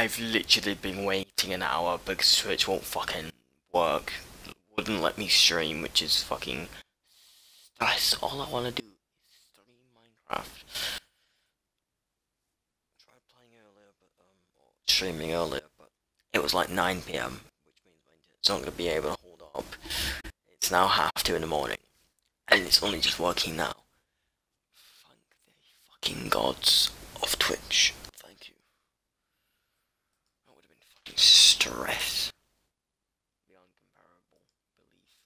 I've literally been waiting an hour because Twitch won't fucking work. Wouldn't let me stream, which is fucking. That's all I want to do is stream Minecraft. Tried playing earlier, but um, streaming earlier, but it was like 9 p.m., which means my internet's not gonna be able to hold up. It's now half two in the morning, and it's only just working now. Thank the fucking gods of Twitch. Thank you. That would have been fucking stress. Beyond comparable belief.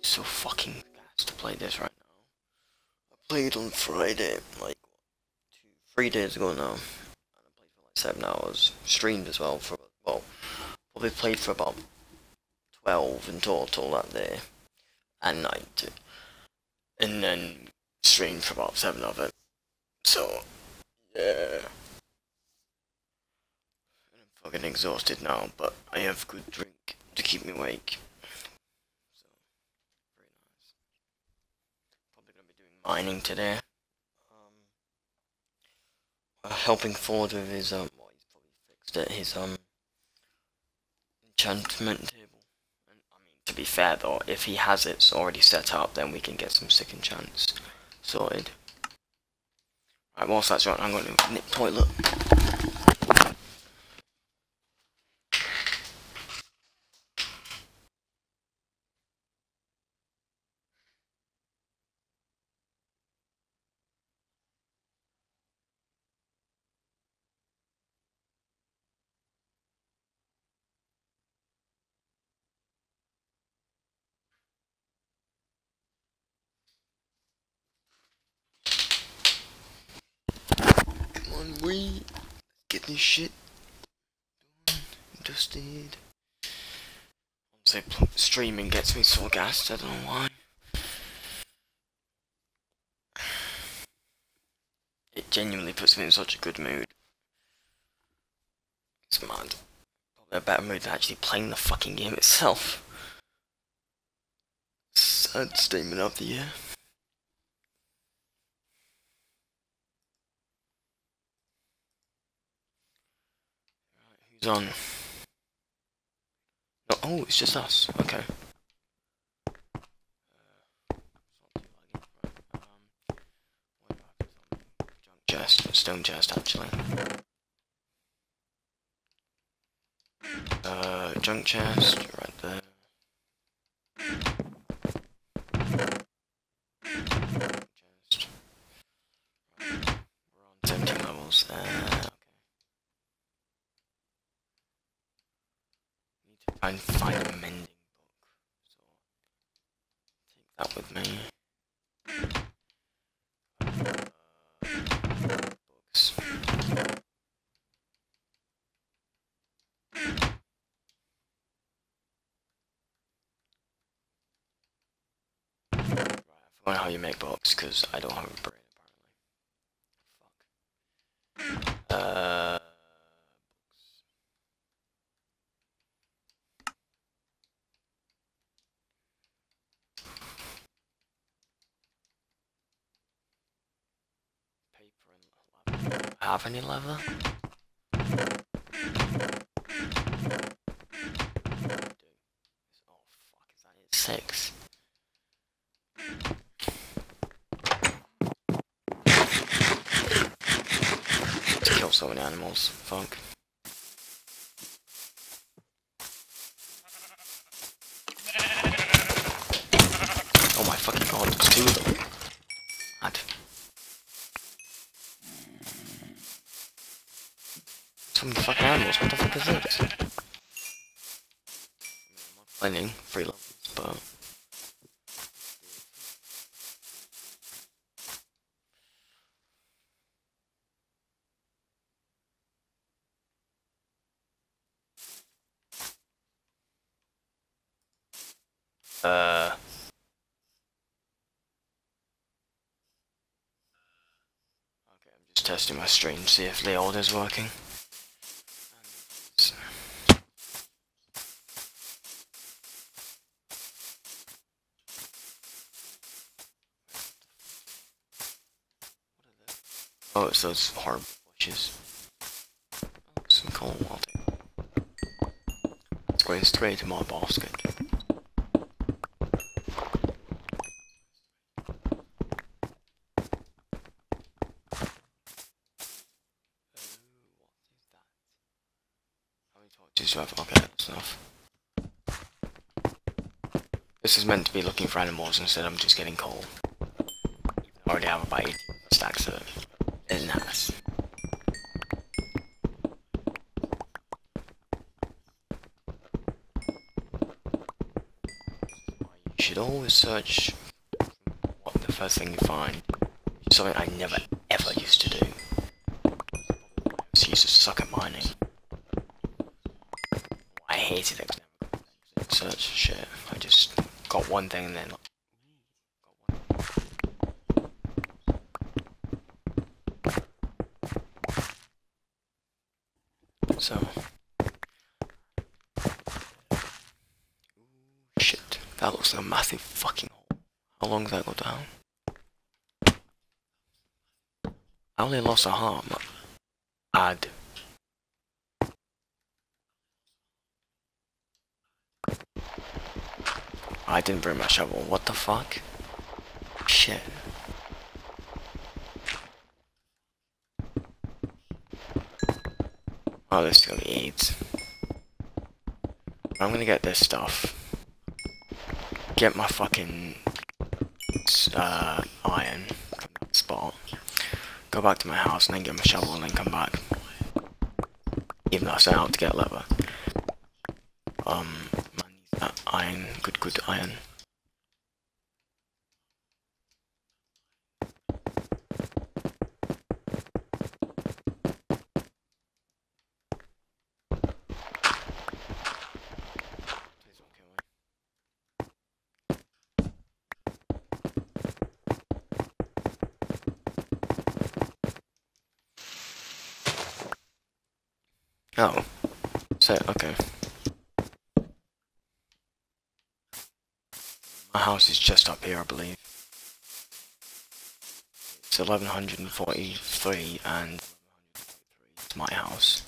I'm so fucking gassed to play this right now. I played on Friday, like two, three days ago now. And I played for like seven hours. Streamed as well for well, probably played for about twelve in total that day and night, too. and then streamed for about seven of it. So yeah. I'm fucking exhausted now, but I have good drink to keep me awake. So, very nice. Probably gonna be doing mining today. Um, uh, helping Ford with his um, well, he's probably fixed it. His um, enchantment table. And I mean, to be fair though, if he has it already set up, then we can get some sick enchants sorted. Right, whilst that's right, I'm going to nip toilet. Come on, we get this shit dusted. Honestly, streaming gets me so gassed. I don't know why. It genuinely puts me in such a good mood. It's mad. Probably a better mood than actually playing the fucking game itself. Sad statement of the year. Who's on? No, oh, it's just us. Okay. Junk chest, stone chest, actually. Uh, junk chest, right there. Chest. We're on 17 levels there. Okay. Need to try and find a mending book. So take that with me. Books. Right, I forgot how you make books because I don't have a brain apparently. Fuck. Uh, books. Paper and leather. Have any leather? Oh fuck, is that? Six. To kill so many animals. Fuck. Oh my fucking god, there's two of them. Mad. So many fucking animals, what the fuck is this? I mean, I'm not finding free levels, but... Testing my stream, see if the order's working. Oh, it's those horrible bushes. Some coal water. Going straight to my basket. Just have okay stuff. This is meant to be looking for animals instead I'm just getting coal. I already have about 18 stacks of it. It's nice. You should always search what the first thing you find. Something I never ever used to do. I used to suck at mining. I hated it. Search shit. I just got one thing and then So. Shit. That looks like a massive fucking hole. How long does that go down? I only lost a arm. Add. I didn't bring my shovel. What the fuck? Shit. Oh, this is gonna be. I'm gonna get this stuff. Get my fucking uh, iron spot. Go back to my house and then get my shovel and then come back. Even though I set out to get leather. Um, iron, good, good iron. Please don't kill me. Oh. So, okay. My house is just up here, I believe. It's 1143 and 1143 is my house.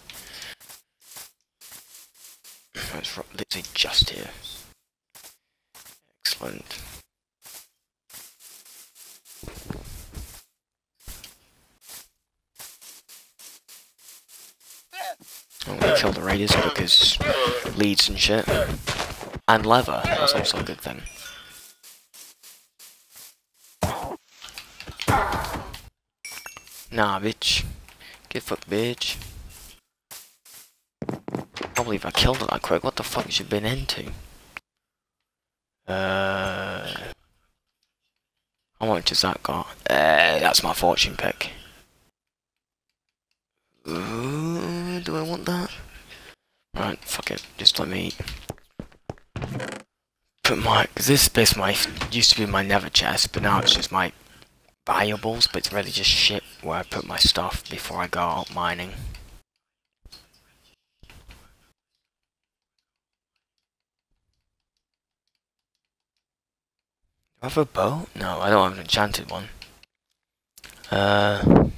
It's literally just here. Excellent. I'm gonna kill the raiders because leads and shit. And leather, that's also a good thing. Nah, bitch. Get fucked, bitch. can't believe I killed it that quick. What the fuck has you been into? Uh, how much has that got? Uh, that's my fortune pick. Do I want that? Right, fuck it. Just let me put my. Cause this space my used to be my Nether chest, but now it's just my valuables. But it's really just shit where I put my stuff before I go out mining. Do I have a bow? No, I don't have an enchanted one. Uh.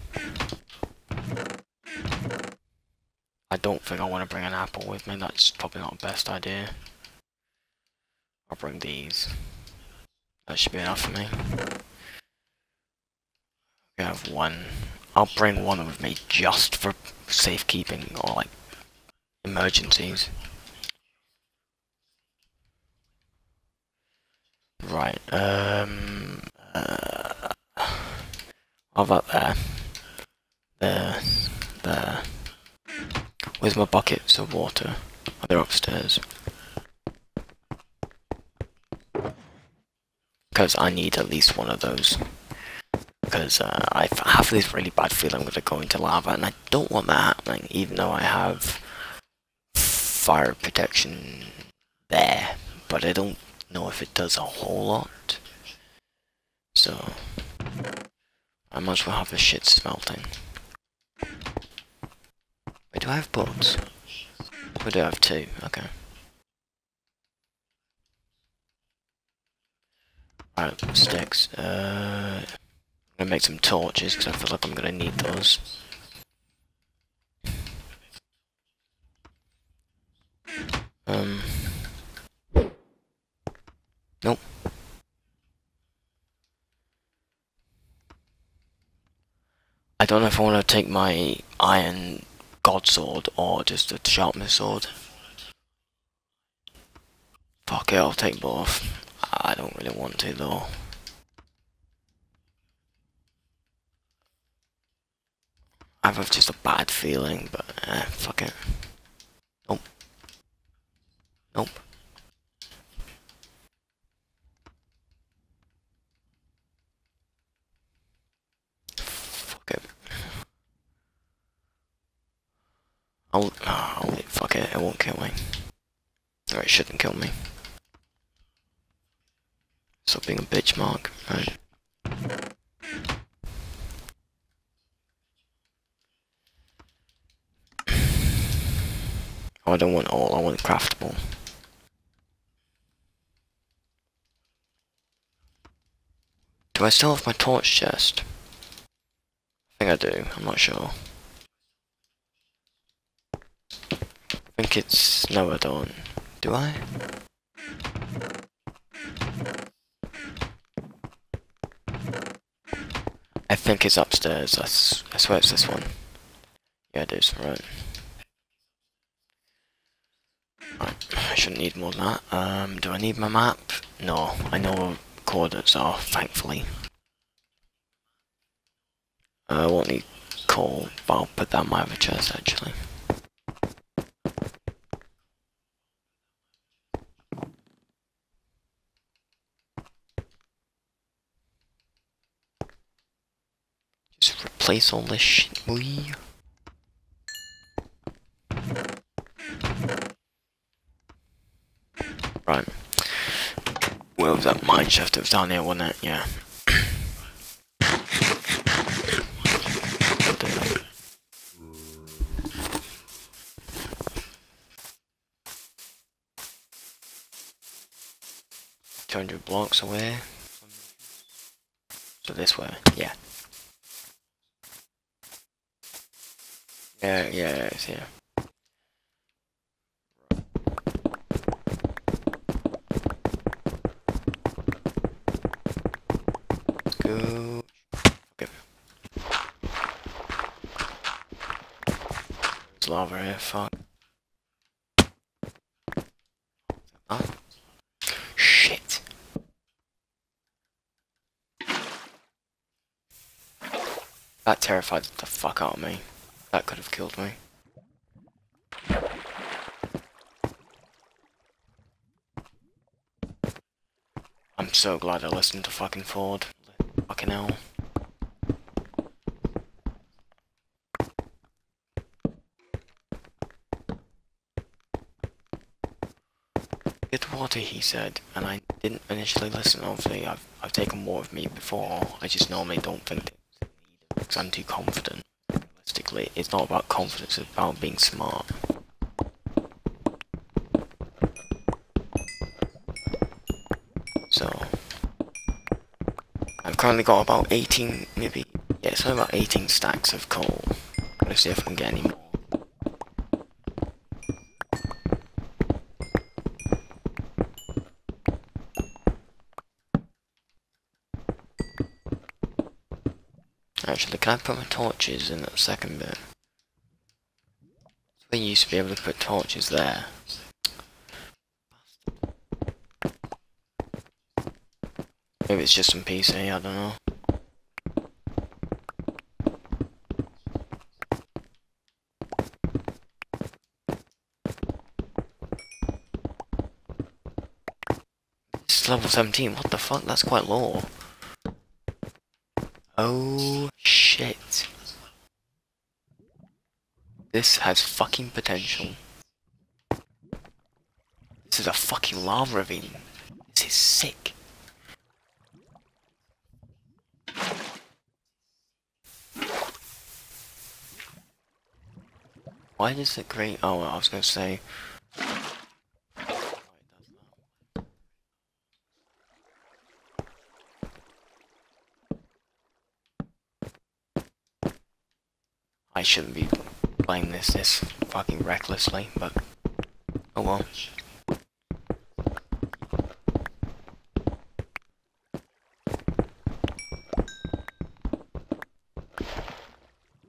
I don't think I want to bring an apple with me, that's probably not the best idea. I'll bring these. That should be enough for me. Have one. I'll bring one with me just for safekeeping or like emergencies. Right, um... Uh, about there? There, there. Where's my buckets of water? Oh, they're upstairs. Because I need at least one of those. Because uh, I have this really bad feeling I'm going to go into lava, and I don't want that happening, even though I have fire protection there. But I don't know if it does a whole lot. So, I might as well have the shit smelting. Wait, do I have bullets? I do have two, okay. Alright, sticks. Uh, I'm gonna make some torches because I feel like I'm gonna need those. Um. Nope. I don't know if I want to take my iron god sword or just a sharpness sword. Fuck it, I'll take both. I don't really want to though. I have just a bad feeling, but eh, fuck it. Nope. Nope. Fuck it. I'll, oh, I'll fuck it, it won't kill me. Or it shouldn't kill me. Stop being a bitch mark, right? I don't want all, I want craftable. Do I still have my torch chest? I think I do, I'm not sure. I think it's... no I don't. Do I? I think it's upstairs. I, I swear it's this one. Yeah, it is. Right. Right. I shouldn't need more than that. Um, do I need my map? No. I know where coordinates are, thankfully. Uh, I won't need coal, but I'll put that in my other chest, actually. Just replace all this shit, boy. Right. Well, that mine shaft? It was down here, wasn't it? Yeah. Two hundred blocks away. So this way, yeah. Yeah, yeah, it's here. Go. Okay. There's lava here, fuck. Oh. Shit. That terrified the fuck out of me. That could have killed me. I'm so glad I listened to fucking Ford. Fucking hell. He said, and I didn't initially listen. Obviously, I've, I've taken more of me before. I just normally don't think it's because I'm too confident. Realistically, it's not about confidence, it's about being smart. So, I've currently got about 18, maybe, yeah, so about 18 stacks of coal. Let's see if I can get any more. Actually, can I put my torches in that second bit? We used to be able to put torches there. Maybe it's just some PC, I don't know. It's level 17, what the fuck? That's quite low. Oh shit. Has fucking potential. This is a fucking lava ravine. This is sick. Why does it create? Oh, I was gonna say. I shouldn't be playing this this fucking recklessly, but oh well.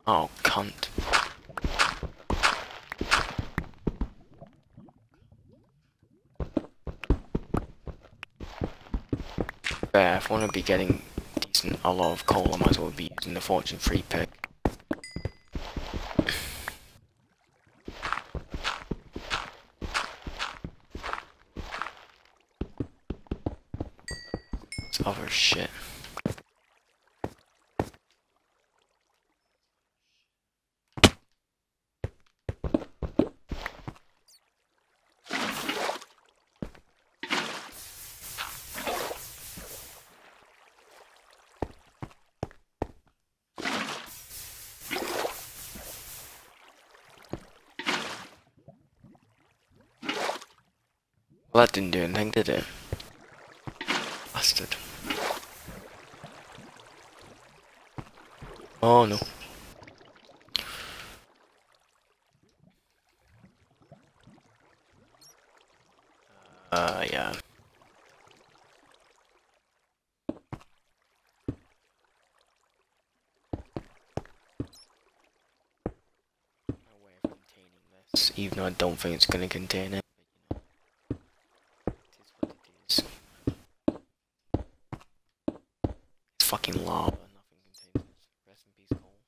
Oh, cunt. Yeah, if I want to be getting decent a lot of coal, I might as well be using the fortune free pick. It's other shit. Well, that didn't do anything, did it? Bastard. Oh no. Uh, yeah. No way of containing this, even though I don't think it's gonna contain it. But, you know, it is what it is. It's fucking lava, nothing contains it. Rest in peace, Cole.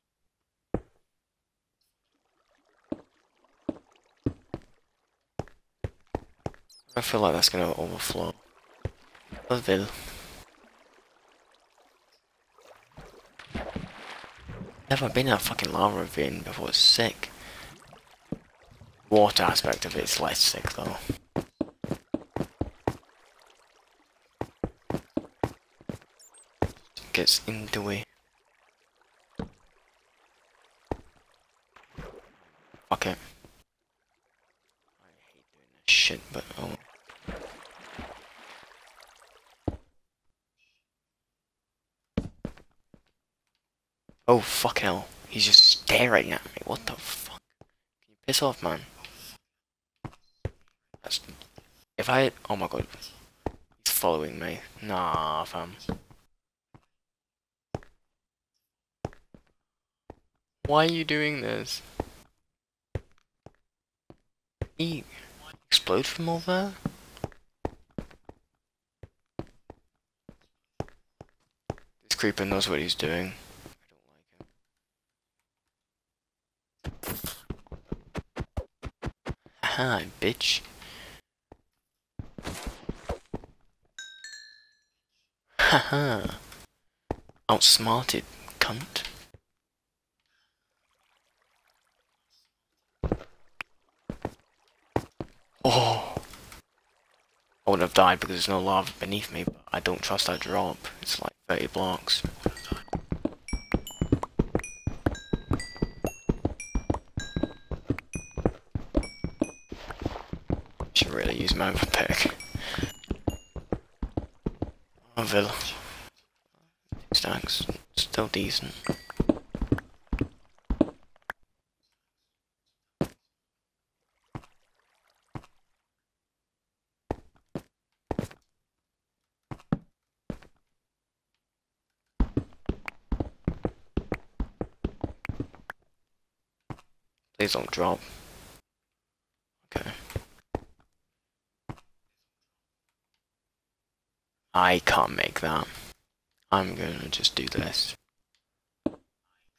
Like that's gonna overflow. That will. Never been in a fucking lava ravine before, it's sick. Water aspect of it's less sick though. Gets in the way. Fuck it. I hate doing this shit, but oh. Oh fuck hell. He's just staring at me. What the fuck? Can you piss off, man? That's... If I... Oh my god. He's following me. Nah, fam. Why are you doing this? He explode from over there? This creeper knows what he's doing. I don't like Haha, bitch. Haha. Outsmarted, cunt. Oh. I wouldn't have died because there's no lava beneath me, but I don't trust that drop. It's like 30 blocks. Oh, Villa. Stacks. Still decent. Please don't drop. Okay. I can't make that. I'm gonna just do this.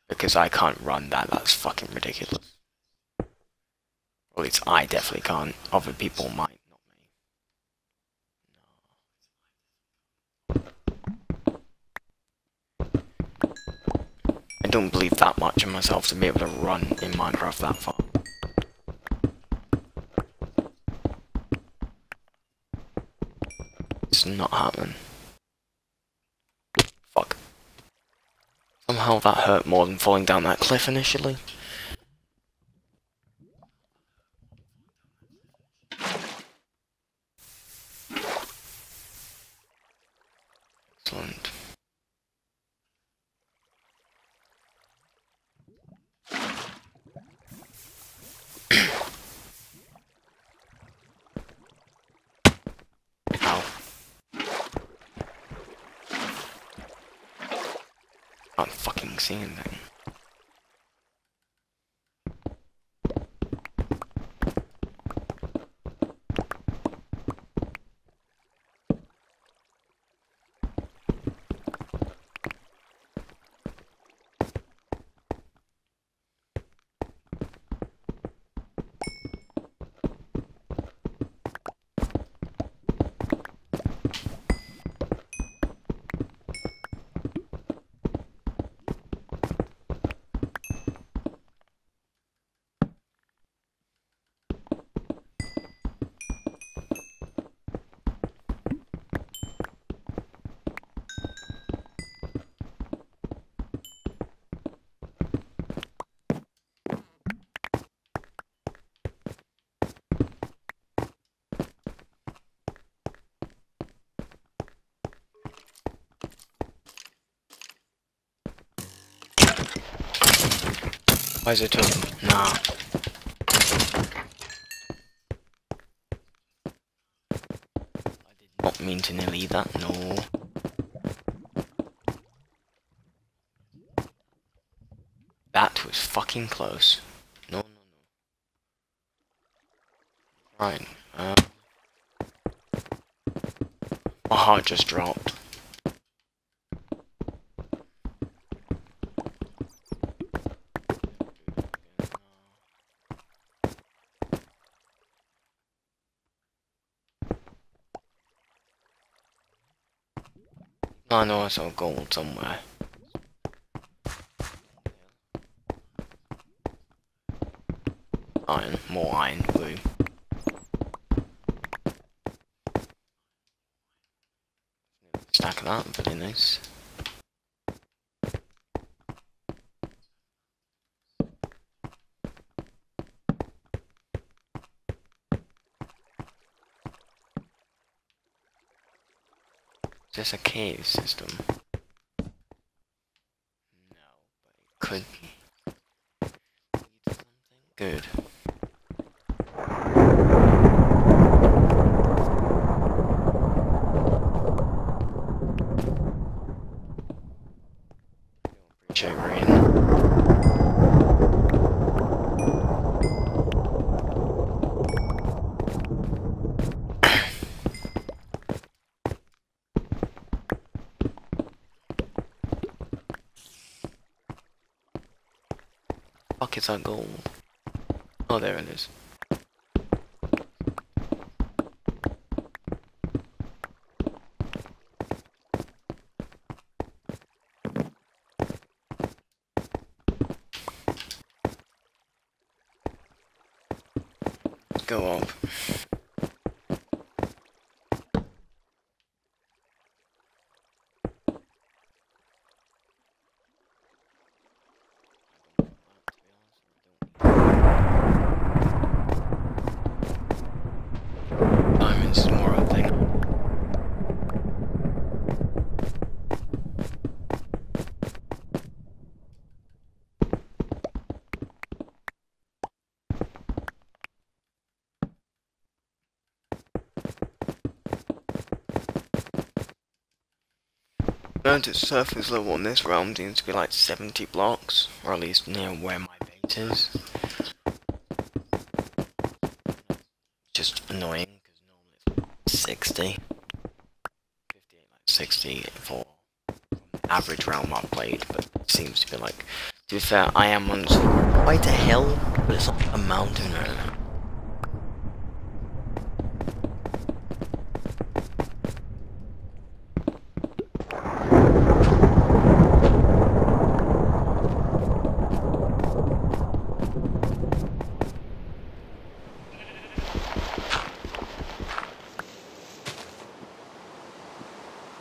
Because I can't run that, that's fucking ridiculous. At least I definitely can't. Other people might, not me. I don't believe that much in myself to be able to run in Minecraft that far. It's not happening. Fuck. Somehow that hurt more than falling down that cliff initially. Can't fucking see anything. Why is it totem? Nah. I did not mean to nearly that, no. That was fucking close. No, no, no. Right, um... My heart just dropped. I know I saw gold somewhere. Iron, more iron, blue. Stack that, very nice. This a cave system? No, but it could be. Lead something good. Appreciate rain. That gold? Oh, there it is. Go up. Diamonds is more a thing. Notice surface level on this realm seems to be like 70 blocks, or at least near where my base is. Just annoying, because normally it's 60. 58, like 60 for average realm I've played, but seems to be like, to be fair, I am on quite a hill, but it's not a mountain or anything.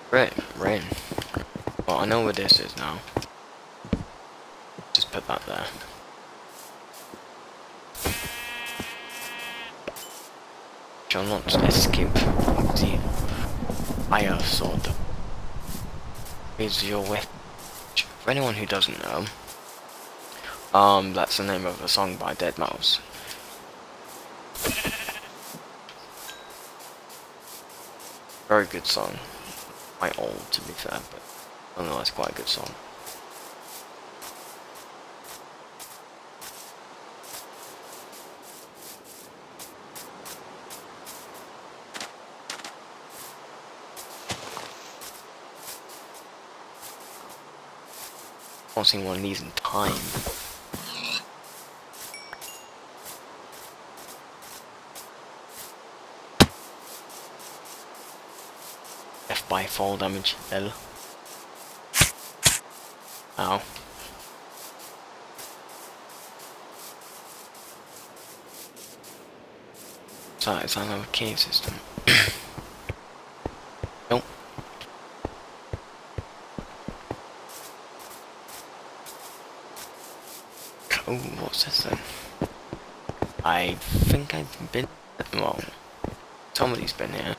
Right, rain. Well, I know where this is now. Just put that there. Shall not escape the fire sword. Your weapon. For anyone who doesn't know, um, that's the name of a song by deadmau5. Very good song quite old to be fair, but nonetheless quite a good song. Seen one of these in time. F by fall damage, L. Ow. So it's another key system. Oh, what's this then? I think I've been well. Somebody's been here.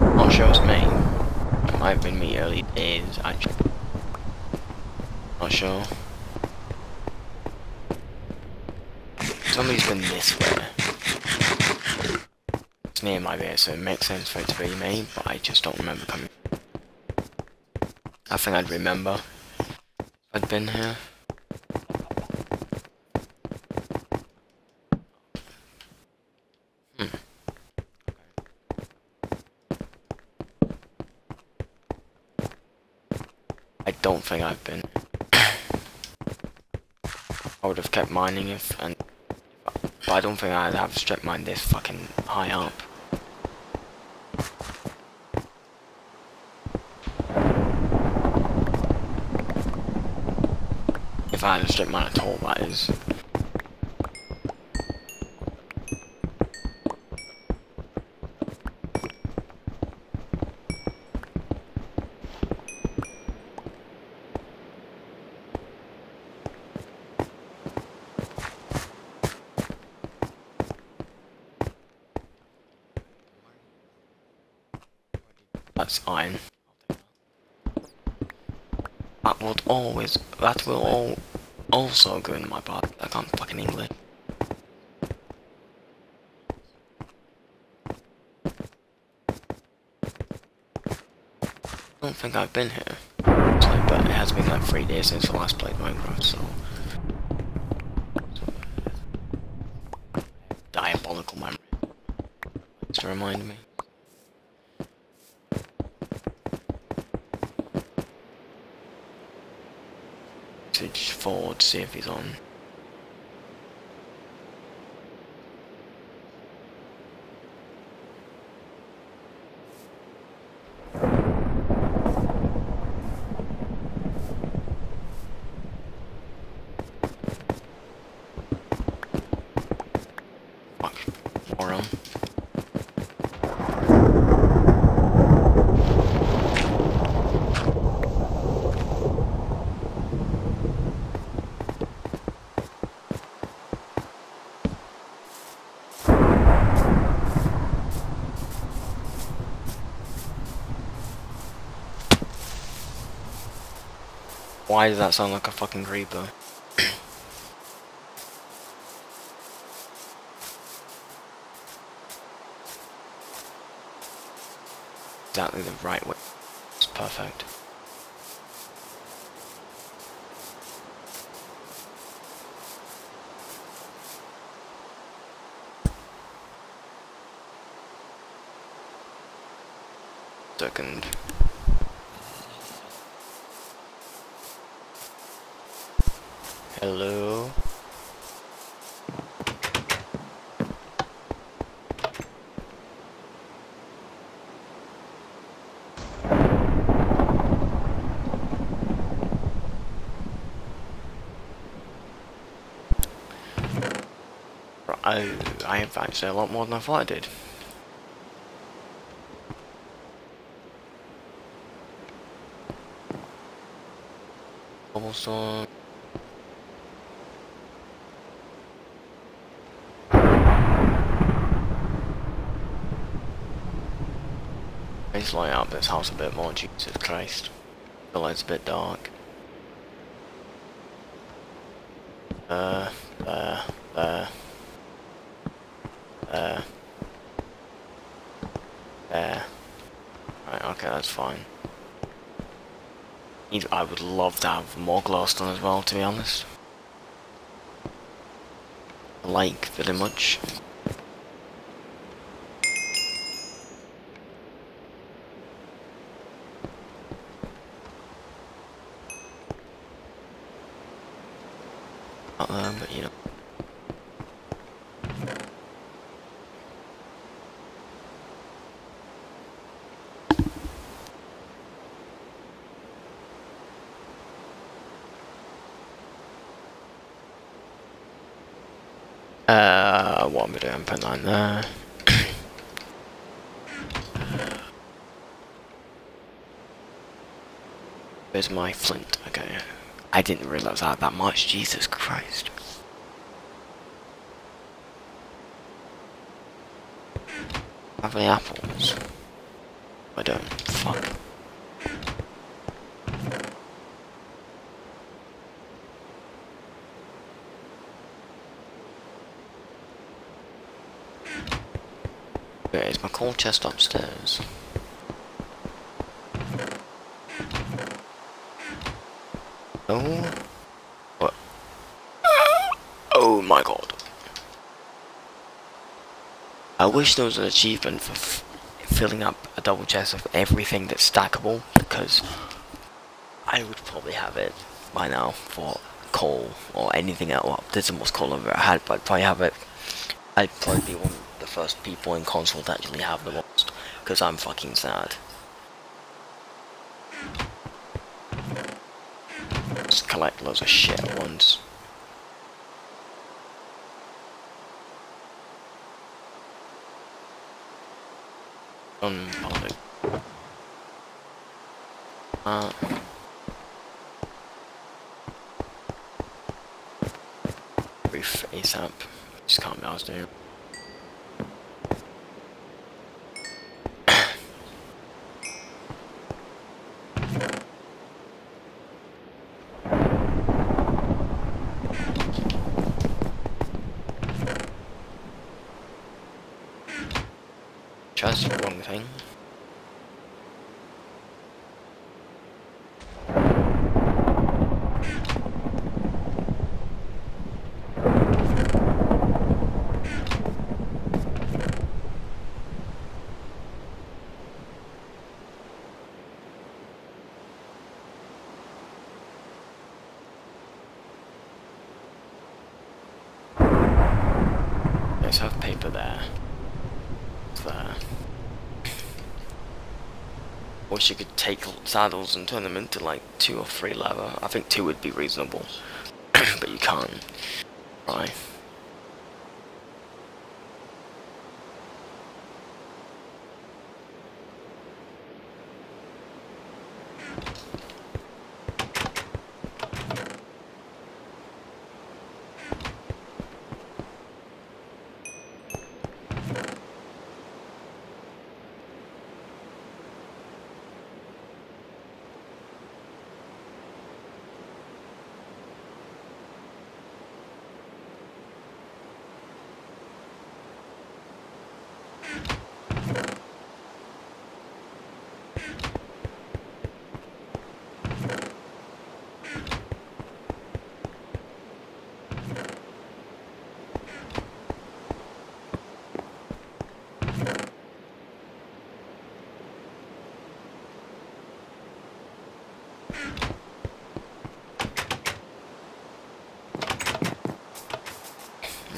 Not sure it's me. It might have been me early days, actually. Not sure. Somebody's been this way. It's near my base, so it makes sense for it to be me, but I just don't remember coming. Think I'd remember if I'd been here. Hmm. I don't think I've been. I would have kept mining if, and but I don't think I'd have strip mine this fucking high up. If I had a strip mine also go in my bag. I can't fucking English. I don't think I've been here. Actually, but it has been like three days since I last played Minecraft, so... Diabolical memory. Just to remind me. Message forward, see if he's on. Fuck, moron. Why does that sound like a fucking creeper? exactly the right way. It's perfect. Second. Hello. I, I actually a lot more than I thought I did. Cobblestone. Let's light up this house a bit more, Jesus Christ. The light's a bit dark. Uh, there, there. There. There. Right, okay, that's fine. I would love to have more glass glowstone as well, to be honest. I like very much. out there, but you know. Uh, what am I doing? Put line there. My flint? Okay. I didn't realise that that much. Jesus Christ. Have any apples? I don't. Fuck. Where is my coal chest upstairs? Oh. What? Oh my god. I wish there was an achievement for filling up a double chest of everything that's stackable because I would probably have it by now for coal or anything else. Well, this is the most coal I've ever had, but I'd probably have it. I'd probably be one of the first people in console to actually have the most because I'm fucking sad. Just collect loads of shit at once. Unbothered. Uh. Brief ASAP. Just can't be asked doing. Wrong thing. Let's have paper there. There. You could take saddles and turn them into like two or three leather. I think two would be reasonable. but you can't.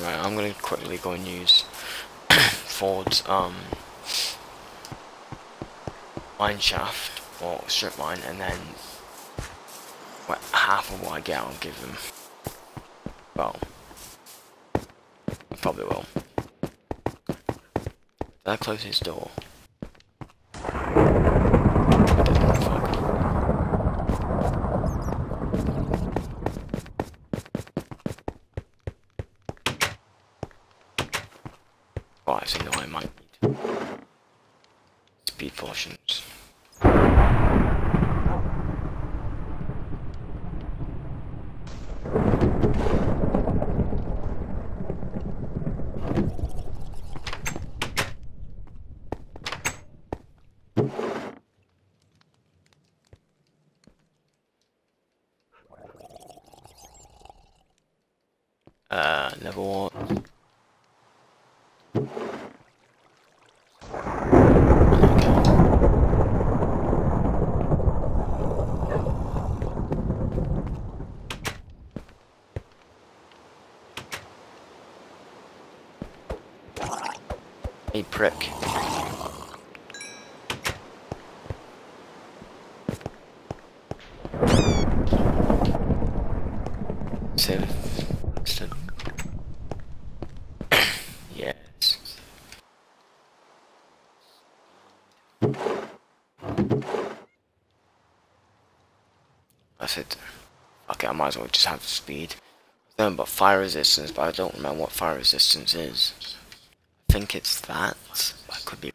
Right, I'm gonna go and use Ford's um mine shaft or strip mine and then half of what I get I'll give him. Well, probably will. Did I close his door? I didn't, fuck. Oh, I see no I might need. Speed potions. Uh, level one. Hey, prick. Save. Yes. That's it. Okay, I might as well just have speed. I know about fire resistance, but I don't remember what fire resistance is. Think it's that. I could be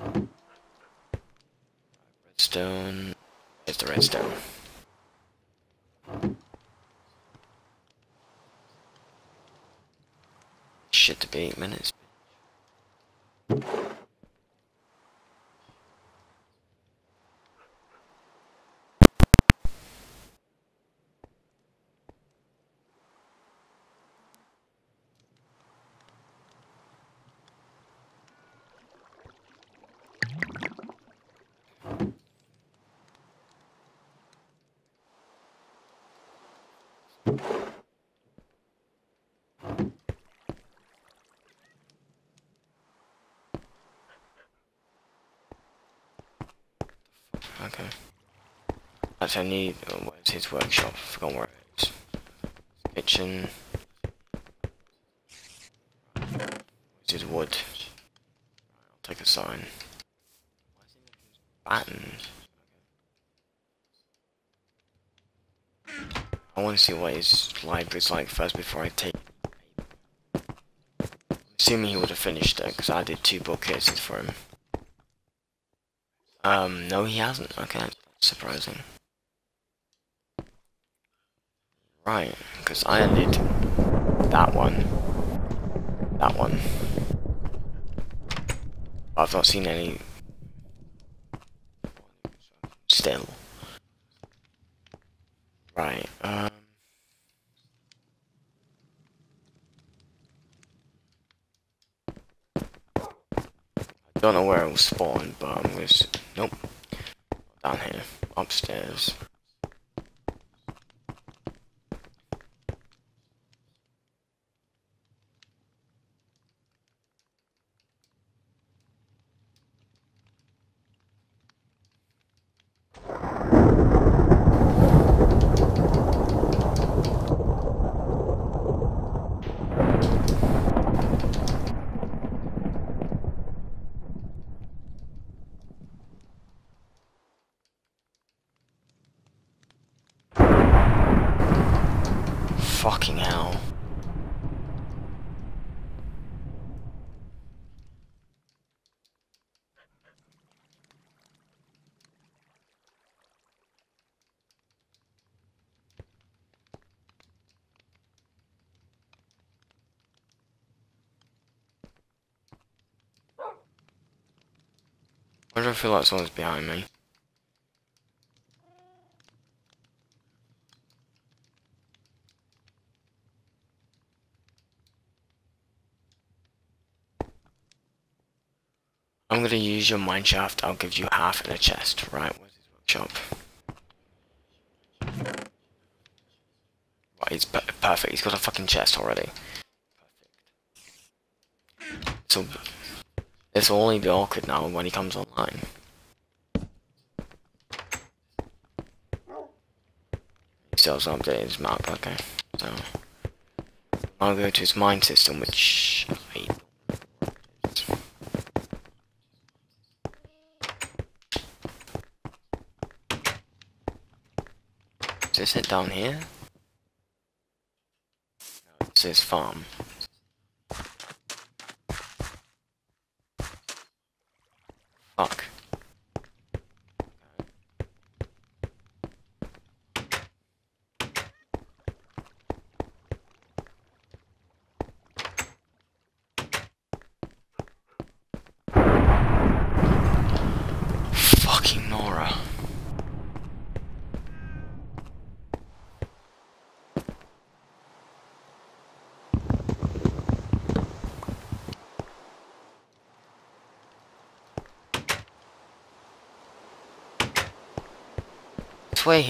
wrong. Redstone. Is the redstone. Shit to be eight minutes. Okay. Actually, I need. Oh, uh, where's his workshop? I forgot where it is. Kitchen. Where's his wood? I'll take a sign. Battens. I want to see what his library's like first before I take. Assuming he would have finished it, because I did two bookcases for him. Um, no he hasn't. Okay, surprising. Right, because I did that one. That one. I've not seen any... Still. Right, um... I spawn, but I'm gonna... Nope. Down here. Upstairs. Fucking hell. Why do I feel like someone's behind me? I'm gonna use your mineshaft. I'll give you half in a chest. Right, where's his workshop? Right, he's per perfect. He's got a fucking chest already. Perfect. So, this will only be awkward now when he comes online. He still hasn't updated his map, okay. So, I'll go to his mine system, which I Is it down here? No, says farm.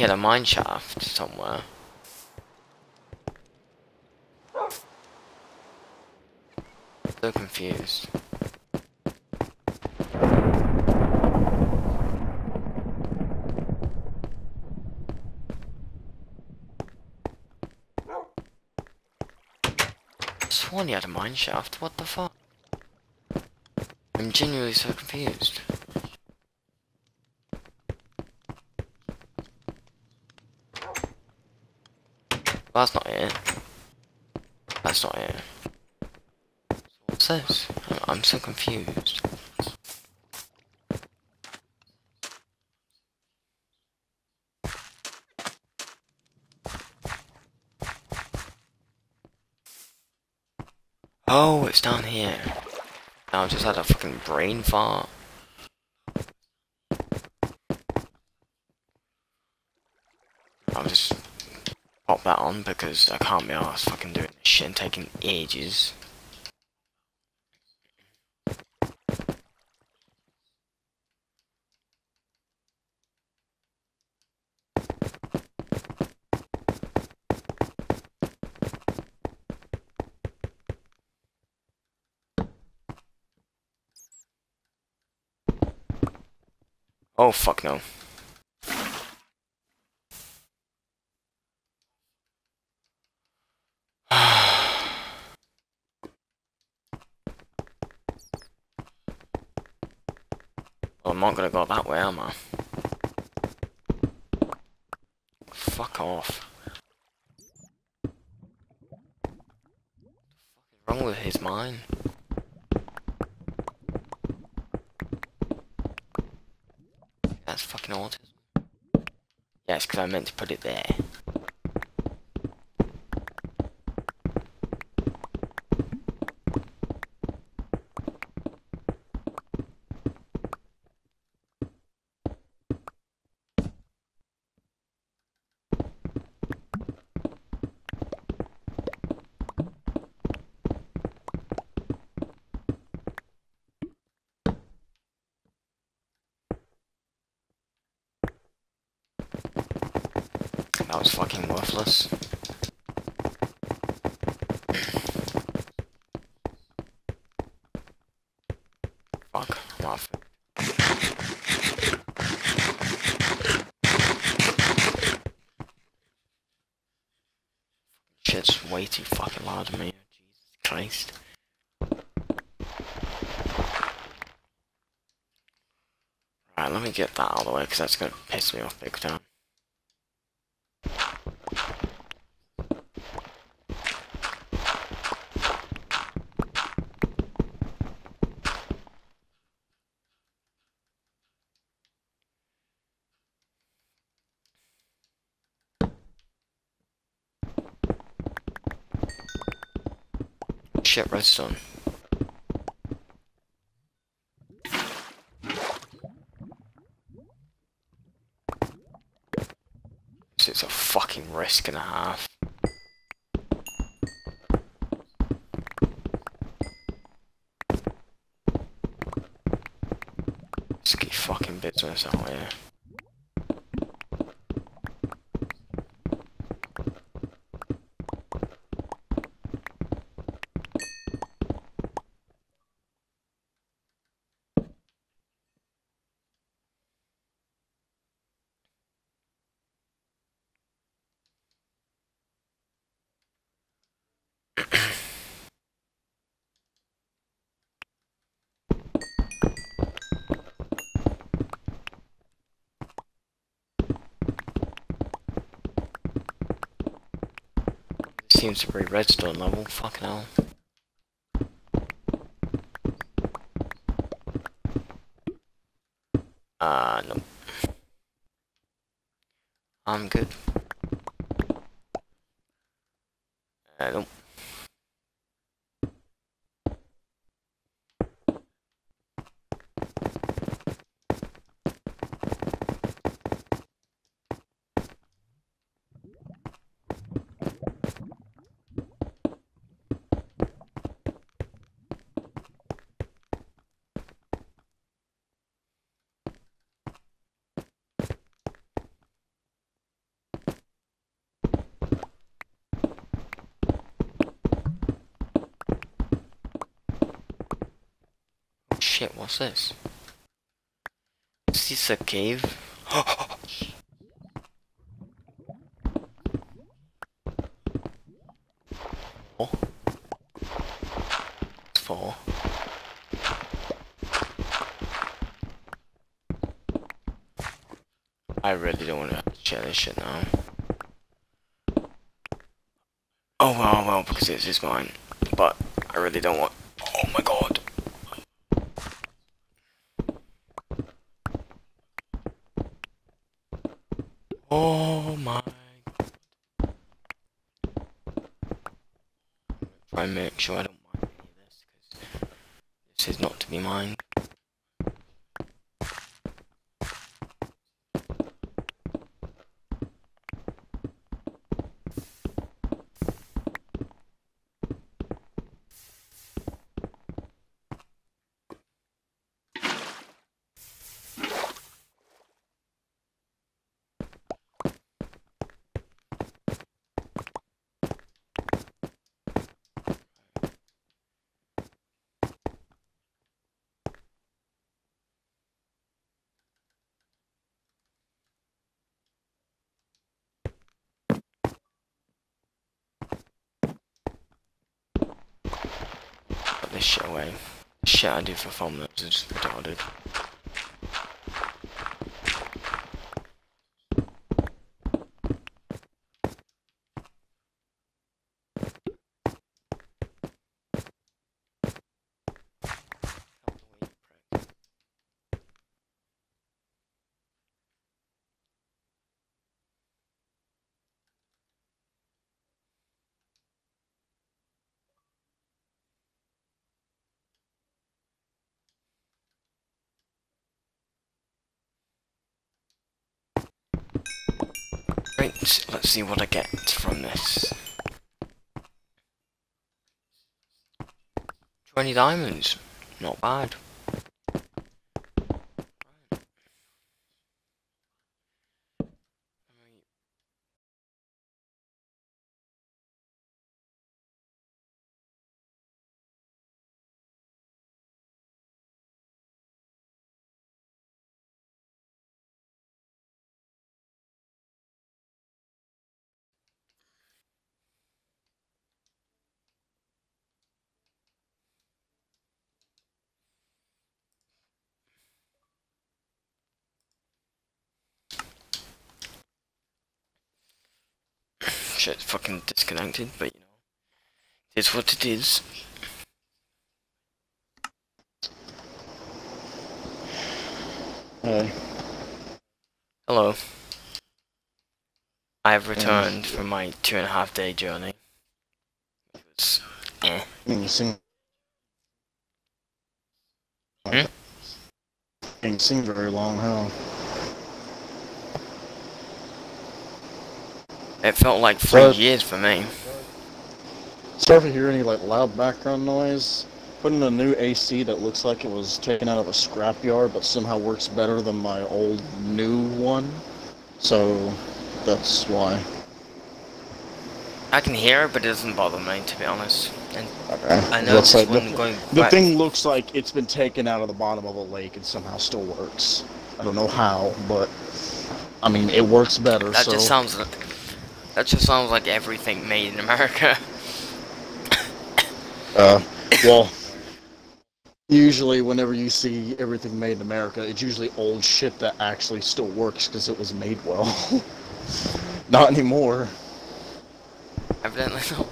had a mine shaft somewhere. So confused. Swan, he had a mine shaft. What the fuck? I'm genuinely so confused. That's not it. That's not it. What's this? I'm so confused. Oh, it's down here. I just had a fucking brain fart. I'll just pop that on because I can't be arsed fucking doing this shit and taking ages. Oh fuck no. Not gonna go that way, am I? Fuck off. What's wrong with his mind? That's fucking autism. Yes, because I meant to put it there. That was fucking worthless. Fuck, I'm off. Shit's way too fucking loud to me. Jesus Christ. Right, let me get that out of the way because that's gonna piss me off big time. Shit, redstone. So it's a fucking risk and a half. Ski fucking business out here. Seems to be redstone level, fucking hell. Shit, what's this? Is this a cave? Four. Four. I really don't want to share this shit now. Oh well, well, because it is mine. But I really don't want. Oh my god. Oh my. Try and make sure I don't mind any of this because this is not to be mine. Put this shit away. The shit I do for thumbnails is just retarded. Right, let's see what I get from this. 20 diamonds. Not bad. Disconnected, but you know. It's what it is. Hey, Hello. I have returned from my two and a half day journey. It was eh. sing. Hmm? Didn't sing very long, huh? It felt like three But- years for me. Sorry if you hear any like loud background noise. Put in a new AC that looks like it was taken out of a scrapyard, but somehow works better than my old new one. So that's why. I can hear it, but it doesn't bother me, to be honest. And Okay. I know this like the, going the thing looks like it's been taken out of the bottom of a lake and somehow still works. I don't know how, but I mean it works better. That so just sounds. That just sounds like everything made in America. Uh, well, usually whenever you see everything made in America, it's usually old shit that actually still works because it was made well. Not anymore. Evidently not.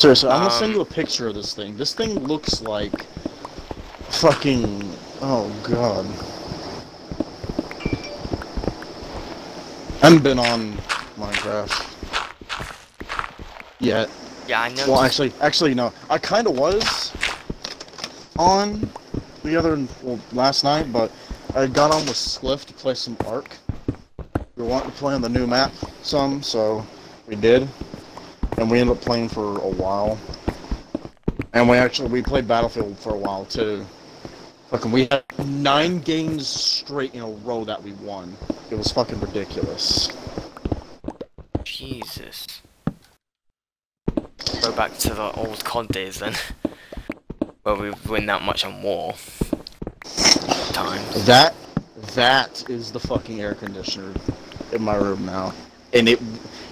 Seriously, I'm gonna send Um, you a picture of this thing. This thing looks like fucking. Oh god. Haven't been on Minecraft yet. Yeah, I know. Well, actually, actually, no. I kind of was on the other, well, last night, but I got on with Spliff to play some Ark. We were wanting to play on the new map some, so we did, and we ended up playing for a while. And we actually we played Battlefield for a while too. Fucking, we had nine games straight in a row that we won. It was fucking ridiculous. Jesus. Go back to the old COD days then. where we win that much on war. Time. That that is the fucking air conditioner in my room now, and it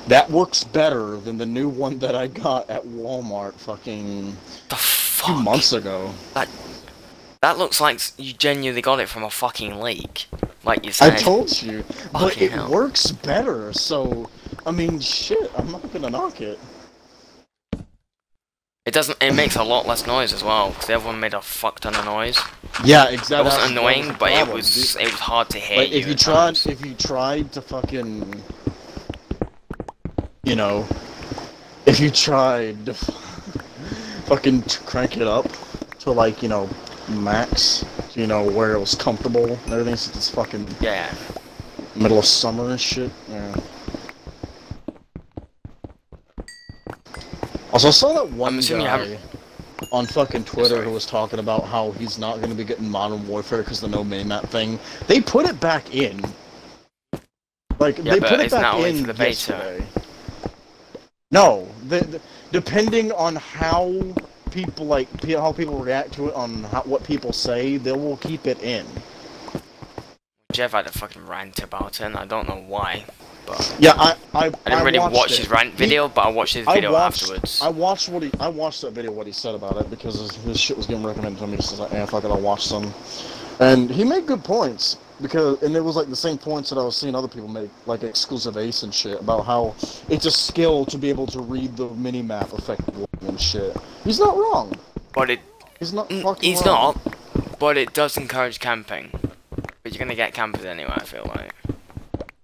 that works better than the new one that I got at Walmart fucking The two months ago. That looks like you genuinely got it from a fucking lake. Like you said. I told you, but it hell. works better. So I mean, shit, I'm not gonna knock it. It doesn't. It makes a lot less noise as well. Because the other one made a fuck ton of noise. Yeah, exactly. It wasn't that was annoying, but it was. It was hard to hear. Like if you tried, times. if you tried to fucking, you know, if you tried to fucking crank it up to like you know max, you know where it was comfortable and everything, since it's fucking Yeah. middle of summer and shit. Yeah. Also, I saw that one guy on fucking Twitter Sorry. who was talking about how he's not going to be getting Modern Warfare because the no minimap thing. They put it back in. Like Yeah, they put it back in the beta? yesterday. No, the, the, depending on how people like how people react to it, on how, what people say, they will keep it in. Jeff had a fucking rant about it, and I don't know why. But Yeah, I I, I didn't really watch it. his rant He- video, but I watched his I video watched, afterwards. I watched what he I watched that video what he said about it because his, his shit was getting recommended to me. So I was like, eh, fuck it, I'll watch some. And he made good points because and it was like the same points that I was seeing other people make, like XclusiveAce and shit, about how it's a skill to be able to read the mini map effectively and shit. He's not wrong. But it, He's not mm, fucking he's wrong. not. But it does encourage camping. But you're gonna get campers anyway. I feel like.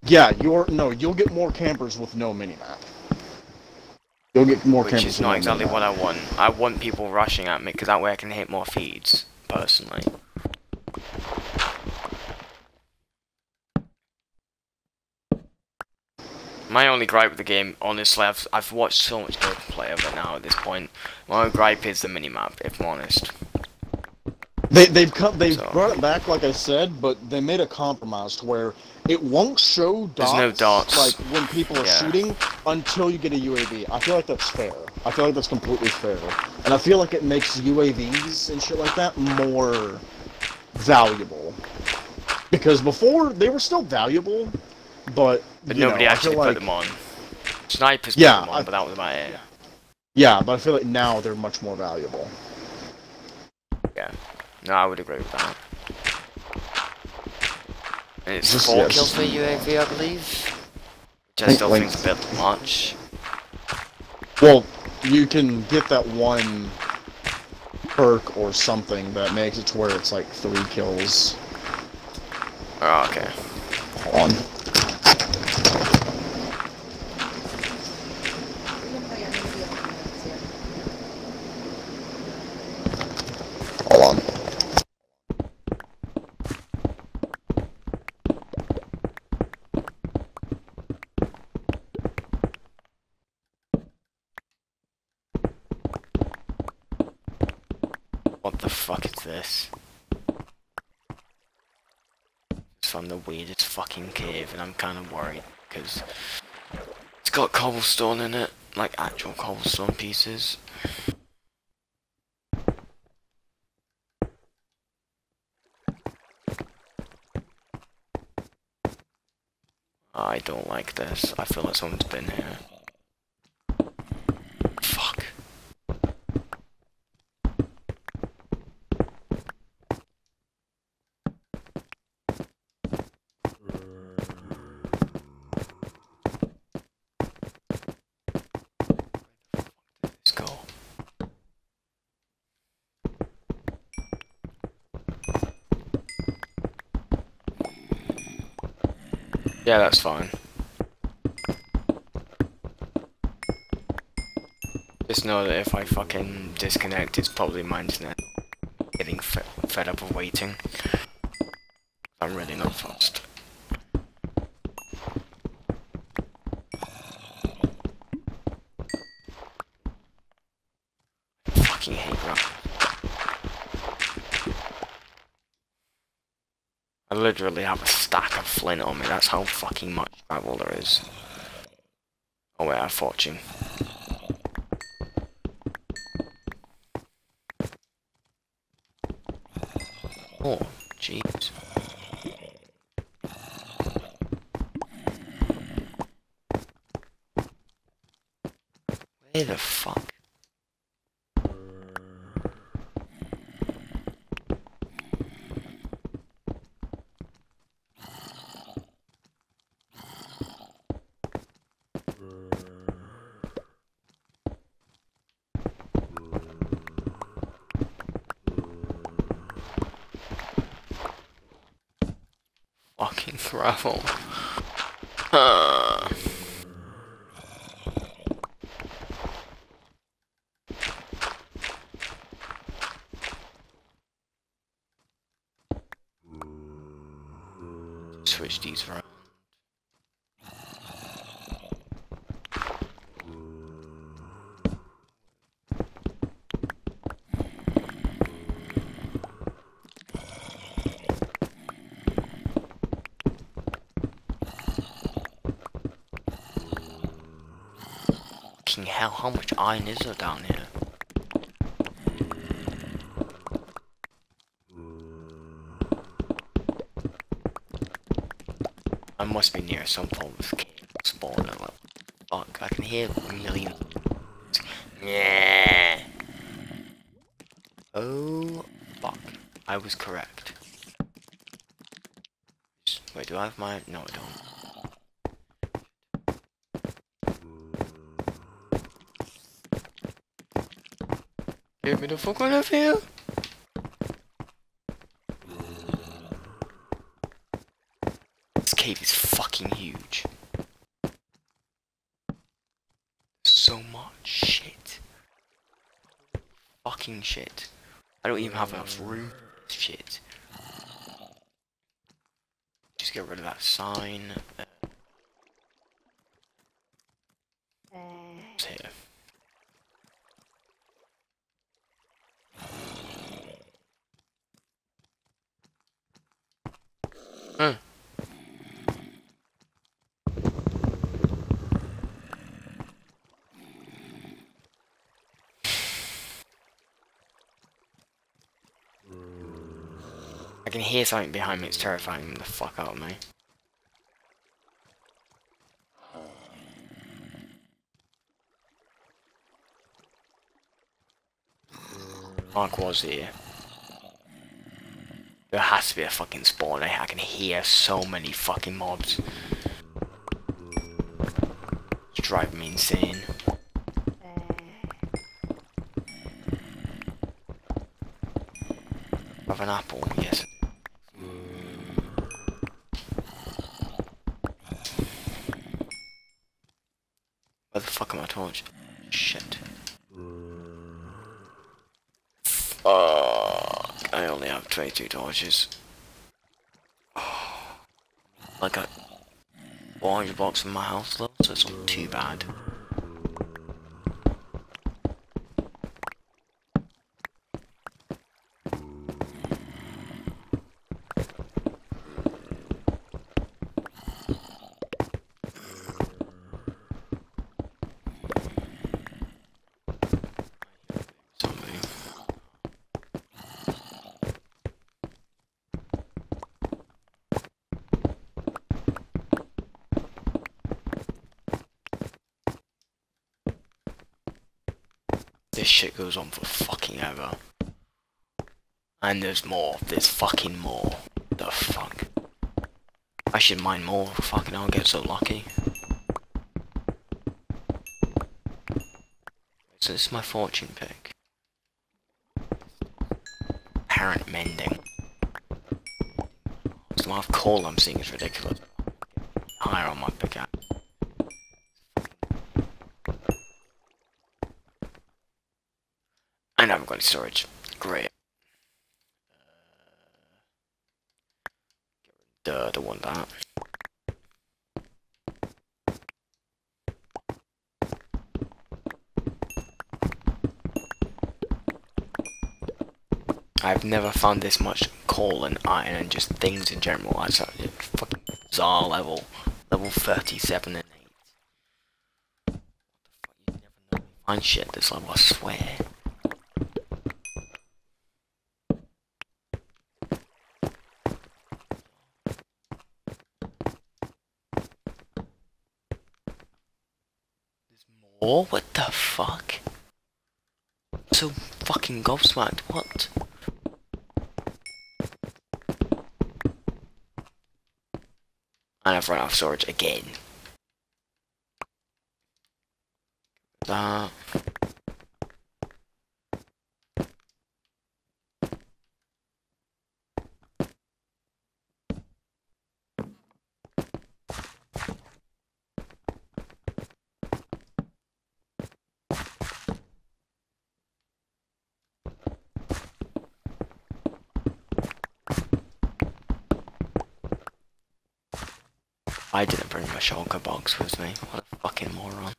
Yeah, you're no, you'll get more campers with no mini map. You'll get more Which campers. is not no exactly minimap. what I want. I want people rushing at me because that way I can hit more feeds. Personally. My only gripe with the game, honestly, I've, I've watched so much gameplay of it now at this point. My only gripe is the minimap, if I'm honest. They they've cut they've So- brought it back like I said, but they made a compromise to where it won't show dots, no dots. like when people are Yeah. shooting until you get a UAV. I feel like that's fair. I feel like that's completely fair, and I feel like it makes UAVs and shit like that more valuable. Because before they were still valuable, but But nobody know, actually put like, them on. Snipers Yeah, put them on, I- but that was about it. Yeah, but I feel like now they're much more valuable. Yeah. No, I would agree with that. It's Just- four yeah, kills for UAV, I believe. Which I Think still length. think's a bit much. Well, you can get that one perk or something that makes it to where it's like three kills. Oh, okay. Hold on. Hold on. What the fuck is this? The weirdest fucking cave, and I'm kind of worried because it's got cobblestone in it, like actual cobblestone pieces. I don't like this. I feel like someone's been here. Fuck. Let's go. Yeah, that's fine. Just know that if I fucking disconnect, it's probably my internet getting fed up of waiting. I'm really not fast. fucking hate that. I literally have a stack of flint on me, that's how fucking much travel there is. Oh wait, I have fortune. Oh, jeez. Where the fuck? Fucking gravel. Uh. Switch these around. Fucking hell, how much iron is there down here? I must be near some form of spawner. Like, fuck, I can hear millions. Yeah. Oh, fuck. I was correct. Wait, do I have my... No, I don't. The fuck out of here! This cave is fucking huge. So much shit. Fucking shit. I don't even have enough room. Shit. Just get rid of that sign. Uh, it's here. Huh. I can hear something behind me, it's terrifying the fuck out of me. Mark was here. There has to be a fucking spawn. I, I can hear so many fucking mobs. It's driving me insane. Have an apple, yes. Where the fuck am I torch? Shit. Fuck. I only have 22 torches. I got 400 blocks in my house though, so it's not too bad. Zombie. This shit goes on for fucking ever. And there's more. There's fucking more. The fuck? I should mine more. Fucking I'll get so lucky. So this is my fortune pick. Apparent mending. The amount of coal I'm seeing is ridiculous. Higher on my pickaxe. Storage. Great. Duh, don't want that. I've never found this much coal and iron and just things in general. That's a fucking bizarre level. Level 37 and 8. What the fuck? You never know. Find shit this level, I swear. What the fuck? So fucking gobsmacked, what? And I've run out of storage again. That. I didn't bring my shulker box with me. What a fucking moron.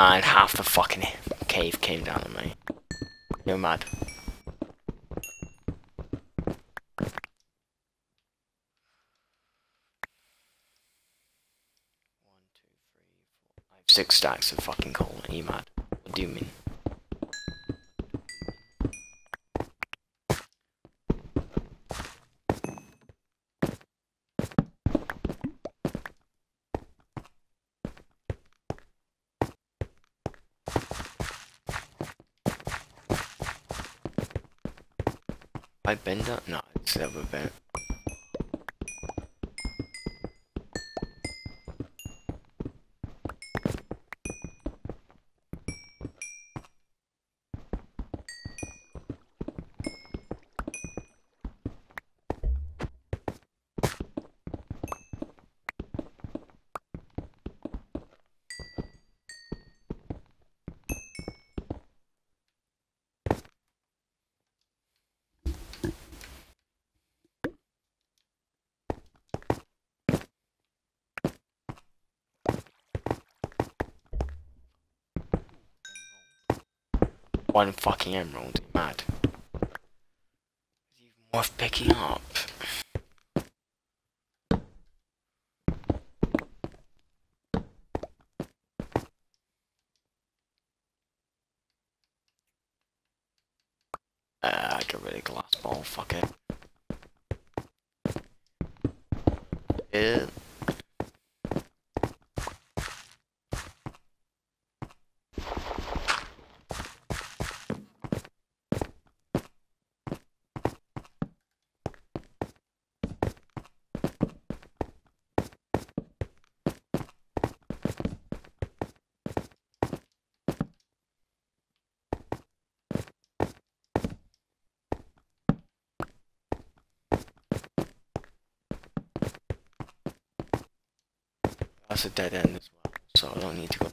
And half the fucking cave came down on me. You're mad. One, two, three, four. Have six stacks of fucking coal. You mad? What do you mean? One fucking emerald, mad. Worth picking up? Uh, I got rid of glass ball, fuck it. It. That's a dead end as well, so I don't need to go.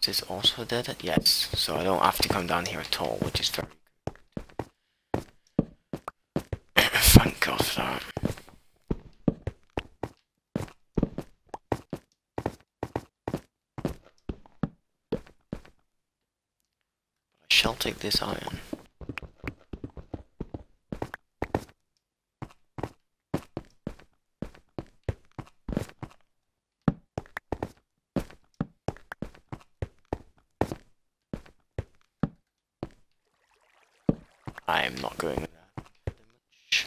Is this also dead end? Yes, so I don't have to come down here at all, which is very good. Thank God for that. I shall take this iron. I am not going there much.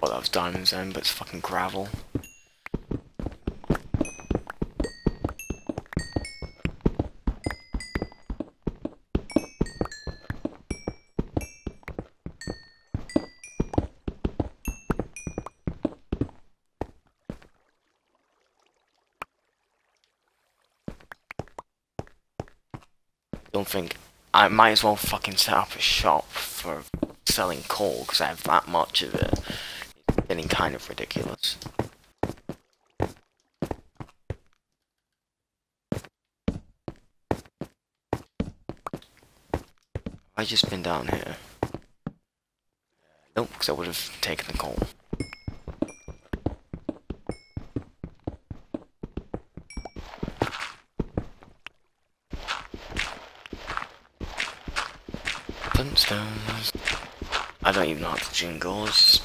Well, that was diamonds then, but it's fucking gravel. think I might as well fucking set up a shop for selling coal because I have that much of it. It's getting kind of ridiculous. I just been down here. Nope, because I would have taken the coal. Jingles.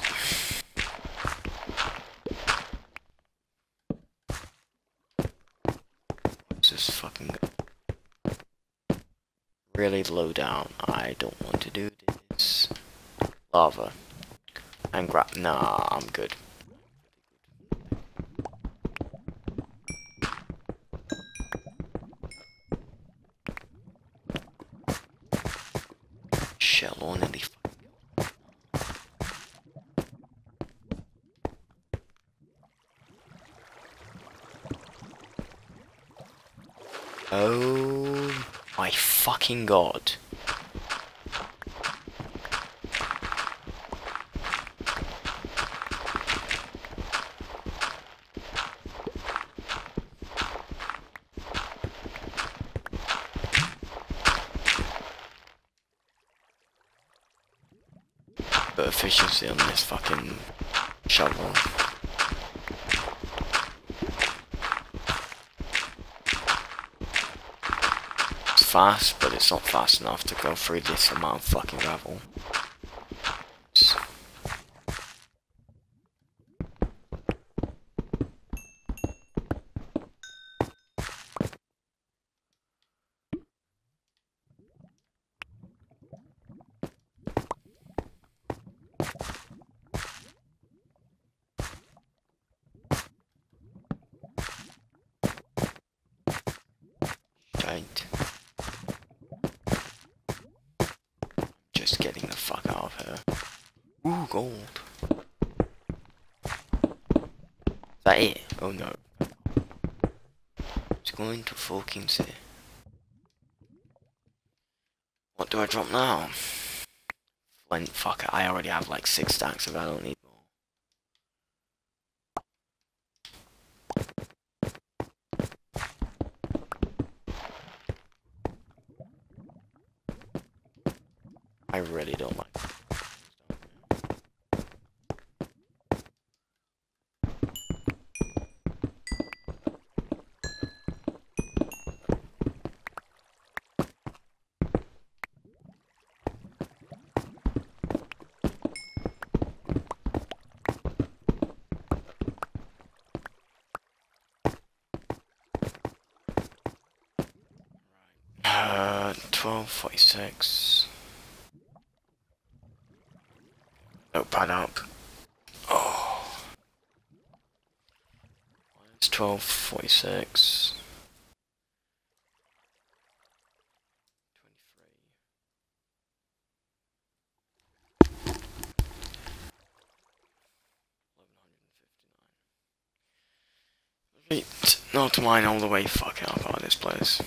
What's this fucking really low down? I don't want to do this. Lava. And grab. Nah, I'm good. Shell on any Oh my fucking god. The efficiency on this fucking shovel. It's fast, but it's not fast enough to go through this amount of fucking gravel. It's- Shite. Just getting the fuck out of here. Ooh, gold. Is that it? Oh no. It's going to fucking see. What do I drop now? Flint, fuck it. I already have like six stacks of. I don't need more. I really don't like. Uh, twelve forty-six. Notepad up. Oh. It's twelve forty-six. Twenty-three. Eleven hundred and fifty-nine. Right, not to mine all the way up out of this place.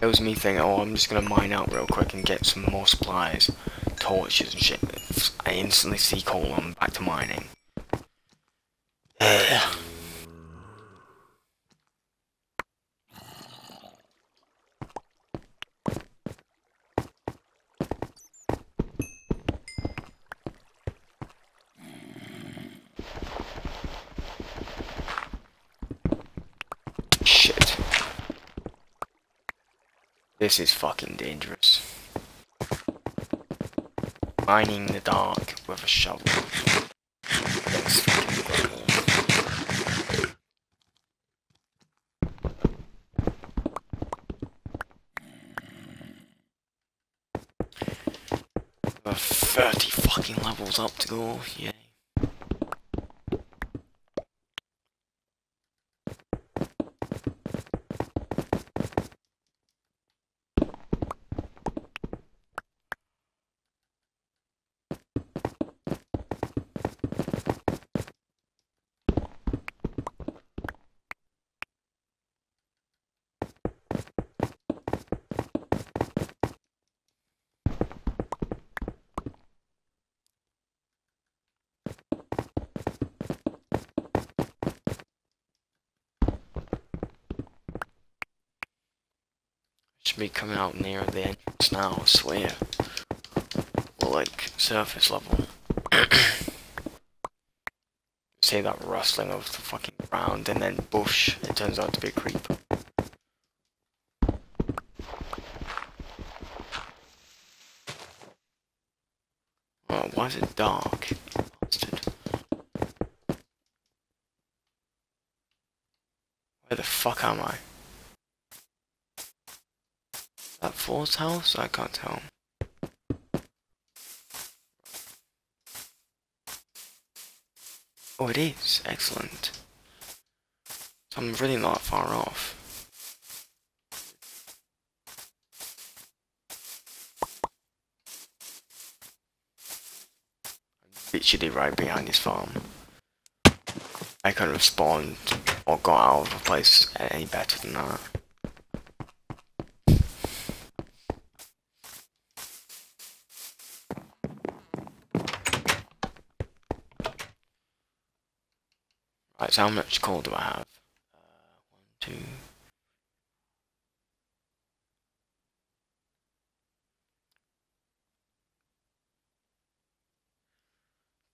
It was me thinking, oh, I'm just gonna mine out real quick and get some more supplies, torches and shit. I instantly see coal. I'm back to mining. Ugh. Shit. This is fucking dangerous. Mining the dark with a shovel. That's. We're 30 fucking levels up to go, yay. Swear. Or like surface level. See that rustling of the fucking ground and then bush, it turns out to be a creeper. Oh, why is it dark? Bastard. Where the fuck am I? That Ford's house? I can't tell. Oh, it is. Excellent. So I'm really not far off. Literally right behind this farm. I couldn't have spawned or got out of a place any better than that. So how much coal do I have? Uh, one, two.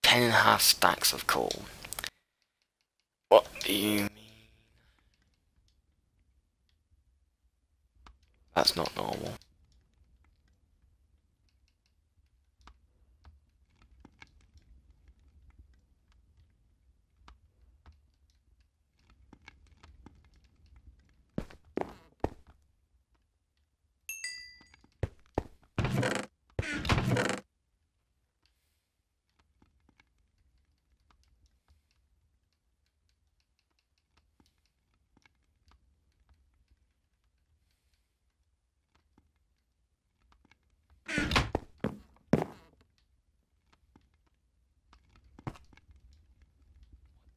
Ten and a half stacks of coal. What do you mean? That's not normal.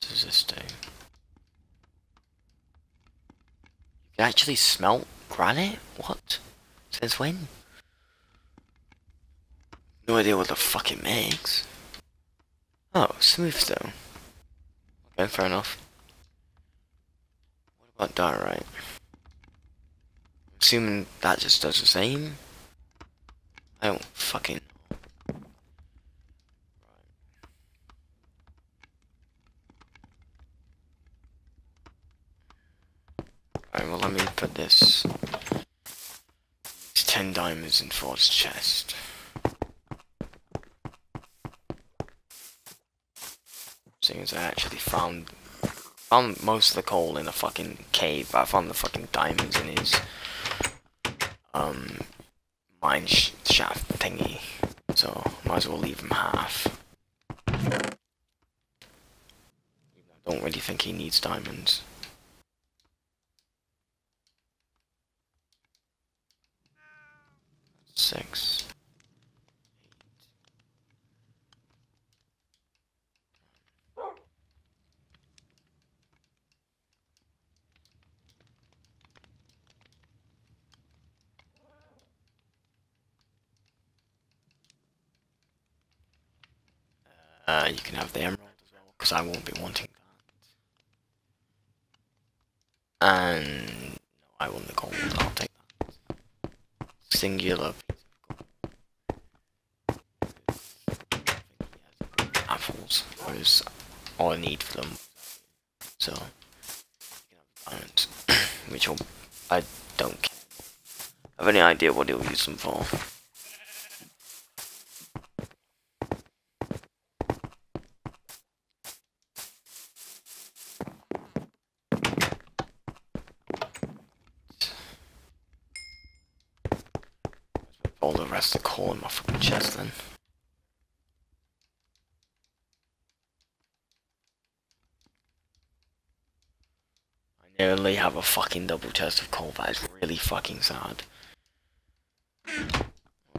What does this do? You actually smelt granite? What? Since when? No idea what the fuck it makes. Oh, smooth stone. Okay, fair enough. What about diorite? Assuming that just does the same. I don't fucking know. Alright, this these ten diamonds in Ford's chest. Seeing as I actually found found most of the coal in a fucking cave, but I found the fucking diamonds in his um mine sh shaft thingy. So might as well leave him half. I don't really think he needs diamonds. Six. Uh, you can have the emerald as well, because I won't be wanting that. And no, I want the gold. I'll take that. Singular piece of gold. Apples, whereas all I need for them. So you can have diamonds, which will, I don't care. Have any idea what he'll use them for? all the rest of the coal in my fucking chest then. I nearly have a fucking double chest of coal, that is really fucking sad.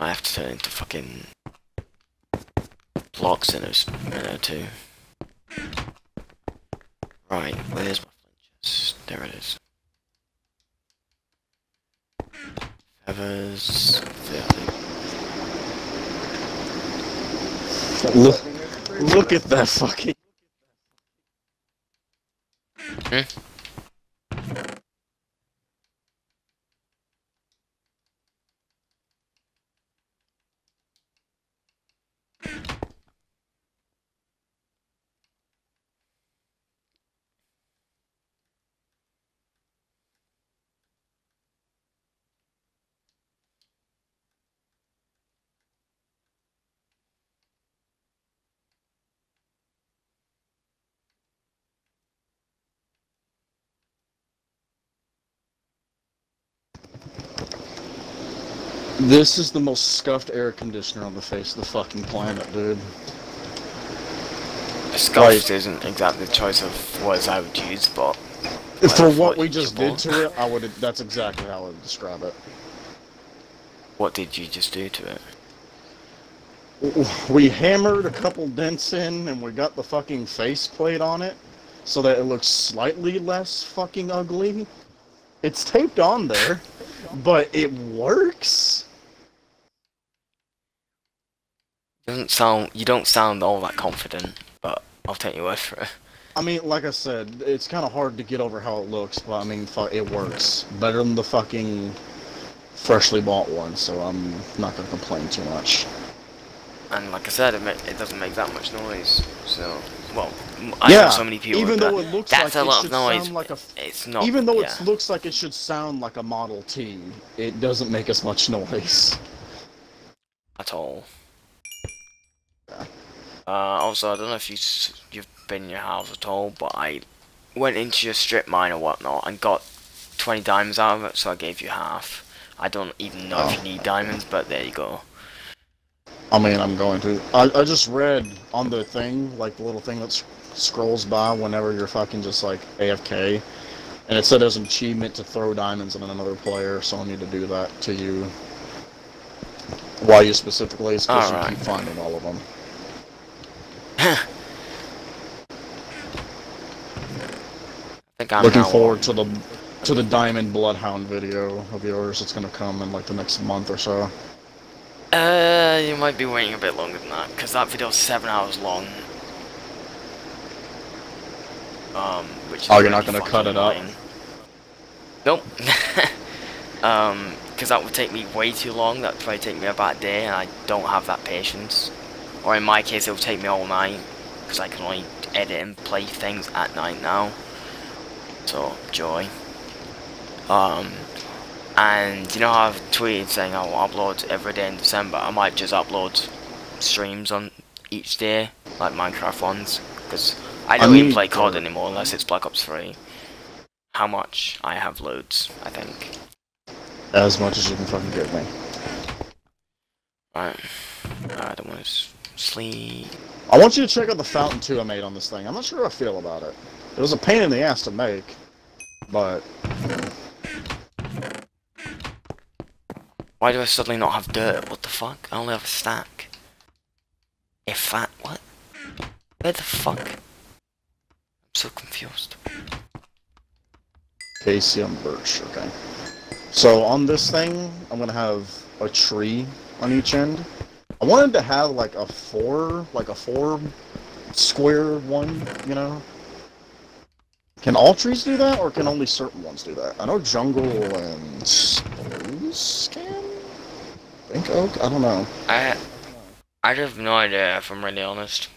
I have to turn into fucking blocks in a minute or two. Right, where's my flint chest? There it is. Feathers. Look, look at that fucking. Hmm? This is the most scuffed air conditioner on the face of the fucking planet, dude. Scuffed isn't exactly the choice of words I would use, but For what what we just did to it, I would. That's exactly how I would describe it. what did you just do to it? We hammered a couple dents in, and we got the fucking faceplate on it, so that it looks slightly less fucking ugly. It's taped on there, but it works. Doesn't sound. You don't sound all that confident, but I'll take your word for it. I mean, like I said, it's kind of hard to get over how it looks, but I mean, it works better than the fucking freshly bought one. So I'm not gonna complain too much. And like I said, it, it doesn't make that much noise. So, well, I yeah, know so many people. even that, though it looks that's like a it lot should of noise. sound like a, it's not. even though yeah. it looks like it should sound like a Model T, it doesn't make as much noise. at all. Uh, also, I don't know if you you've been in your house at all, but I went into your strip mine or whatnot and got 20 diamonds out of it, so I gave you half. I don't even know if Oh. you need diamonds, but there you go. I mean, I'm going to. I, I just read on the thing, like the little thing that scrolls by whenever you're fucking just like AFK, and it said there's an achievement to throw diamonds at another player, so I need to do that to you. Why you specifically? Is because you Alright. keep finding all of them. I think I'm Looking forward to the to the Diamond Bloodhound video of yours. It's gonna come in like the next month or so. Uh, you might be waiting a bit longer than that, because that video's seven hours long. Um, which is Oh, you're not gonna cut it up? Nope. um, because that would take me way too long. That would probably take me about a day, and I don't have that patience. Or in my case, it would take me all night, because I can only edit and play things at night now. So, joy. Um, and you know how I've tweeted saying I'll upload every day in December? I might just upload streams on each day, like Minecraft ones, because I I don't even play COD anymore unless it's Black Ops 3. How much? I have loads, I think. As much as you can fucking give me. Right. I don't want to sleep. I want you to check out the fountain too I made on this thing. I'm not sure how I feel about it. It was a pain in the ass to make, but Why do I suddenly not have dirt? What the fuck? I only have a stack. If that, what? Where the fuck? I'm so confused. Caesium birch, okay. So on this thing, I'm gonna have a tree on each end. I wanted to have like a four, like a four square one, you know? Can all trees do that, or can only certain ones do that? I know jungle and spruce can? Think oak? I don't know. I I have no idea if I'm really honest.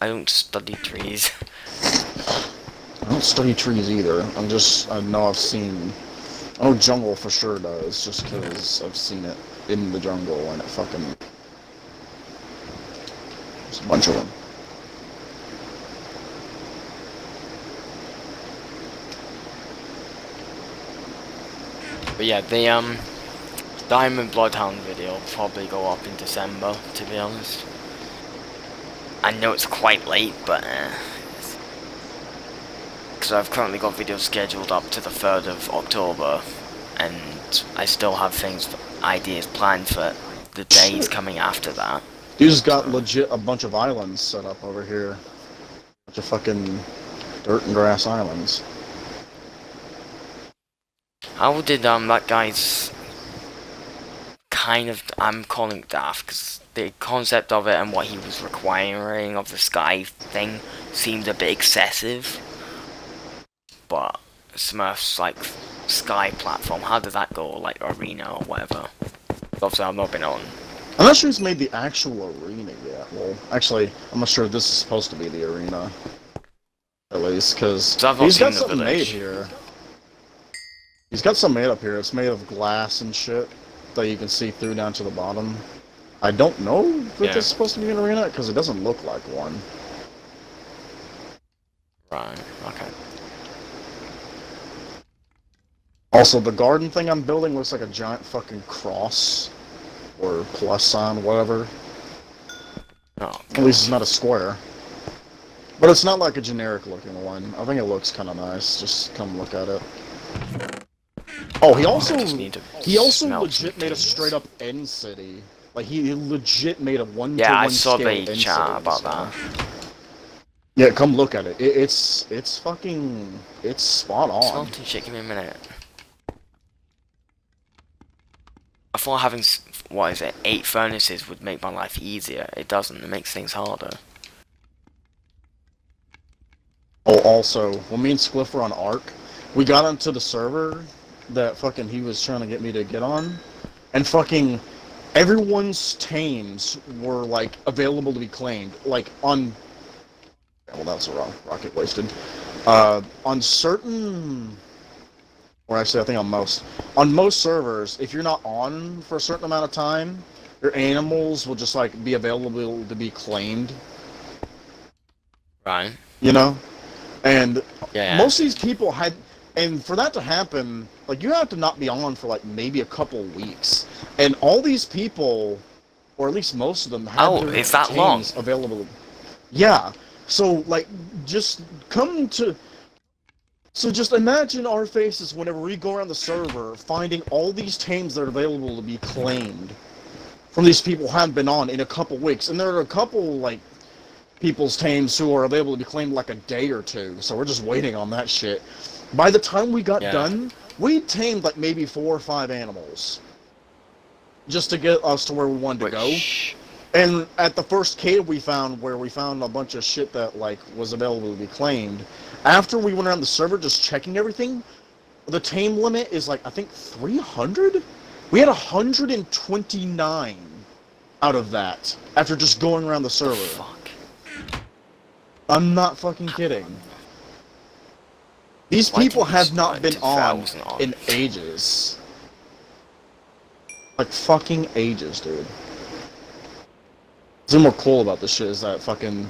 I don't study trees. I don't study trees either. I'm just, I know I've seen, Know jungle for sure does, just because I've seen it in the jungle and it fucking, there's a bunch of them. But yeah, the um Diamond Bloodhound video will probably go up in December, to be honest. I know it's quite late, but uh, because I've currently got videos scheduled up to the 3rd of October, and I still have things, ideas planned for the days coming after that. You just got legit a bunch of islands set up over here. bunch of fucking dirt and grass islands. How did um that guy's kind of I'm calling it daft because the concept of it and what he was requiring of the sky thing seemed a bit excessive. But Smurf's like sky platform, how did that go? Like arena or whatever? Obviously, I've not been on. I'm not sure he's made the actual arena yet. Well, actually, I'm not sure this is supposed to be the arena. At least, because So I've not he's got something made here. He's got something made up here. It's made of glass and shit that you can see through down to the bottom. I don't know if Yeah. this is supposed to be an arena because it doesn't look like one. Right. Okay. Also, the garden thing I'm building looks like a giant fucking cross or plus sign, whatever. Oh, At least it's not a square. But it's not like a generic looking one. I think it looks kind of nice. Just come look at it. Oh, he also need to he also legit made a straight up end city. Like he legit made a one Yeah, to I one saw scale the end chat city, about so- that. Yeah, come look at it. it. It's it's fucking it's spot on. Smelting shit, give me a minute. I thought having, what is it, eight furnaces would make my life easier. It doesn't, it makes things harder. Oh, also, when me and Spliff were on Ark, we got onto the server that fucking he was trying to get me to get on, and fucking everyone's tames were like available to be claimed. Like on, well, that's a wrong rocket wasted. Uh, on certain, or actually, I think on most, on most servers, if you're not on for a certain amount of time, your animals will just like be available to be claimed. Right? You know, and Yeah. most of these people had and for that to happen like you have to not be on for like maybe a couple weeks and all these people or at least most of them had Oh, their it's that long? available yeah so like just come to so just imagine our faces whenever we go around the server finding all these tames that are available to be claimed from these people who haven't been on in a couple weeks and there are a couple like people's tames who are available to be claimed like a day or two. So we're just waiting on that shit. By the time we got Yeah. done, we tamed like maybe four or five animals. Just to get us to where we wanted to go. And at the first cave we found where we found a bunch of shit that like was available to be claimed, after we went around the server just checking everything, the tame limit is like I think 300? We had 129 out of that after just going around the server. fuck. I'm not fucking kidding. These Why people have not been on on? in ages. Like fucking ages, dude. What's more cool about this shit is that fucking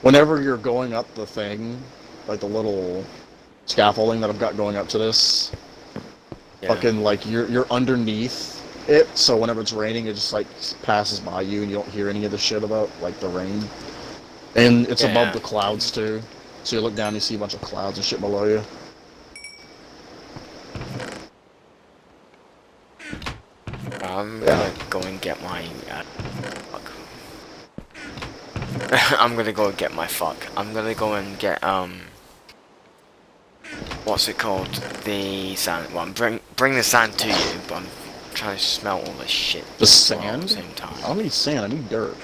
whenever you're going up the thing, like the little scaffolding that I've got going up to this, Yeah. fucking like you're you're underneath it, so whenever it's raining, it just like passes by you, and you don't hear any of the shit about like the rain. And it's Yeah. above the clouds too, so you look down, you see a bunch of clouds and shit below you. I'm Yeah. gonna go and get my. Uh. I'm gonna go and get my fuck. I'm gonna go and get um. What's it called? The sand. Well, I'm bring bring the sand to you, but I'm trying to smell all this shit. The well At the sand? same time. I don't need sand, I need dirt.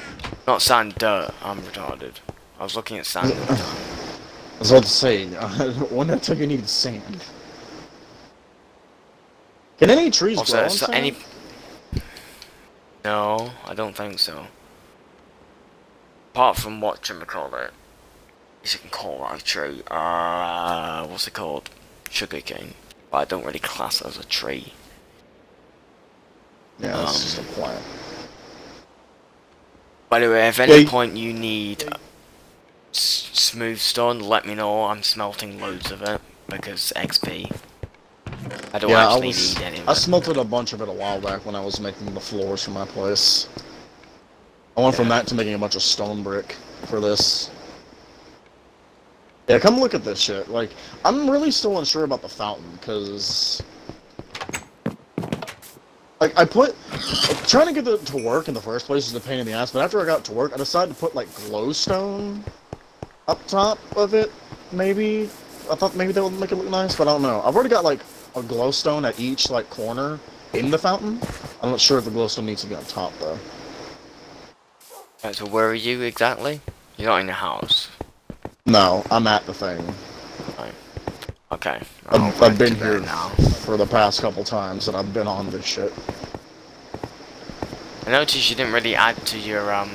Not sand, dirt. I'm retarded. I was looking at sand. at the time. I was about to say, when I tell you need sand. Can any trees grow Also, on so sand? any. No, I don't think so. Apart from what you call it, is you can call a tree. Uh, what's it called? Sugarcane. But I don't really class it as a tree. Yeah, it's um, just a plant. By the way, if any point you need s- smooth stone, let me know. I'm smelting loads of it because XP. I don't yeah, I was. need any of I smelted a bunch of it a while back when I was making the floors for my place. I went from that to making a bunch of stone brick for this. Yeah, come look at this shit. Like, I'm really still unsure about the fountain because, like, I put trying to get it to work in the first place is a pain in the ass. But after I got it to work, I decided to put like glowstone up top of it. Maybe I thought maybe that would make it look nice, but I don't know. I've already got like a glowstone at each like corner in the fountain. I'm not sure if the glowstone needs to be on top though. Right, so where are you exactly? You're not in your house. No, I'm at the thing. Okay. I've, I've been here now. for the past couple times and I've been on this shit. I noticed you didn't really add to your um.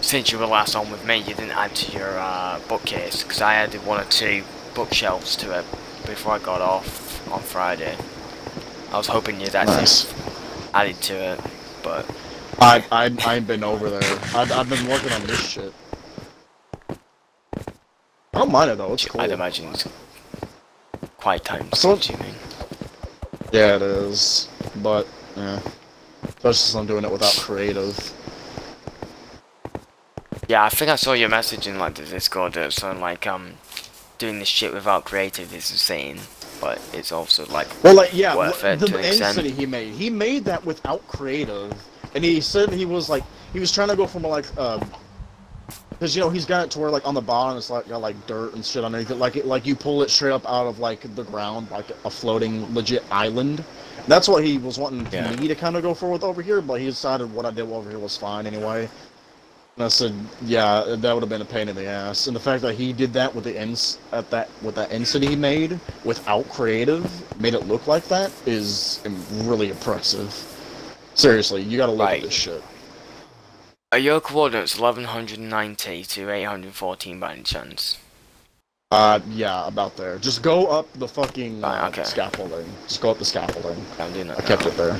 Since you were last on with me, you didn't add to your uh, bookcase because I added one or two bookshelves to it before I got off on Friday. I was hoping you'd actually Nice. added to it, but I I I ain't been over there. I've, I've been working on this shit. I don't mind it though. It's cool. I'd imagine it's quite time consuming. Yeah, it is. But yeah. Especially since I'm doing it without creative. Yeah, I think I saw your message in like the Discord that so like um doing this shit without creative is insane, but it's also like Well, like yeah, Worth it the to an extent. he made, he made that without creative, and he said he was like he was trying to go from like um, because you know he's got it to where like on the bottom it's like got like dirt and shit underneath it, like it like you pull it straight up out of like the ground, like a floating legit island. That's what he was wanting Yeah. me to kind of go for with over here, but he decided what I did over here was fine anyway. And I said, yeah, that would have been a pain in the ass. And the fact that he did that with the ends at that with that city he made without creative, made it look like that is really impressive. Seriously, you gotta look Right. at this shit. are your coordinates 1190 to 814 by any chance? Uh, yeah, about there. Just go up the fucking uh, Right, okay. scaffolding. Just go up the scaffolding. I'm doing that. I kept it there.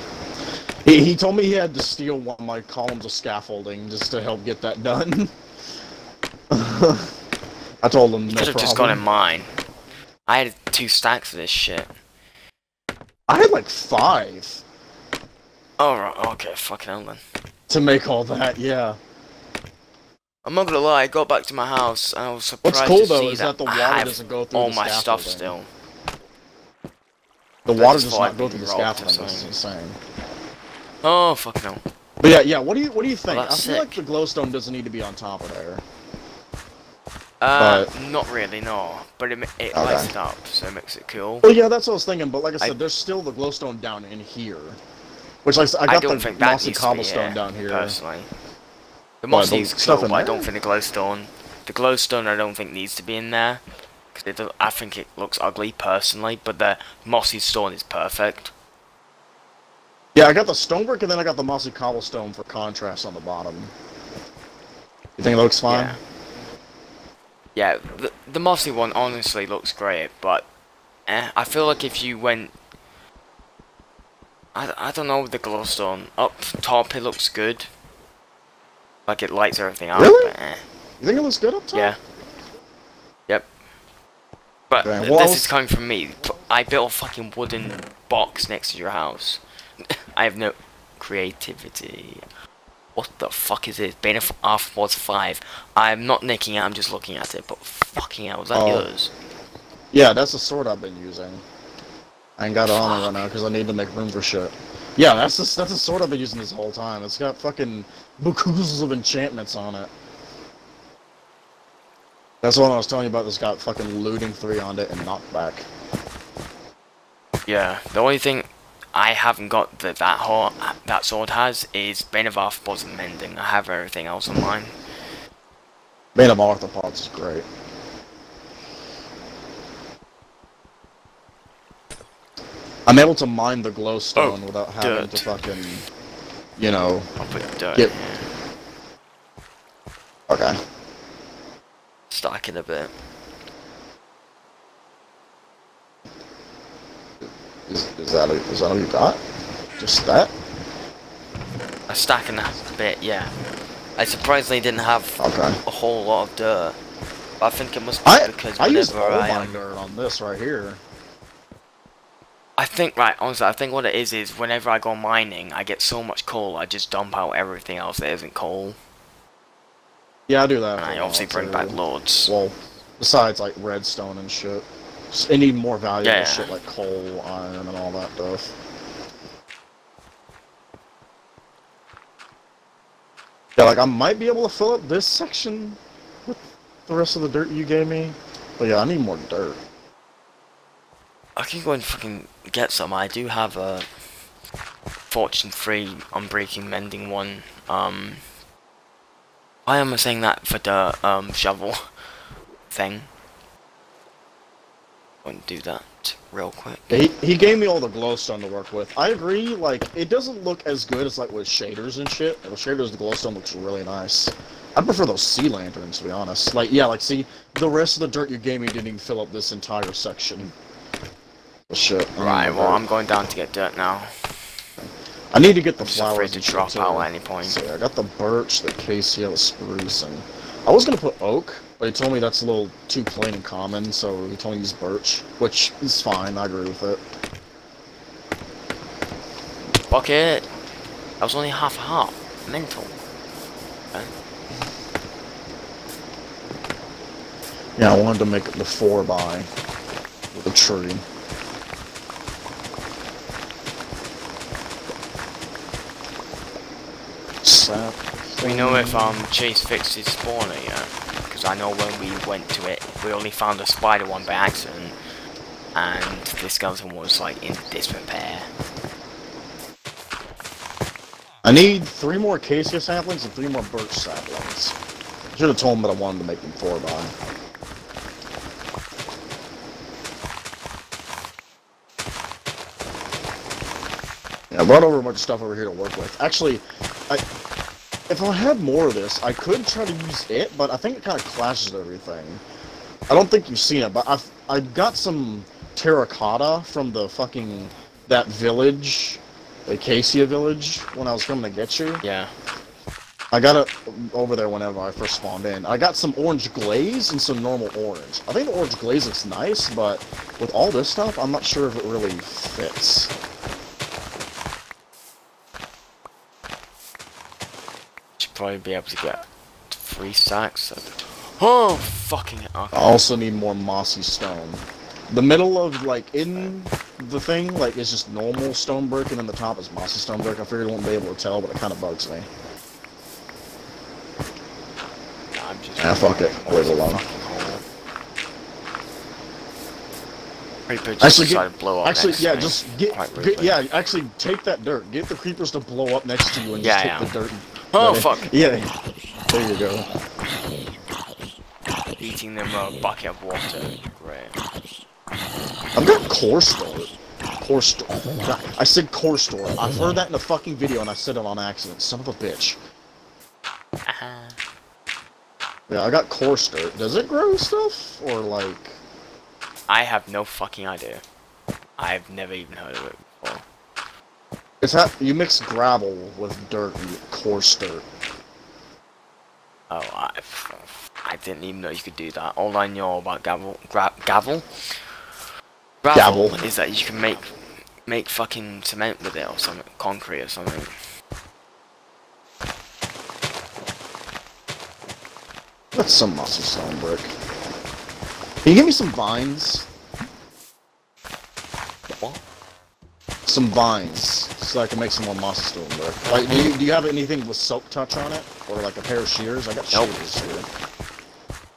He, he told me he had to steal one of my columns of scaffolding just to help get that done. I told him You no could have just gone in mine. I had two stacks of this shit. I had like five Oh okay, fucking hell then. to make all that. Yeah. I'm not gonna lie, I got back to my house and I was surprised What's cool to though see is that the water doesn't go through all my stuff still. The water just does not go through the scaffolding. Something. insane. Oh fuck hell. But yeah, yeah. What do you what do you think? I that's feel like the glowstone doesn't need to be on top of there. Uh, But- not really, no. But it, it Okay. lights it up, so it makes it cool. Well, yeah, that's what I was thinking. But like I said, I- there's still the glowstone down in here, which like I I I got don't the mossy needs to be cobblestone here, down here. personally. The moss needs stuff cool, but I don't think the glowstone. The glowstone, I don't think needs to be in there. Cause it, do- I think it looks ugly personally, but the mossy stone is perfect. Yeah, I got the stonework and then I got the mossy cobblestone for contrast on the bottom. You think it looks fine? Yeah. Yeah, the, the mossy one honestly looks great, but eh, I feel like if you went. I, I don't know with the glowstone. Up top it looks good. Like it lights everything up, Really? eh. You think it looks good up top? Yeah. Yep. But Okay, th- well, this is coming from me. I built a fucking wooden box next to your house. I have no creativity. What the fuck is this? Bane of Arthropods 5. I'm not nicking it, I'm just looking at it, but fucking hell, was that Oh. yours? Yeah, that's the sword I've been using. I ain't got it on me right now because I need to make room for shit. Yeah, that's the, that's the sword I've been using this whole time. It's got fucking bukus of enchantments on it. That's the one I was telling you about. That's got fucking looting three on it and knockback. Yeah, the only thing I haven't got that that, ho- that sword has is Bane of Arthropods and Mending. I have everything else on mine. Bane of Arthropods is great. I'm able to mine the glowstone Oh, without having dirt. to fucking, you know. I'll put dirt in here. Okay. Stack it a bit. Is, is that a, is that all you got? Just that? A stack and a bit, yeah. I surprisingly didn't have Okay. a whole lot of dirt. But I think it must be I because I used whenever all I my dirt on this right here. I think right, honestly, I think what it is is whenever I go mining, I get so much coal, I just dump out everything else that isn't coal, Yeah, I do that. and I obviously bring too. back loads. Well, besides like redstone and shit. Just any more valuable Yeah, yeah. shit like coal, iron, and all that stuff. Yeah, like I might be able to fill up this section with the rest of the dirt you gave me. But yeah, I need more dirt. I can go and fucking get some. I do have a fortune free unbreaking mending one. Um, why am I saying that for the um shovel thing? And do that real quick. He, he gave me all the glowstone to work with. I agree, like, it doesn't look as good as, like, with shaders and shit. With shaders, the glowstone looks really nice. I prefer those sea lanterns, to be honest. Like, yeah, like, see, the rest of the dirt you gave me didn't even fill up this entire section. Shit. Right, well, I'm going down to get dirt now. I need to get the I'm flowers afraid to drop out at any point. So, yeah, I got the birch, the acacia, the spruce, and... I was gonna put oak, but he told me that's a little too plain and common, so he told me to use birch, which is fine, I agree with it. Fuck it. That was only half a heart. Mental. Yeah, I wanted to make it the four by with a tree. We know if um Chase fixed his spawner yet, because I know when we went to it, we only found a spider one by accident, and this skeleton was like in disrepair. I need three more acacia saplings and three more birch saplings. Should have told him that I wanted to make them four by. Yeah, I brought over a bunch of stuff over here to work with. Actually, I, if I had more of this, I could try to use it, but I think it kind of clashes with everything. I don't think you've seen it, but I've I got some terracotta from the fucking that village, the Acacia village, when I was coming to get you. Yeah. I got it over there whenever I first spawned in. I got some orange glaze and some normal orange. I think the orange glaze looks nice, but with all this stuff, I'm not sure if it really fits. Probably be able to get three stacks. Of... Oh, fucking okay. I also need more mossy stone. The middle of, like, in the thing, like, is just normal stone brick, and then the top is mossy stone brick. I figured I wouldn't be able to tell, but it kind of bugs me. I'm just. Ah, fuck it. I'll leave it alone. Actually, get, blow up actually, yeah, just get, get, yeah, actually, take that dirt. Get the creepers to blow up next to you and Yeah, just yeah. take the dirt. Oh, fuck. Yeah, there you go. Eating them a bucket of water. Great. I've got core store. Core store. I said core store. I've heard that in a fucking video and I said it on accident. Son of a bitch. Uh-huh. Yeah, I got core store. Does it grow stuff? Or like... I have no fucking idea. I've never even heard of it before. It's ha you mix gravel with dirt and you get coarse dirt. Oh, I, I didn't even know you could do that. All I know about gavel, gra gavel, gravel, Gavel. is that you can make make fucking cement with it or something, concrete or something. That's some muscle stone brick. Can you give me some vines? What? Some vines, so I can make some more mossy stone brick. Like, do you, do you have anything with silk touch on it? Or like a pair of shears? I got Nope. shears here.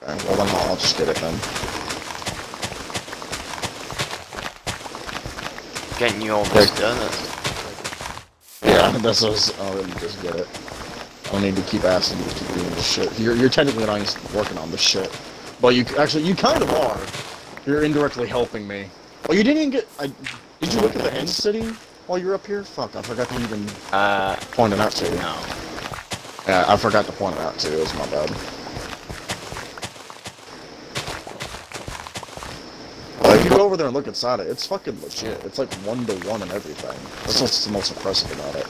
Okay, well then I'll just get it then. Getting you all this done. Yeah, that's what I was, I'll really just get it. I don't need to keep asking you to keep doing this shit. You're, you're technically not working on this shit. But you, actually, you kind of are. You're indirectly helping me. Oh, you didn't even get, I, did you look at the end city while you were up here? Fuck, I forgot to even Uh, point it out to you. no. Yeah, I forgot to point it out to you, it was my bad. Well, if you go over there and look inside it, it's fucking legit. It's like one to one and everything. That's what's the most impressive about it.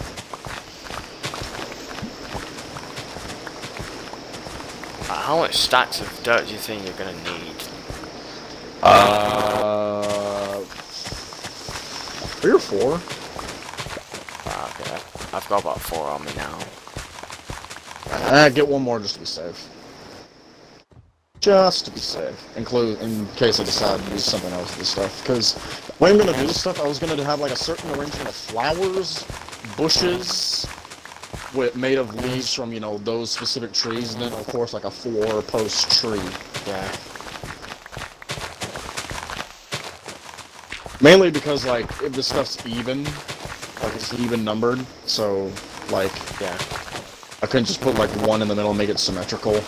How much stacks of dirt do you think you're gonna need? Uh, three or four. Ah, okay, I've got about four on me now. Uh, get one more just to be safe. Just to be safe. Include in case I decide to do something else with this stuff. Because when I'm gonna do this stuff, I was gonna have like a certain arrangement of flowers, bushes, with made of leaves from you know those specific trees, and then of course like a four-post tree. Yeah. Mainly because like if this stuff's even, like it's even numbered, so like Yeah. I couldn't just put like one in the middle and make it symmetrical.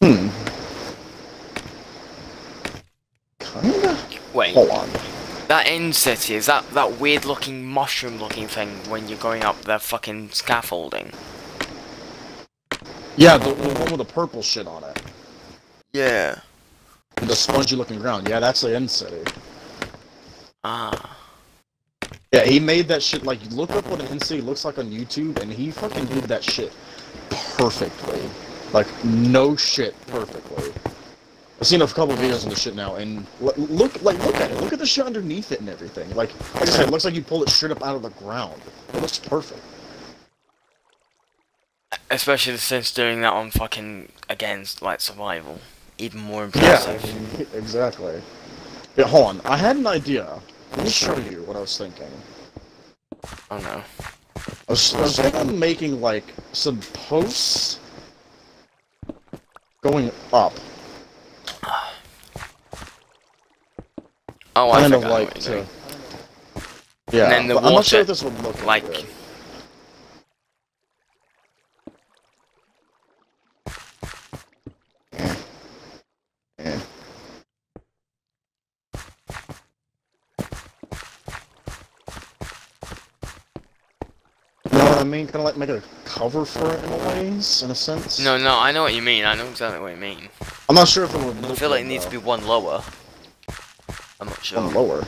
Hmm. Kinda? Wait, Hold on. That city, is that that weird looking mushroom looking thing when you're going up the fucking scaffolding? Yeah, the, the one with the purple shit on it. Yeah. The spongy looking ground. Yeah, that's the end city. Ah. Yeah, Yeah, he made that shit like look up what an NC looks like on YouTube, and he fucking did that shit perfectly. Like no shit, perfectly. I've seen a couple videos on the shit now, and look like look at it. Look at the shit underneath it and everything. Like like I said, it looks like you pulled it straight up out of the ground. It looks perfect. Especially since doing that on fucking against like survival, even more impressive. Yeah, exactly. Yeah, hold on. I had an idea. Let me show you what I was thinking. Oh no. I was, I was thinking of making like some posts going up, Oh, I kind think of know like to. Yeah, then the but I'm not sure if this would look like good. Yeah. You know what I mean? Kind of like make a cover for it in a ways, in a sense. No, no, I know what you mean. I know exactly what you mean. I'm not sure if it would I feel like it good, needs to be one lower. I'm not sure. One lower.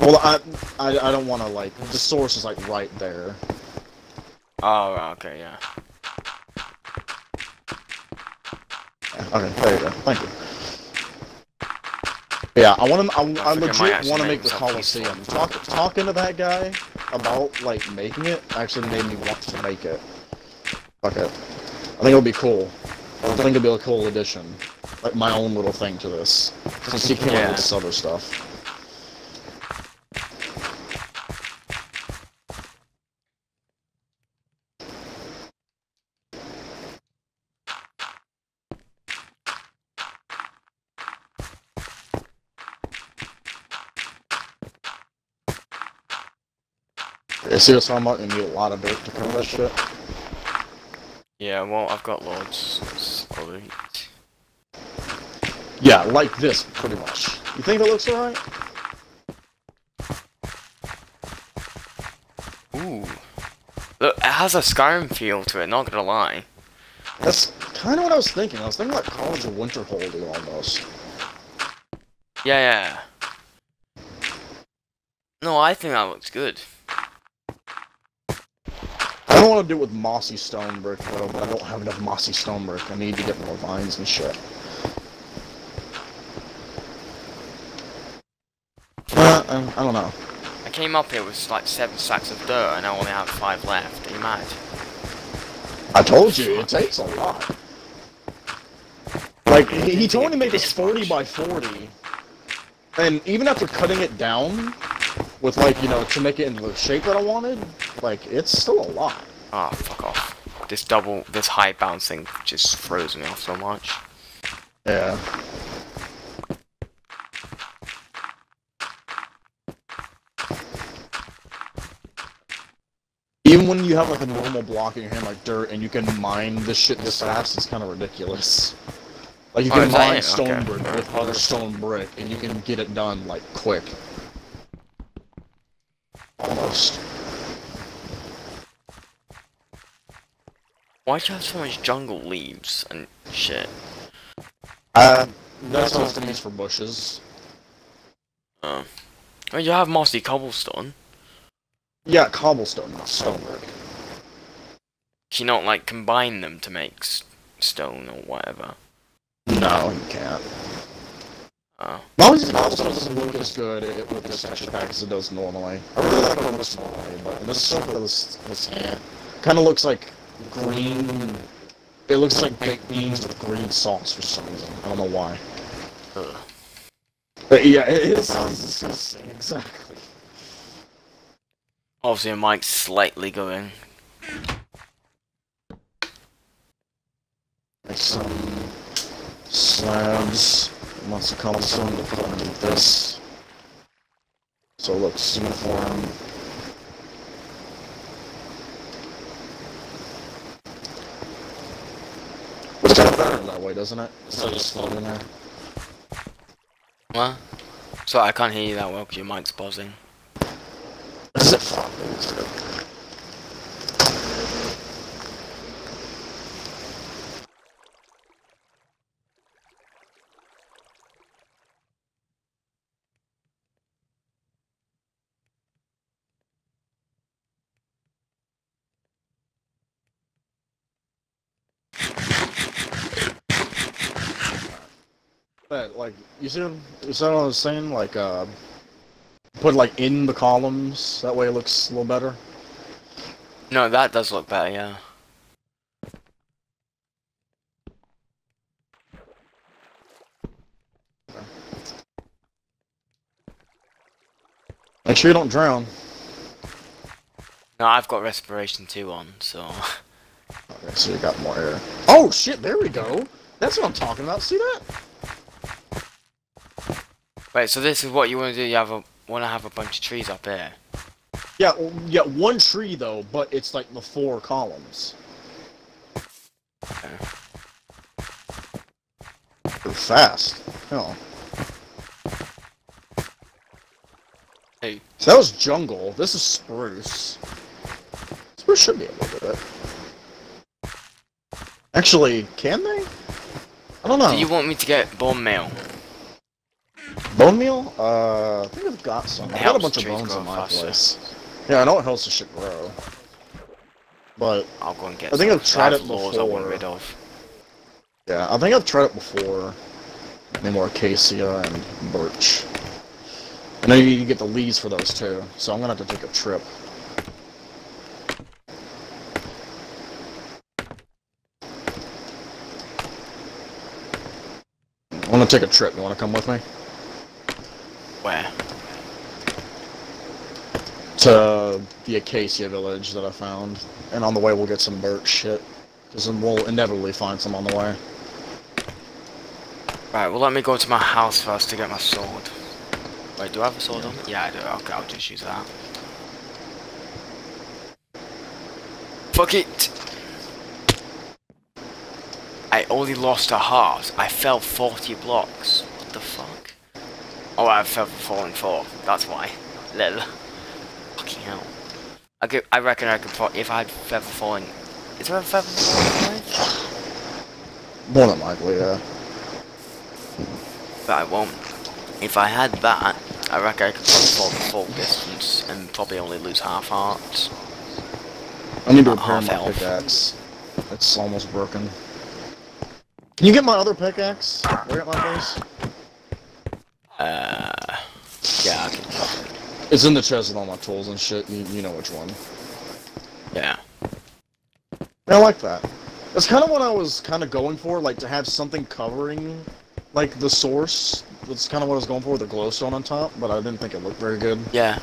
Well, I I, I don't want to like the source is like right there. Oh, okay, yeah. Okay, there you go. Thank you. Yeah, I want to. I, I legit want to make the Coliseum. Talk, talking to that guy about like making it actually made me want to make it. Fuck it. I think it'll be cool. I think it'll be a cool addition, like my own little thing to this. Since you can't Yeah. with this other stuff. Yeah, see I'm about? You need a lot of dirt to cover that shit. Yeah, well, I've got loads. Yeah, like this, pretty much. You think it looks alright? Ooh. Look, it has a Skyrim feel to it, not gonna lie. That's kind of what I was thinking. I was thinking like College of Winterhold almost. Yeah, yeah. No, I think that looks good. I don't want to do it with mossy stone brick though, but I don't have enough mossy stone brick. I need to get more vines and shit. Uh, I, I don't know. I came up here with like seven sacks of dirt and I only have five left. Are you mad? I told you, it takes a lot. Like, he, he told me to make this 40 by 40. And even after cutting it down, with like, you know, to make it into the shape that I wanted, like, it's still a lot. Oh, fuck off. This double, this high bouncing just throws me off so much. Yeah. Even when you have like a normal block in your hand like dirt and you can mine this shit this fast, it's kind of ridiculous. Like you Oh, can that mine stone Okay. brick with other stone brick and you can get it done like quick. Almost. Why'd you have so much jungle leaves and shit? Uh, that's what it's used for bushes. Oh. Well, you have mossy cobblestone. Yeah, cobblestone, not stone brick. Can you not, like, combine them to make s- stone or whatever? No, you can't. Oh. Mossy cobblestone doesn't look as good i- with this texture pack as it does normally. I really like it on this normally, but in this stuff with this, this kind of looks like green. It looks like baked beans with green sauce for some reason. I don't know why. Ugh. But yeah, it, it sounds disgusting. Exactly. Obviously, mic's slightly going. Like some slabs. Lots of cobblestone to put underneath this. So it looks uniform. Of better that way, doesn't it? Of just floating there. What? So I can't hear you that well because your mic's buzzing. Is it you see, you see what I was saying? Like, uh, put like in the columns. That way it looks a little better. No, that does look better, yeah. Make sure you don't drown. No, I've got respiration 2 on, so... Okay, so you got more air. Oh shit! There we go. That's what I'm talking about. See that? Wait, so this is what you want to do? You have a want to have a bunch of trees up here? Yeah, well, yeah. One tree though, but it's like the four columns. Okay. They're fast. Hell. Hey. So that was jungle. This is spruce. Spruce should be able to do it. Actually, can they? I don't know. Do you want me to get bone meal? Bone meal? Uh, I think I've got some. I've got a bunch of bones in my faster. place. Yeah, I know it helps the shit grow. But I'll go and get I think some. I've tried it laws I want before. rid of. yeah, I think I've tried it before. More acacia and birch. I know you need to get the leaves for those too, so I'm gonna have to take a trip. I want to take a trip. You want to come with me? Where? to the Acacia village that I found, and on the way we'll get some birch shit, because then we'll inevitably find some on the way. Right, well let me go to my house first to get my sword. Wait, do I have a sword on? me? Yeah, I do. Okay, I'll just use that. Fuck it! I only lost a heart. I fell 40 blocks. What the fuck? Oh, I fell for falling four. That's why. Lil. Fucking hell. I could, I reckon I could pro- if I'd feather fallen. Is there a feather falling? More than likely, yeah. But I won't. If I had that, I reckon I could probably fall the full distance and probably only lose half hearts. I need to repair half my elf. pickaxe. It's almost broken. Can you get my other pickaxe? Right at my place? Uh, yeah, I can. It's in the chest with all my tools and shit. You, you know which one. Yeah. I like that. That's kind of what I was kind of going for, like to have something covering, like the source. That's kind of what I was going for with the glowstone on top, but I didn't think it looked very good. Yeah.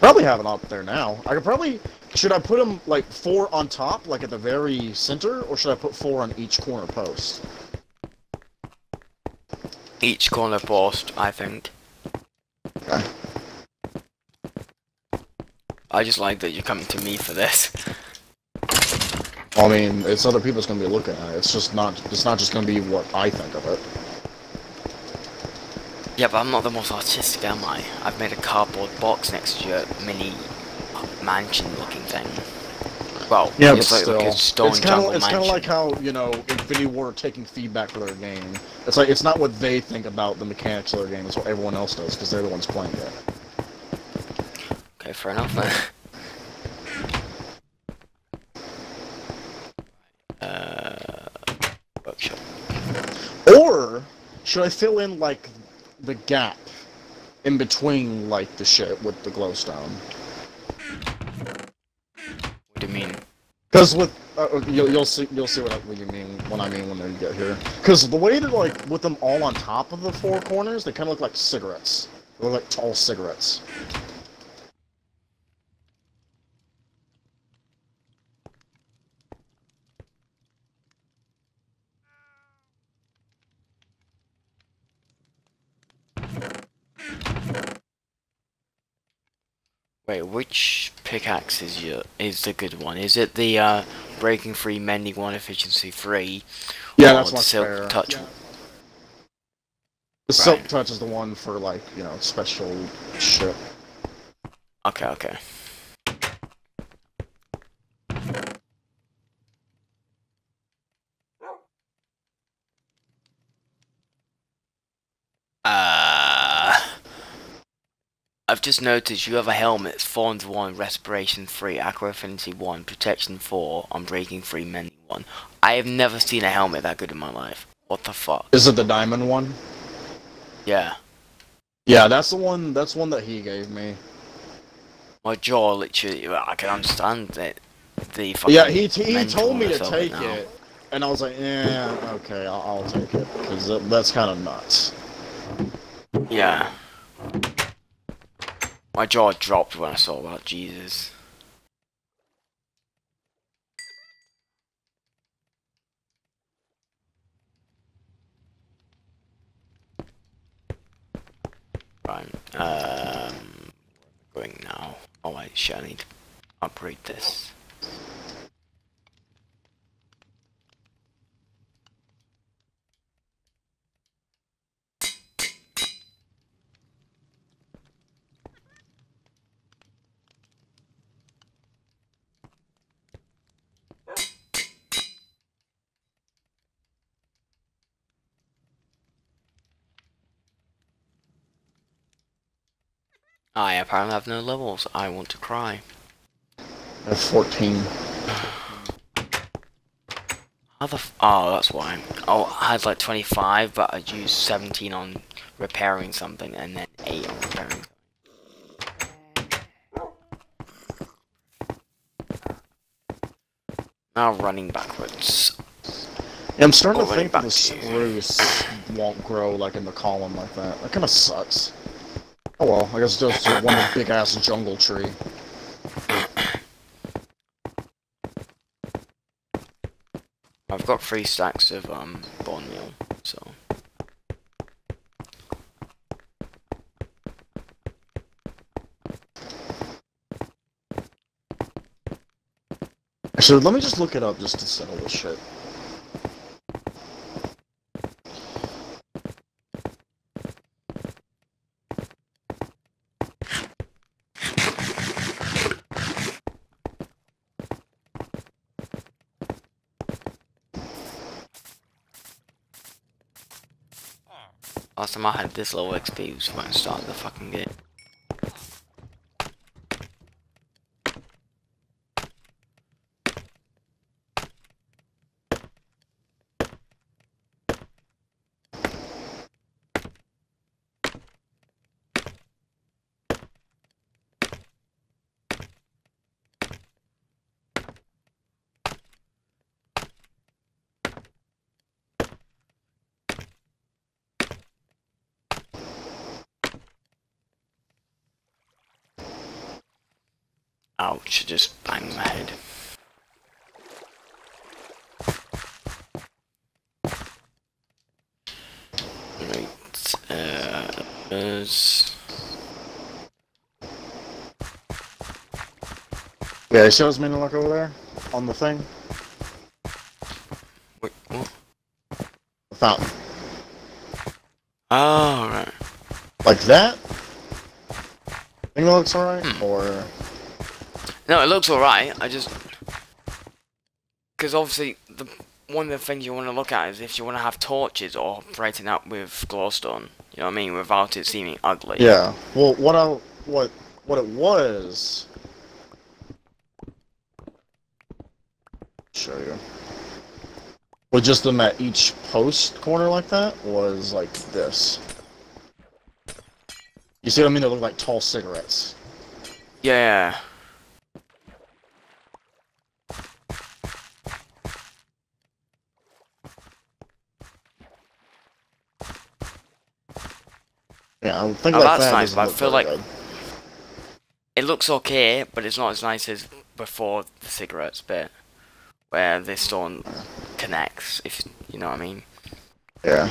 Probably have it up there now. I could probably. Should I put them like four on top, like at the very center, or should I put four on each corner post? Each corner post, I think. Okay. I just like that you're coming to me for this. I mean, it's other people's gonna be looking at it. It's just not. It's not just gonna be what I think of it. Yeah, but I'm not the most artistic, am I? I've made a cardboard box next to your mini mansion-looking thing. Well, Yeah, but it's like, still, like it's kind of it's kind of like how you know Infinity Ward are taking feedback for their game. It's like it's not what they think about the mechanics of their game. It's what everyone else does because they're the ones playing it. Okay, fair enough then. uh, workshop. Or should I fill in like the gap in between like the shit with the glowstone? Do you mean? Because with uh, you'll, you'll see you'll see what, I, what you mean when I mean when they get here. Because the way that like with them all on top of the four corners, they kind of look like cigarettes. They look like tall cigarettes. Wait, which pickaxe is your is the good one? Is it the uh, breaking free, mending one, efficiency three? Yeah, or that's silk touch. The silk touch is the one for like you know special shit. Okay, okay. Uh, I've just noticed you have a helmet Thorns 1, Respiration 3, Aqua Affinity 1, Protection 4, Unbreaking 3, Mending 1. I have never seen a helmet that good in my life. What the fuck? Is it the diamond one? Yeah. Yeah, that's the one. That's one that he gave me. My jaw literally. I can understand it. The fucking Yeah, he t- he told me to take now. it, and I was like, yeah, okay, I'll, I'll take it because that's kind of nuts. Yeah. My jaw dropped when I saw about Jesus. Right, um, going now? Oh wait, shit, I need to upgrade this. Ah, I apparently have no levels. I want to cry. I have 14. How the f- Oh, that's why. Oh, I had like 25, but I'd used 17 on repairing something and then 8 on repairing Now running backwards. Yeah, I'm starting to think the spruce won't grow like in the column like that. That kind of sucks. Oh well, I guess it's just one big ass jungle tree. I've got three stacks of um bone meal, so Actually, let me just look it up just to settle this shit. This low XP was when I started the fucking game. Ouch, I just banged my head. Right, uh, is... Yeah, it shows me to look over there on the thing. Wait, what? The fountain. Oh, right. Like that? Think that looks alright? Hmm. Or No, it looks alright, I just... Because obviously, the one of the things you want to look at is if you want to have torches or brighten up with glowstone. You know what I mean? Without it seeming ugly. yeah. Well, what I what what it was. Show you. Was just them at each post corner like that was like this. You see what I mean? They look like tall cigarettes. Yeah. Yeah, I think Oh, like that's that nice, but I feel like- good. It looks okay, but it's not as nice as before the cigarettes bit. Where this stone connects, if you know what I mean. Yeah.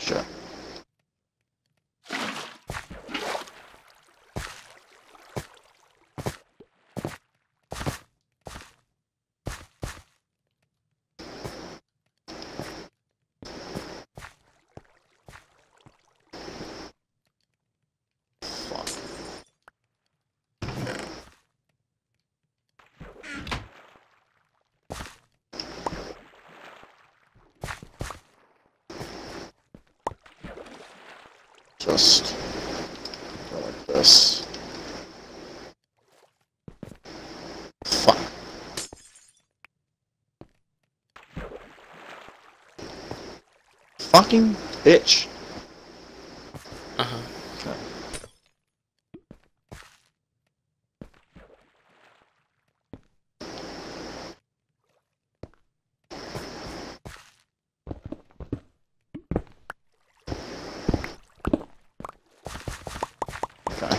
Sure. just go like this. Fuck. Fucking bitch. Okay. Okay.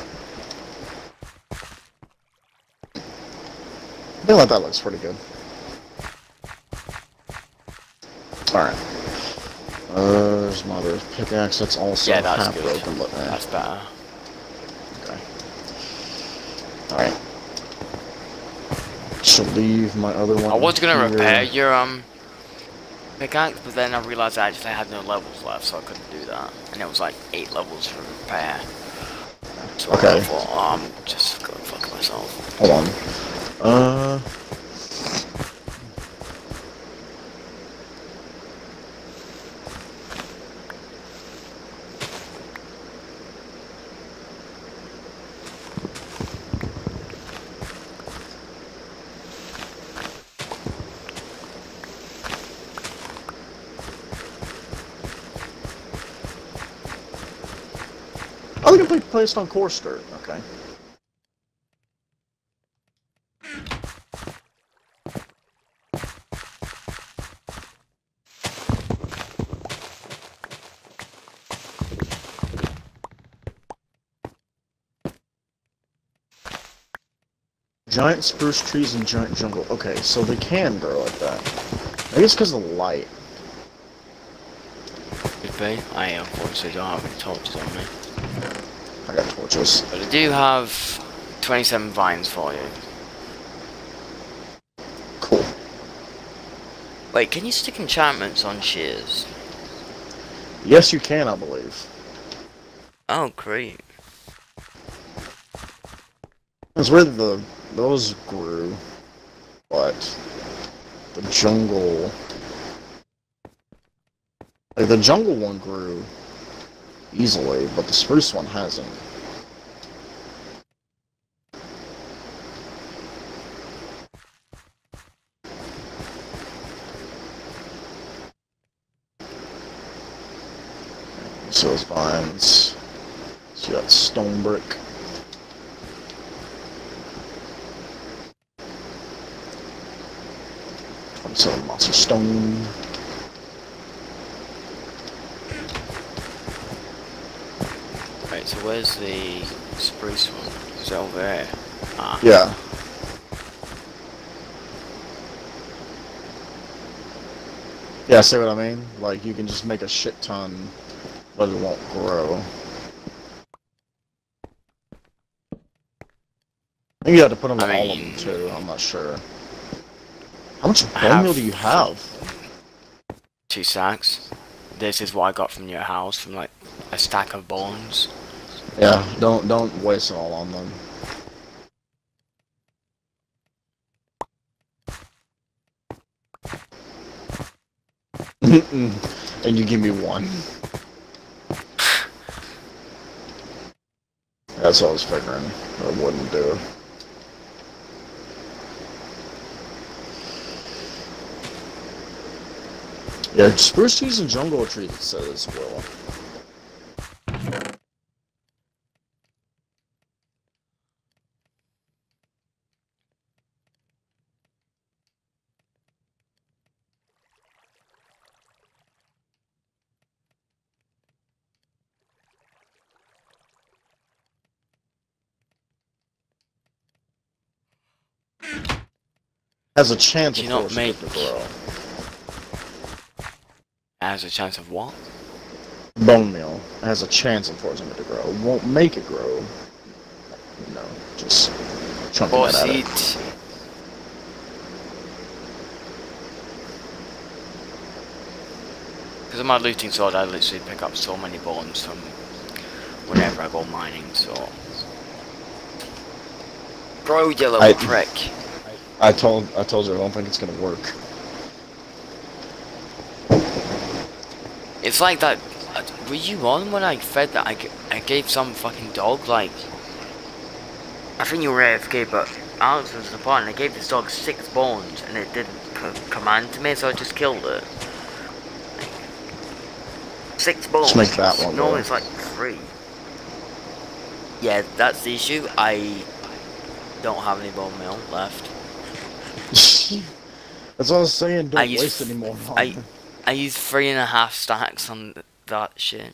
I feel like that looks pretty good. Alright. Uh, there's my other pickaxe. That's also Yeah, that's half good. broken, but eh, That's better. okay. Alright. Should leave my other one. I was gonna here. repair your um pickaxe, but then I realized I actually had no levels left, so I couldn't do that. And it was like eight levels for repair. So Okay. I thought, oh, I'm just gonna fuck myself. Hold on. Uh. Placed on coarse dirt. Okay. Giant spruce trees and giant jungle. Okay, so they can grow like that. I guess because of the light. Could be. I unfortunately don't have any torches on me. Torches. But I do have 27 vines for you. Cool. Wait, can you stick enchantments on shears? Yes, you can, I believe. Oh, great. It's where the those grew, but the jungle, like the jungle one grew easily, but the spruce one hasn't. So those. So you got stone brick. Twenty-seven monster stone. Right, so where's the spruce one? Is it over there? Ah. Yeah. Yeah, see what I mean? Like, you can just make a shit ton, but it won't grow. I think you have to put them I on all of them, too. I'm not sure. How much bone meal do you have? Two sacks. This is what I got from your house, from like a stack of bones. Yeah, don't don't waste it all on them. and you give me one. That's what I was figuring. I wouldn't do. Yeah, spruce trees and jungle trees says will. Has a chance Do of not forcing it to make- grow. Has a chance of what? Bone meal has a chance of forcing it to grow. Won't make it grow. No, just chunking Or oh, it at it. Because of my looting sword, I literally pick up so many bones from whenever I go mining, so... Bro, you little I- prick. I told I told you I don't think it's gonna work. It's like that... uh, were you on when I fed that? I, I gave some fucking dog, like... I think you were AFK, but Alex was the point. I gave this dog six bones, and it didn't command to me, so I just killed it. Six bones. Let's make that one. No, it's like three. Yeah, that's the issue. I don't have any bone meal left. That's what I was saying. Don't I waste any more. I, I used three and a half stacks on that shit.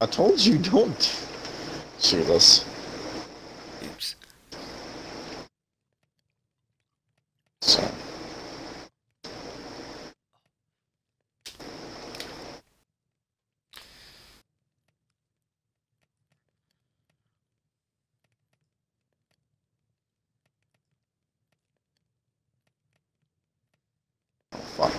I told you don't. See this. Oops. So. fuck.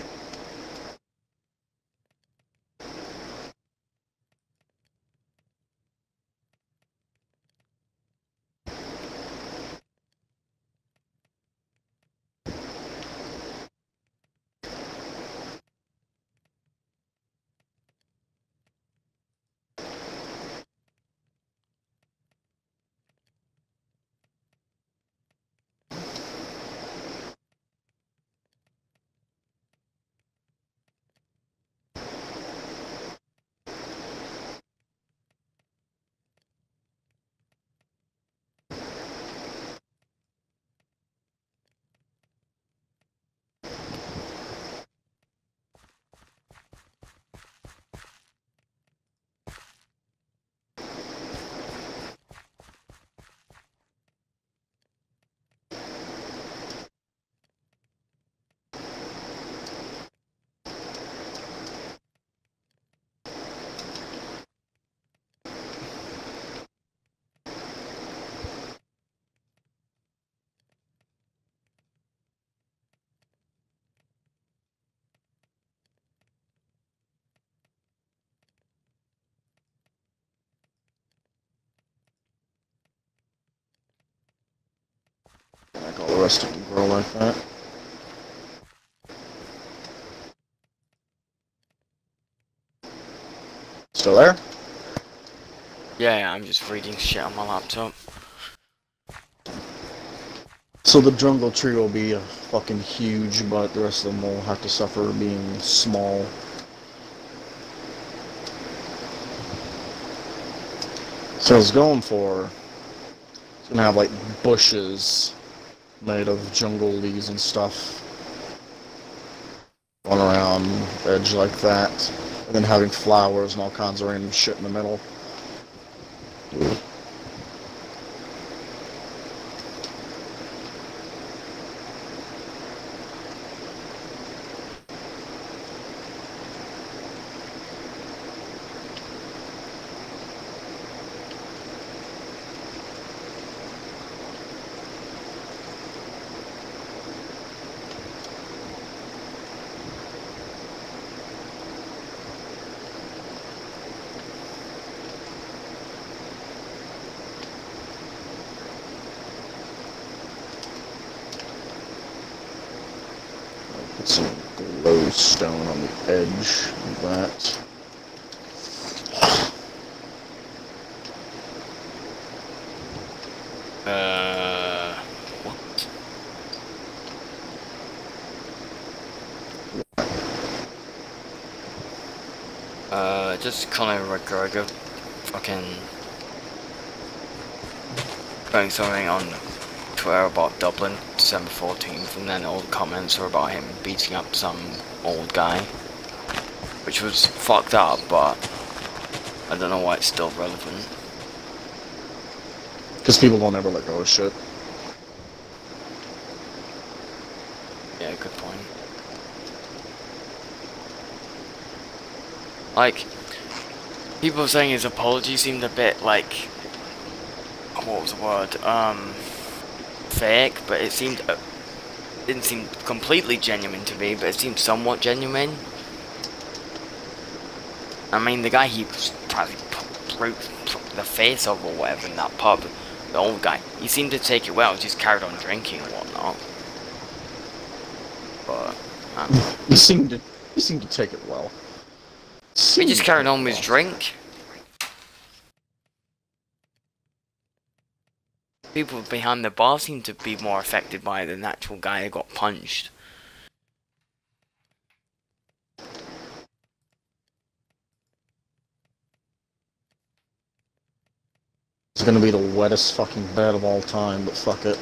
Like all the rest of them grow like that. Still there? Yeah, yeah, I'm just reading shit on my laptop. So the jungle tree will be uh, fucking huge, but the rest of them will have to suffer being small. So I was going for, it's gonna have like bushes made of jungle leaves and stuff going around edge like that, and then having flowers and all kinds of random shit in the middle. Put some glowstone on the edge of that. Uh, what? Uh, just McGregor fucking putting something on Twitter about Dublin, December 14th, and then all the comments were about him beating up some old guy. Which was fucked up, but I don't know why it's still relevant. Because people don't ever let go of shit. Yeah, good point. Like, people saying his apology seemed a bit like, what was the word? Um, fake, but it seemed, uh, didn't seem completely genuine to me, but it seemed somewhat genuine. I mean, the guy he probably broke the face of or whatever in that pub, the old guy, he seemed to take it well, just carried on drinking and whatnot. But, know. He seemed to he seemed to take it well. He just carried on with his drink. People behind the bar seem to be more affected by it than the actual guy that got punched. It's gonna be the wettest fucking bed of all time, but fuck it.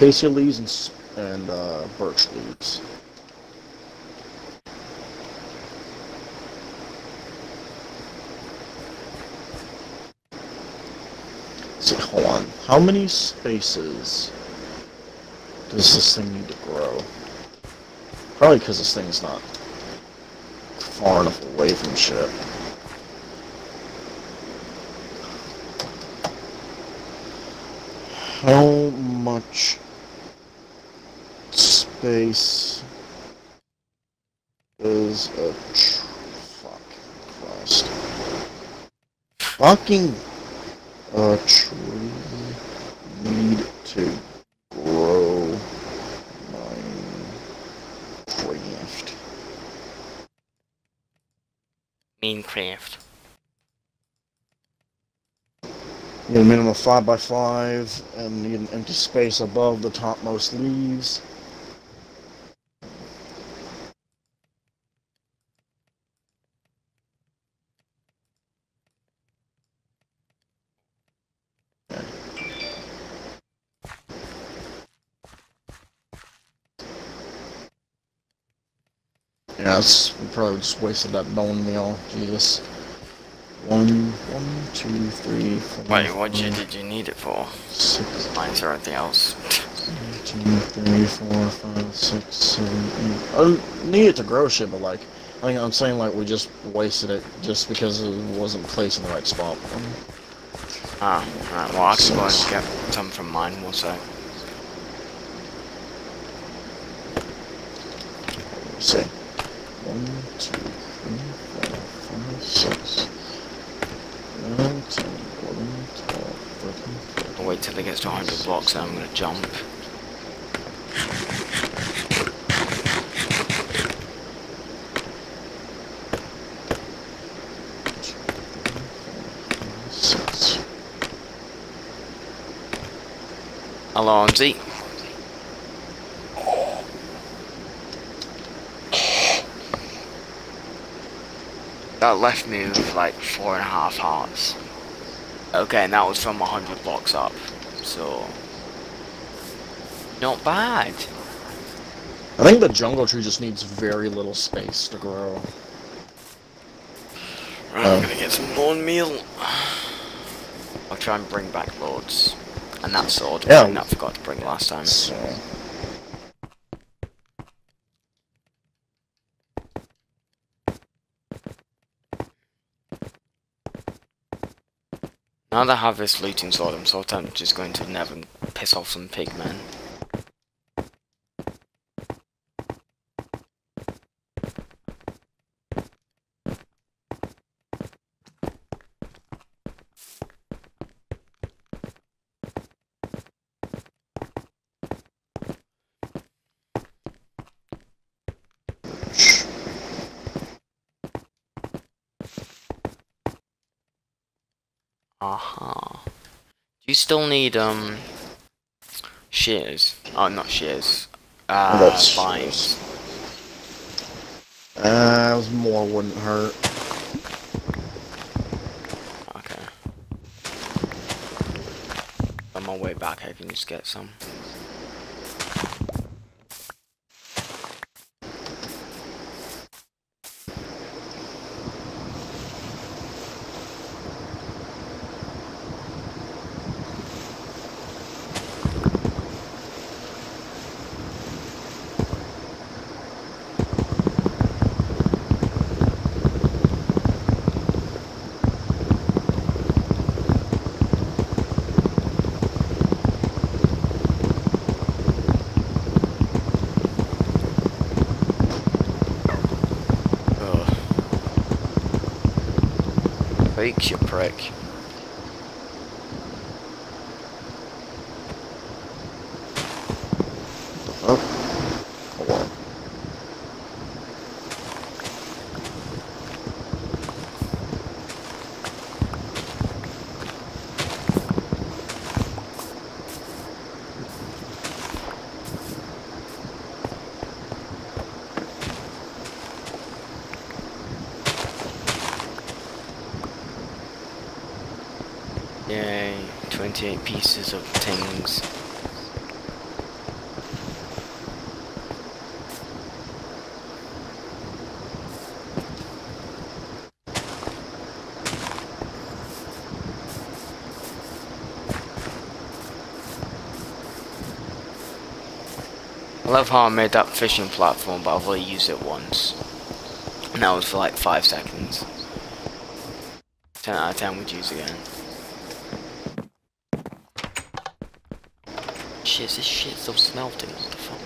Acacia leaves and, and uh, birch leaves. See, hold on. How many spaces does this thing need to grow? Probably because this thing's not far enough away from shit. How much space is a tr- fuck Christ fucking a tree need to grow my Minecraft? Minecraft. You need a minimum of 5 by 5 and need an empty space above the topmost leaves. Yeah, that's, we probably just wasted that bone meal. Jesus. One, one, two, three, four. Wait, what did you need it for? Six, Mine's everything else. two, three, four, five, six, seven, eight. I need it to grow shit, but like, I think I'm saying like we just wasted it just because it wasn't placed in the right spot. Ah, right, well I can go and get some from mine also. Let's see. Two, three, four, five, six, nine, ten, eleven, twelve, thirteen. I'll wait till it gets to 100 blocks then I'm gonna jump. Six. That left me with like four and a half hearts. Okay, and that was from 100 blocks up. So... Not bad. I think the jungle tree just needs very little space to grow. Right, Oh. I'm gonna get some bone meal. I'll try and bring back loads. And that sword, yeah. I forgot to bring last time. So, Now that I have this looting sword, I'm sort of just going to never piss off some pigmen. Still need, um, shears? Oh, not shears. Uh, That's vines. uh, was more wouldn't hurt. Okay. On my way back, I can just get some. Brakes, you prick. Oh. Oh, well. Yay, 28 pieces of things. I love how I made that fishing platform, but I've only used it once. And that was for like 5 seconds. 10 out of 10 would use again. Shit, this shit's still smelting, what the fuck?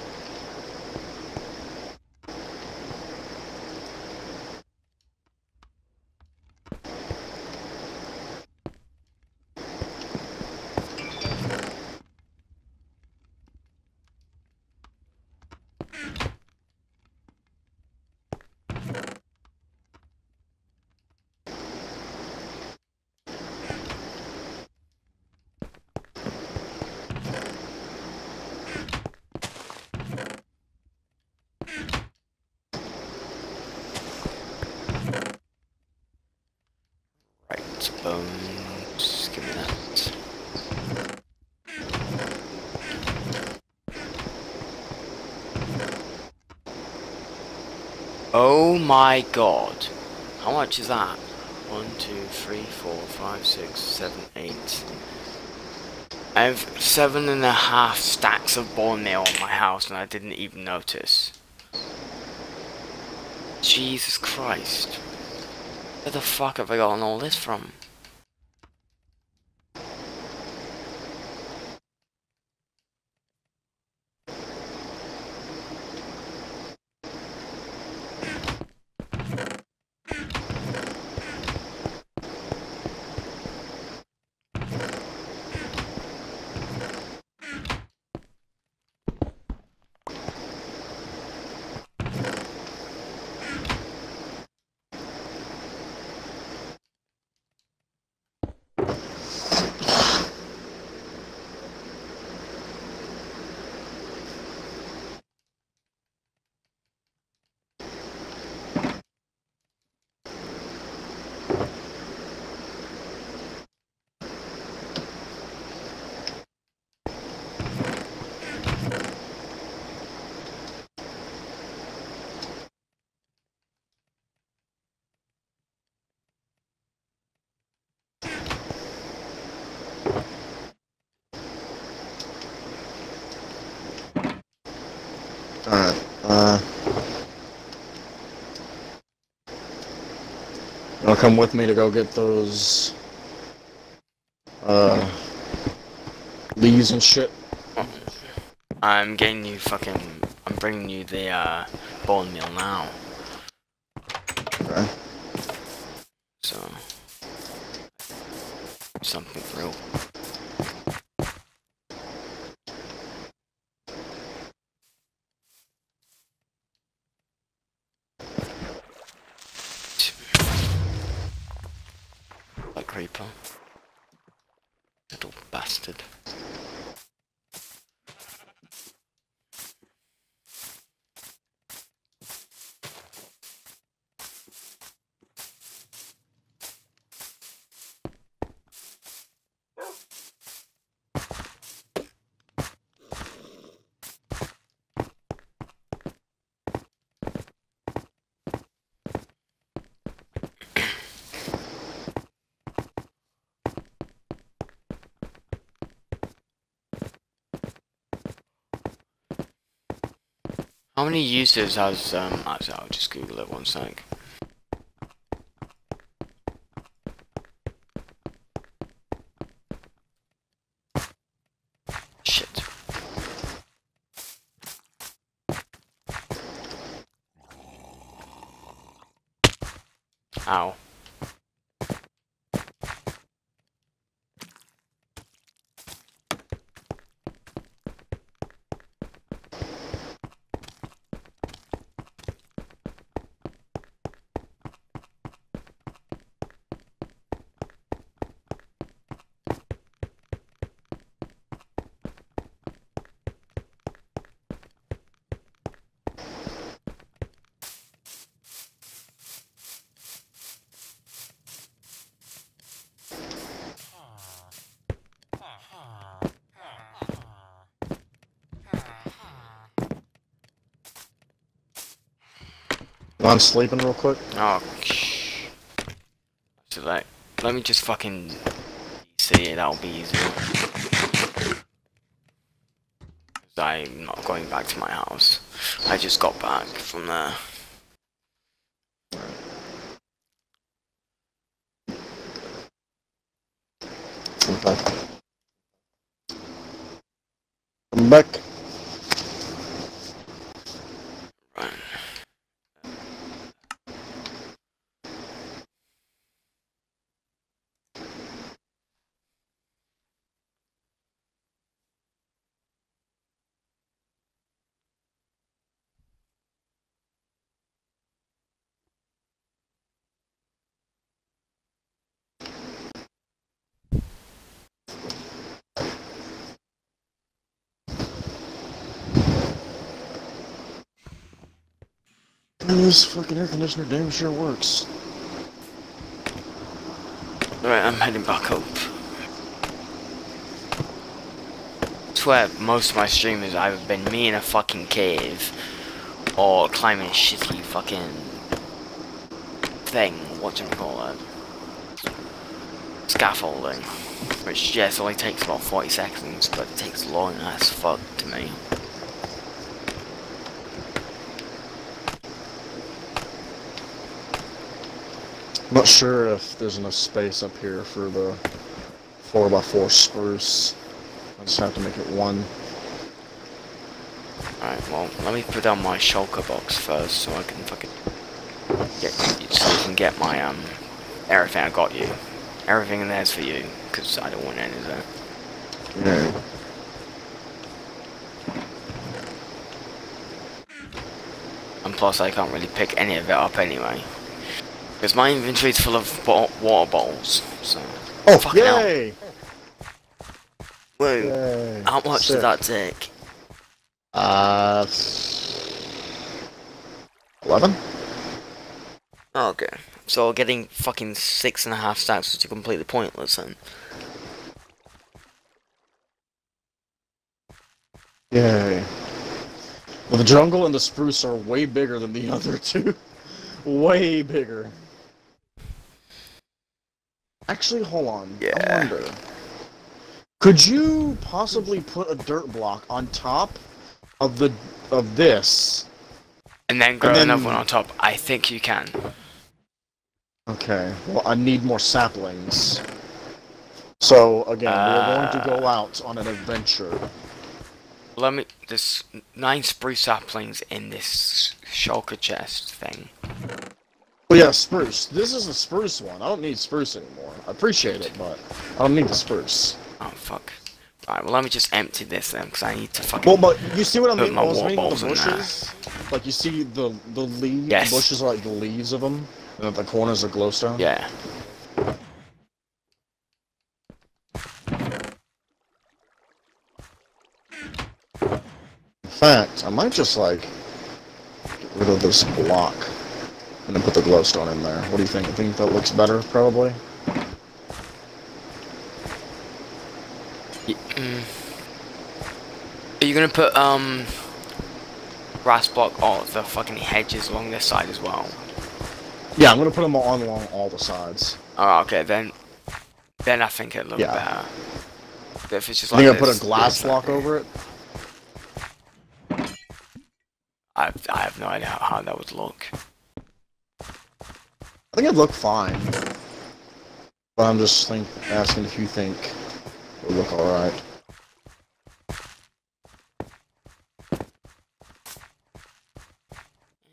Right, bones, give me that. Oh my god. How much is that? One, two, three, four, five, six, seven, eight. I have seven and a half stacks of bone meal in my house and I didn't even notice. Jesus Christ. Where the fuck have I gotten all this from? Alright, uh... Come with me to go get those... Uh... Leaves and shit? I'm getting you fucking. I'm bringing you the uh, bone meal now. Okay. So. Something real. Like creeper. Little bastard. How many users has um actually I'll just Google it one sec. Shit. Ow. I'm sleeping real quick. Oh, shh. So like, let me just fucking see it. That'll be easier. I'm not going back to my house. I just got back from there. Okay. I'm back. Right. Man, this fucking air conditioner damn sure works. Alright, I'm heading back up. swear most of my stream has either been me in a fucking cave or climbing a shitty fucking thing, what do you call it? Scaffolding. Which yes only takes about 40 seconds, but it takes long as fuck to me. Not sure if there's enough space up here for the 4x4 spruce. I just have to make it one. Alright, well, let me put down my shulker box first so I can fucking get, so you can get my, um, everything I got you. Everything in there's for you, because I don't want any of that. Yeah. And plus I can't really pick any of it up anyway. Because my inventory's full of bo water bottles, so... Oh, Fucking hell. Whoa, Yay. how much Sick. did that take? Uh, eleven. Okay, so getting fucking six and a half stacks was completely pointless then. Yay. Well, the jungle and the spruce are way bigger than the other two. way bigger. Actually, hold on. Yeah. I wonder. Could you possibly put a dirt block on top of the of this? And then grow then- another one on top. I think you can. Okay. Well, I need more saplings. So again, we're going to go Uh. out on an adventure. Let me. There's nine spruce saplings in this shulker chest thing. Well, yeah, spruce. This is a spruce one. I don't need spruce anymore. I appreciate it, but I don't need the spruce. Oh fuck. Alright, well let me just empty this then, because I need to fucking. Well, but you see what I mean? my wall balls the bushes. Like you see the the leaves. Yes. The bushes are like the leaves of them, and at the corners are glowstone. Yeah. In fact, I might just like get rid of this block and then put the glowstone in there. What do you think? I think that looks better, probably. Mm. Are you gonna put um grass block all the fucking hedges along this side as well? Yeah, I'm gonna put them on along all the sides. Oh, okay, then then I think it looks Yeah. better. But if it's just I like think I put a glass block like- over it. I I have no idea how, how that would look. I think it'd look fine. But I'm just think asking if you think it would look alright.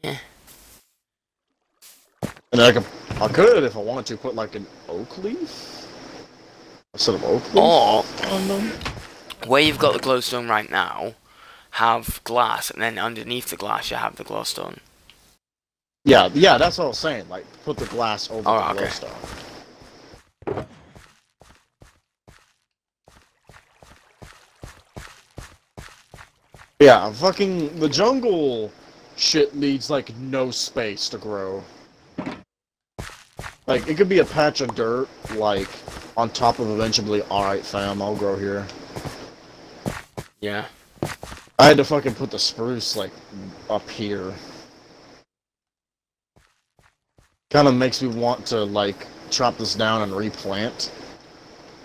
Eh. And I could, I could, if I wanted to, put like an oak leaf instead of oak leaf Or on them. where you've got the glowstone right now, have glass, and then underneath the glass you have the glowstone. Yeah, yeah, that's what I was saying. Like, put the glass over Oh, the okay. glowstone. Yeah, fucking the jungle shit needs like no space to grow. Like it could be a patch of dirt, like on top of eventually. All right, fam, I'll grow here. Yeah. I had to fucking put the spruce like up here. Kind of makes me want to like chop this down and replant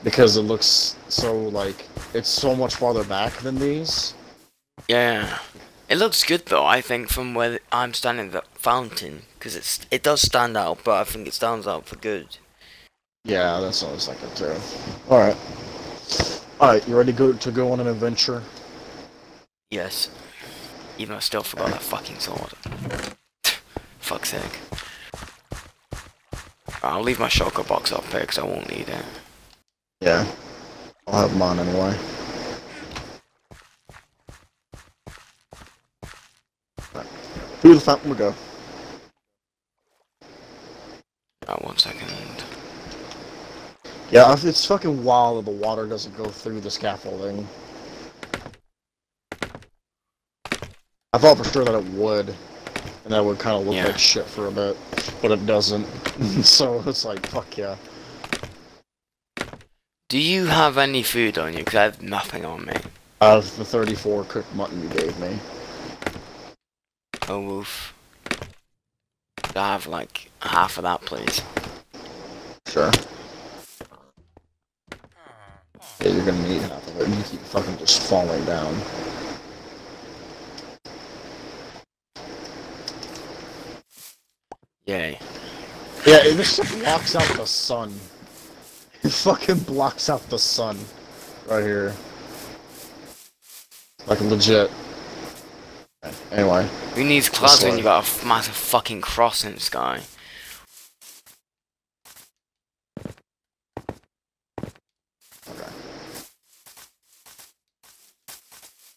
because it looks so like it's so much farther back than these. Yeah. It looks good though, I think, from where I'm standing the fountain. Because it's it does stand out, but I think it stands out for good. Yeah, that's what I was thinking too. All right, all right, you ready to go to go on an adventure? Yes. Even though I still forgot that fucking sword. Fuck's sake. I'll leave my shulker box up here because I won't need it. Yeah, I'll have mine anyway. Right. Through the fountain we go. Uh, one second. Yeah, it's fucking wild that the water doesn't go through the scaffolding. I thought for sure that it would, and that would kind of look Yeah. like shit for a bit, but it doesn't. Mm-hmm. so it's like, fuck yeah. Do you have any food on you? Because I have nothing on me. Out of the 34 cooked mutton you gave me. Oh, woof. I have like half of that, please? Sure. Yeah, you're gonna need half of it. You keep fucking just falling down. Yay. Yeah, it just blocks out the sun. It fucking blocks out the sun. Right here. Like legit. Anyway. Who needs clouds when you got a massive fucking cross in the sky? Okay.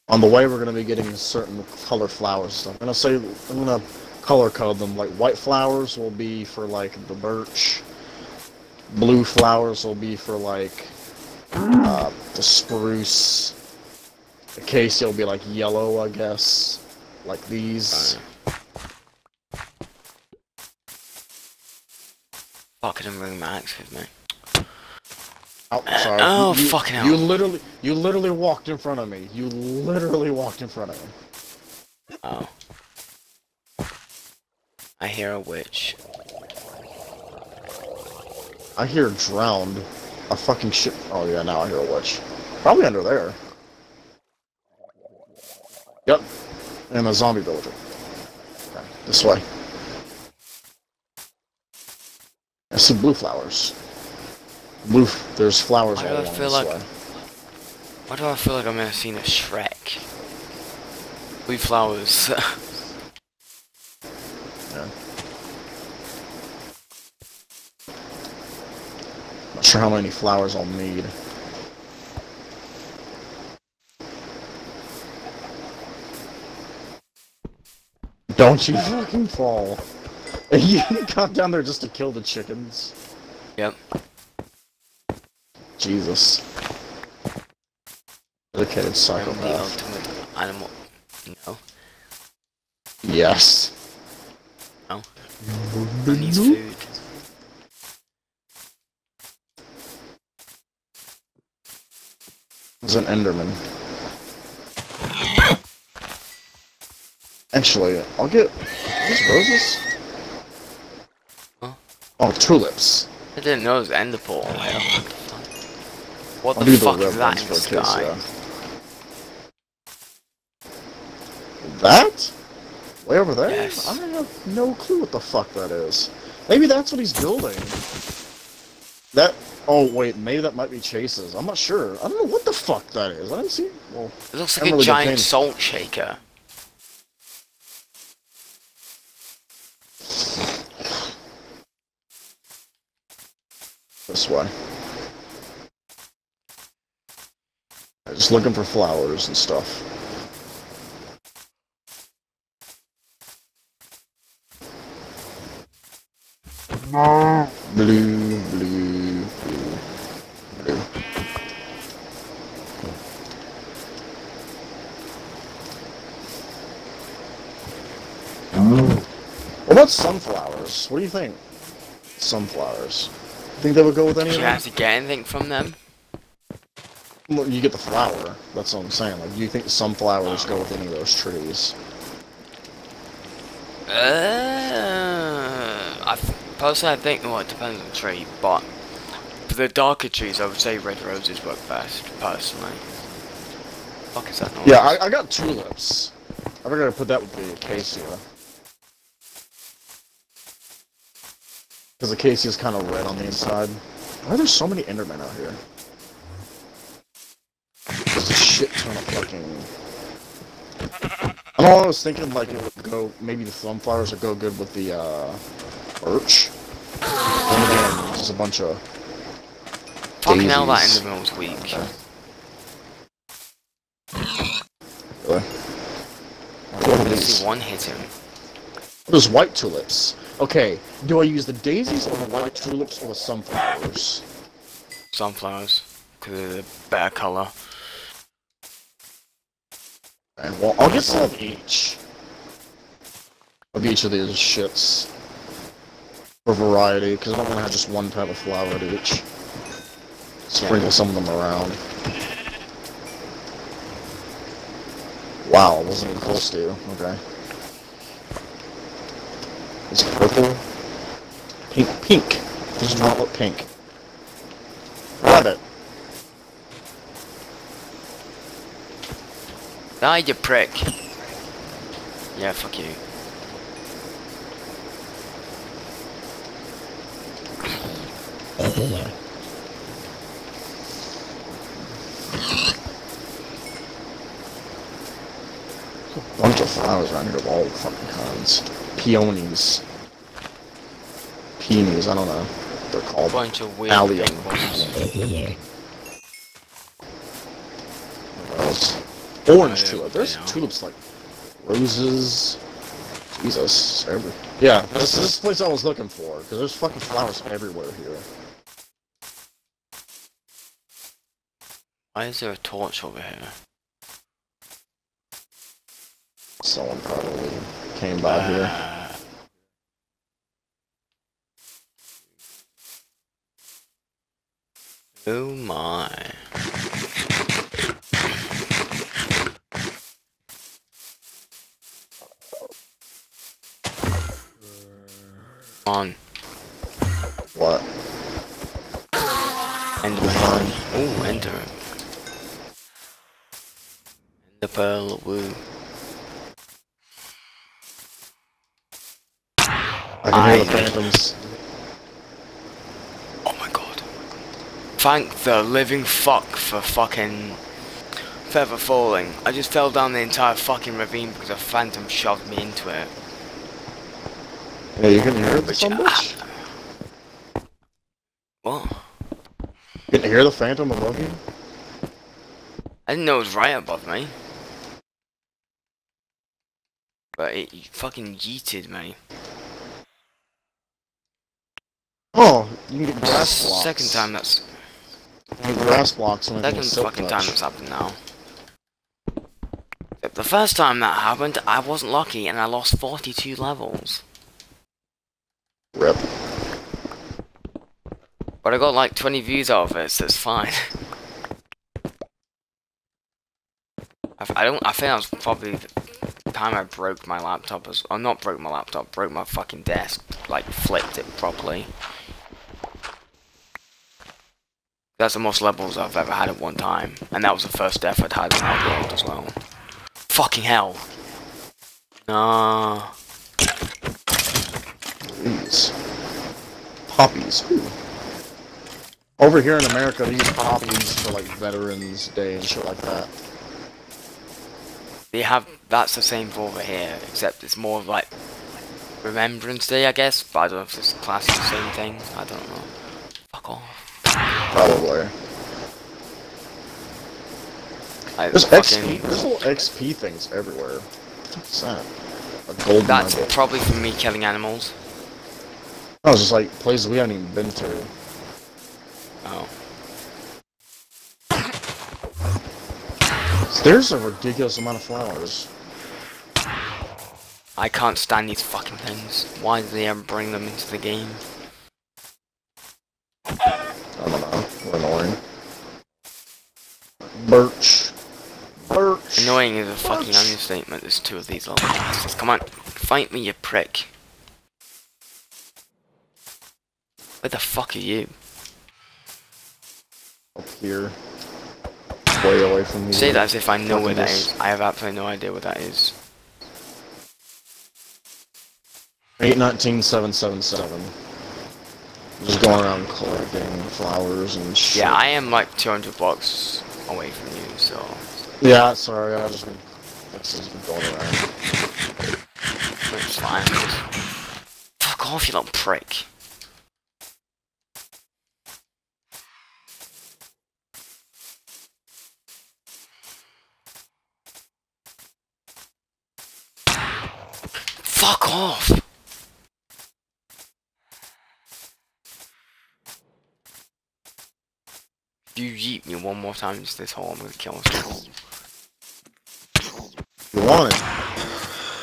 On the way, we're gonna be getting certain color flowers. So I'm gonna say I'm gonna color code them. Like white flowers will be for like the birch. Blue flowers will be for like uh, the spruce. Acacia will be like yellow, I guess. Like these. Fuck, I didn't bring my axe with me. Oh, sorry. Oh, you, fucking hell. You literally, you literally walked in front of me. You literally walked in front of me. Oh. I hear a witch. I hear drowned. A fucking shit. Oh yeah, now I hear a witch. Probably under there. Yep. And a zombie villager. Okay, this way. I see blue flowers. Blue. There's flowers Why all do I along feel this like- way. Why do I feel like I'm in a scene of Shrek? Blue flowers. Not sure how many flowers I'll need. Don't you fucking fall. You got down there just to kill the chickens. yep. Jesus. Dedicated psychopath. ultimate animal. No. Yes. No. I need food. It's an Enderman. Actually, I'll get are these roses. Huh? Oh, tulips. I didn't know it was Ender Portal. What I'll the do the fuck is that in the a case, sky? yeah. That? Way over there? Yes. I have no clue what the fuck that is. Maybe that's what he's building. That. Oh wait, maybe that might be Chase's. I'm not sure. I don't know what the fuck that is. I didn't see. Well, It looks like a really giant painter. salt shaker. this way. Just looking for flowers and stuff. Blue, blue, blue, blue. What about sunflowers? What do you think? Sunflowers. Think they would go with any Do you have to get anything from them? Well, you get the flower. That's what I'm saying. Like, do you think sunflowers go with any of those trees? Uh, I, Personally, I think, well, it depends on the tree, but for the darker trees, I would say red roses work best, personally. Fuck is that noise? Yeah, I, I got tulips. I figured I'd put that with the acacia. Because the acacia is kind of red on the inside. Why are there so many Endermen out here? There's a shit ton of fucking... I know I was thinking like it would go, maybe the sunflowers would go good with the, uh, birch. And again, just a bunch of... Fucking hell, that. Enderman was weak. Really? I see one hit him. There's white tulips. Okay, do I use the daisies or the white tulips or the sunflowers? Sunflowers, because they're the better colour. And well, I'll get some of each. Of each of these shits. For variety, because I don't want to have just one type of flower at each. Sprinkle some of them around. Wow, wasn't even close to you. Okay. Is it purple? Pink, pink. Does not look pink. Rabbit. Die, you prick. Yeah, fuck you. bunch of flowers around here of all fucking kinds. Peonies. Peonies, I don't know what they're called. Bunch of weird Allium. What else? Orange tulip. There's yeah. tulips like roses. Jesus. Every yeah, this, this is the place I was looking for, because there's fucking flowers everywhere here. Why is there a torch over here? Someone probably came by here. Uh, Oh my. On. What? Enderman. Oh, Ender. Ender Pearl, woo. I can hear the phantoms. Oh my god. Thank the living fuck for fucking feather falling. I just fell down the entire fucking ravine because a phantom shoved me into it. Yeah, you can hear the Which- ah. son bitch? What? You can hear the phantom above you? I didn't know it was right above me. But it fucking yeeted me. Oh, you can get grass blocks. Second time that's get grass blocks second fucking time that's happened now. The first time that happened, I wasn't lucky and I lost 42 levels. Rip. But I got like 20 views out of it, so it's fine. I, I don't. I think that was probably the time I broke my laptop. As, or not broke my laptop, broke my fucking desk. Like flipped it properly. That's the most levels I've ever had at one time, and that was the first death I'd had in that world as well. Fucking hell. Nah. Please. Poppies. Ooh. Over here in America, they use poppies for like Veterans Day and shit like that. They have that's the same for over here, except it's more of like Remembrance Day, I guess. But I don't know if it's classed the same thing. I don't know. Fuck off. Probably. Like, There's fucking- XP. There's little XP things everywhere. What's that? A gold That's nugget. probably from me killing animals. I was just like places we haven't even been to. Oh. There's a ridiculous amount of flowers. I can't stand these fucking things. Why do they ever bring them into the game? I don't annoying. Birch. Birch. Annoying is a fucking understatement. There's two of these little bastards. Come on, fight me, you prick. Where the fuck are you? Up here. Way away from me. Say that as if I know where that is. I have absolutely no idea where that is. 819777. Just going around collecting flowers and shit. Yeah, I am like 200 blocks away from you, so. Yeah, sorry, I just been, it's just been going around. It's fine. Fuck off, you little prick. Fuck off! If you yeet me one more time into this hole, I'm gonna kill us. You want it?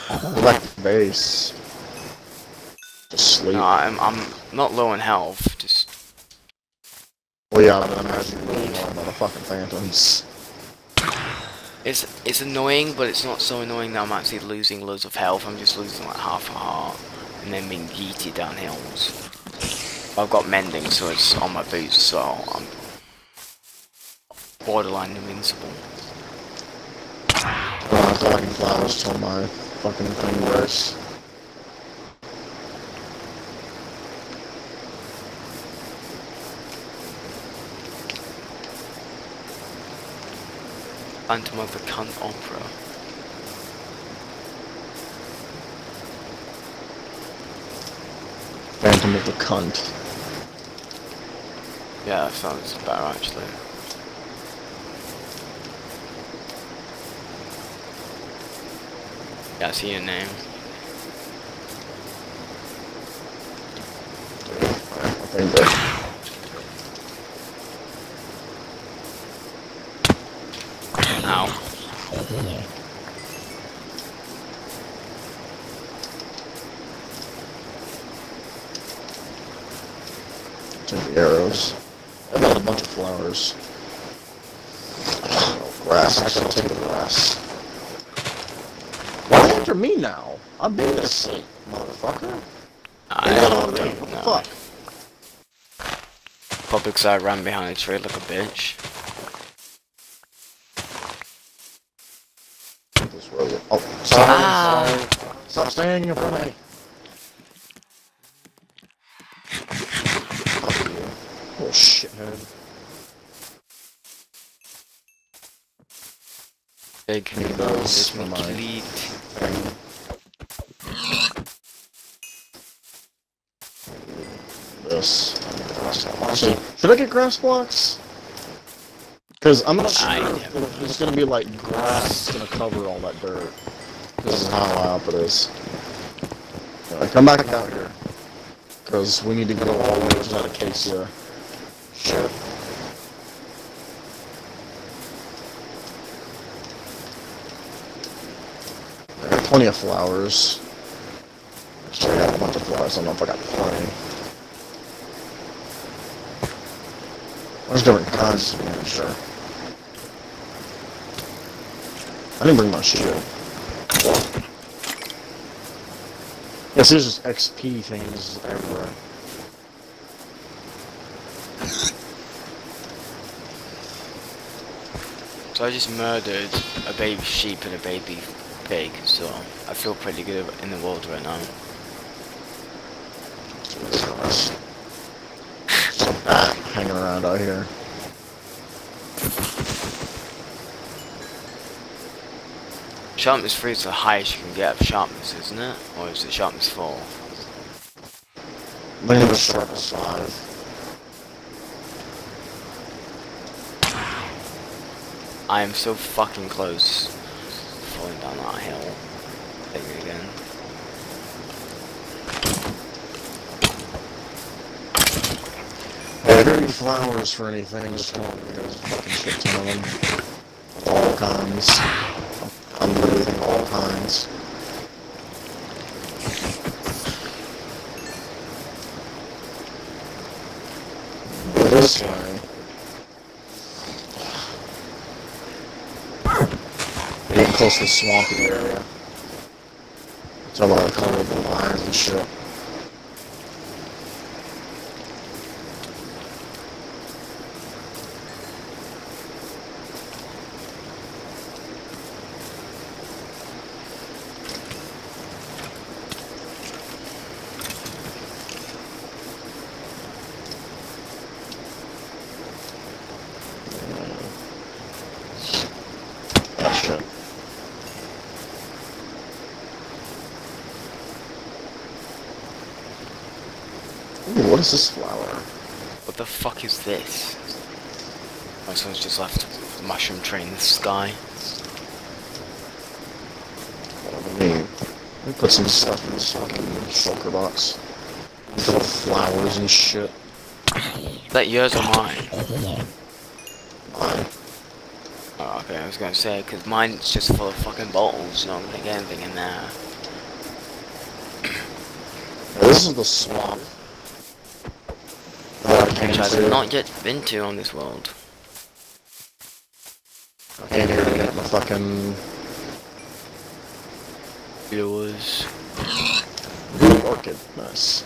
To base. Just sleep. No, I'm, I'm not low in health, just Well, yeah, I'm actually really low by the fucking phantoms. It's it's annoying, but it's not so annoying that I'm actually losing loads of health. I'm just losing like half a heart, and then being yeeted down hills. I've got mending, so it's on my boots, so I'm borderline invincible. I'm not talking flowers till my fucking thing works. Phantom of the Cunt Opera. Phantom of the cunt. Yeah, that sounds better actually. Yeah, I see your name. Ow. The arrows. I got a bunch of flowers. Oh, grass. I should take the grass. After me now? I'm being asleep, motherfucker. I don't what the know. fuck? 'cause I ran behind a tree like a bitch. This road. Oh, sorry, Ah. sorry. Stop standing in front of me. Oh, shithead. Big those This for make my- elite. This. Actually, should I get grass blocks? Because I'm not sure if there's gonna be like grass gonna cover all that dirt. This is how high up it is. Alright, come back out here. Because we need to go all the way to that acacia. Shit. I plenty of flowers. Actually, I got a bunch of flowers. I don't know if I got plenty. There's different kinds to be sure. I didn't bring my shit. Yes, there's just XP things everywhere. So I just murdered a baby sheep and a baby pig, so I feel pretty good in the world right now. Hanging around out here. Sharpness 3 is the highest you can get of sharpness, isn't it? Or is it sharpness 4? I think it was sharpness five. I am so fucking close. Falling down that hill. Thing again. Hey, if there are any flowers for anything, just over here. There's a fucking shit ton of them. All kinds. I'm literally all kinds. This way. Getting close to the swampy area. It's a lot of colorful lines and shit. What is this flower? What the fuck is this? Oh, someone's just left a mushroom tree in the sky. Let me, let me put some stuff in this fucking shulker box. Little flowers and shit. Is that yours or mine? Mine. Oh, okay, I was gonna say, because mine's just full of fucking bottles, you know, I'm gonna get anything in there. This is the swamp. I Which I've not yet been to on this world. I came here to get my fucking Viewers. blue orchid. Nice.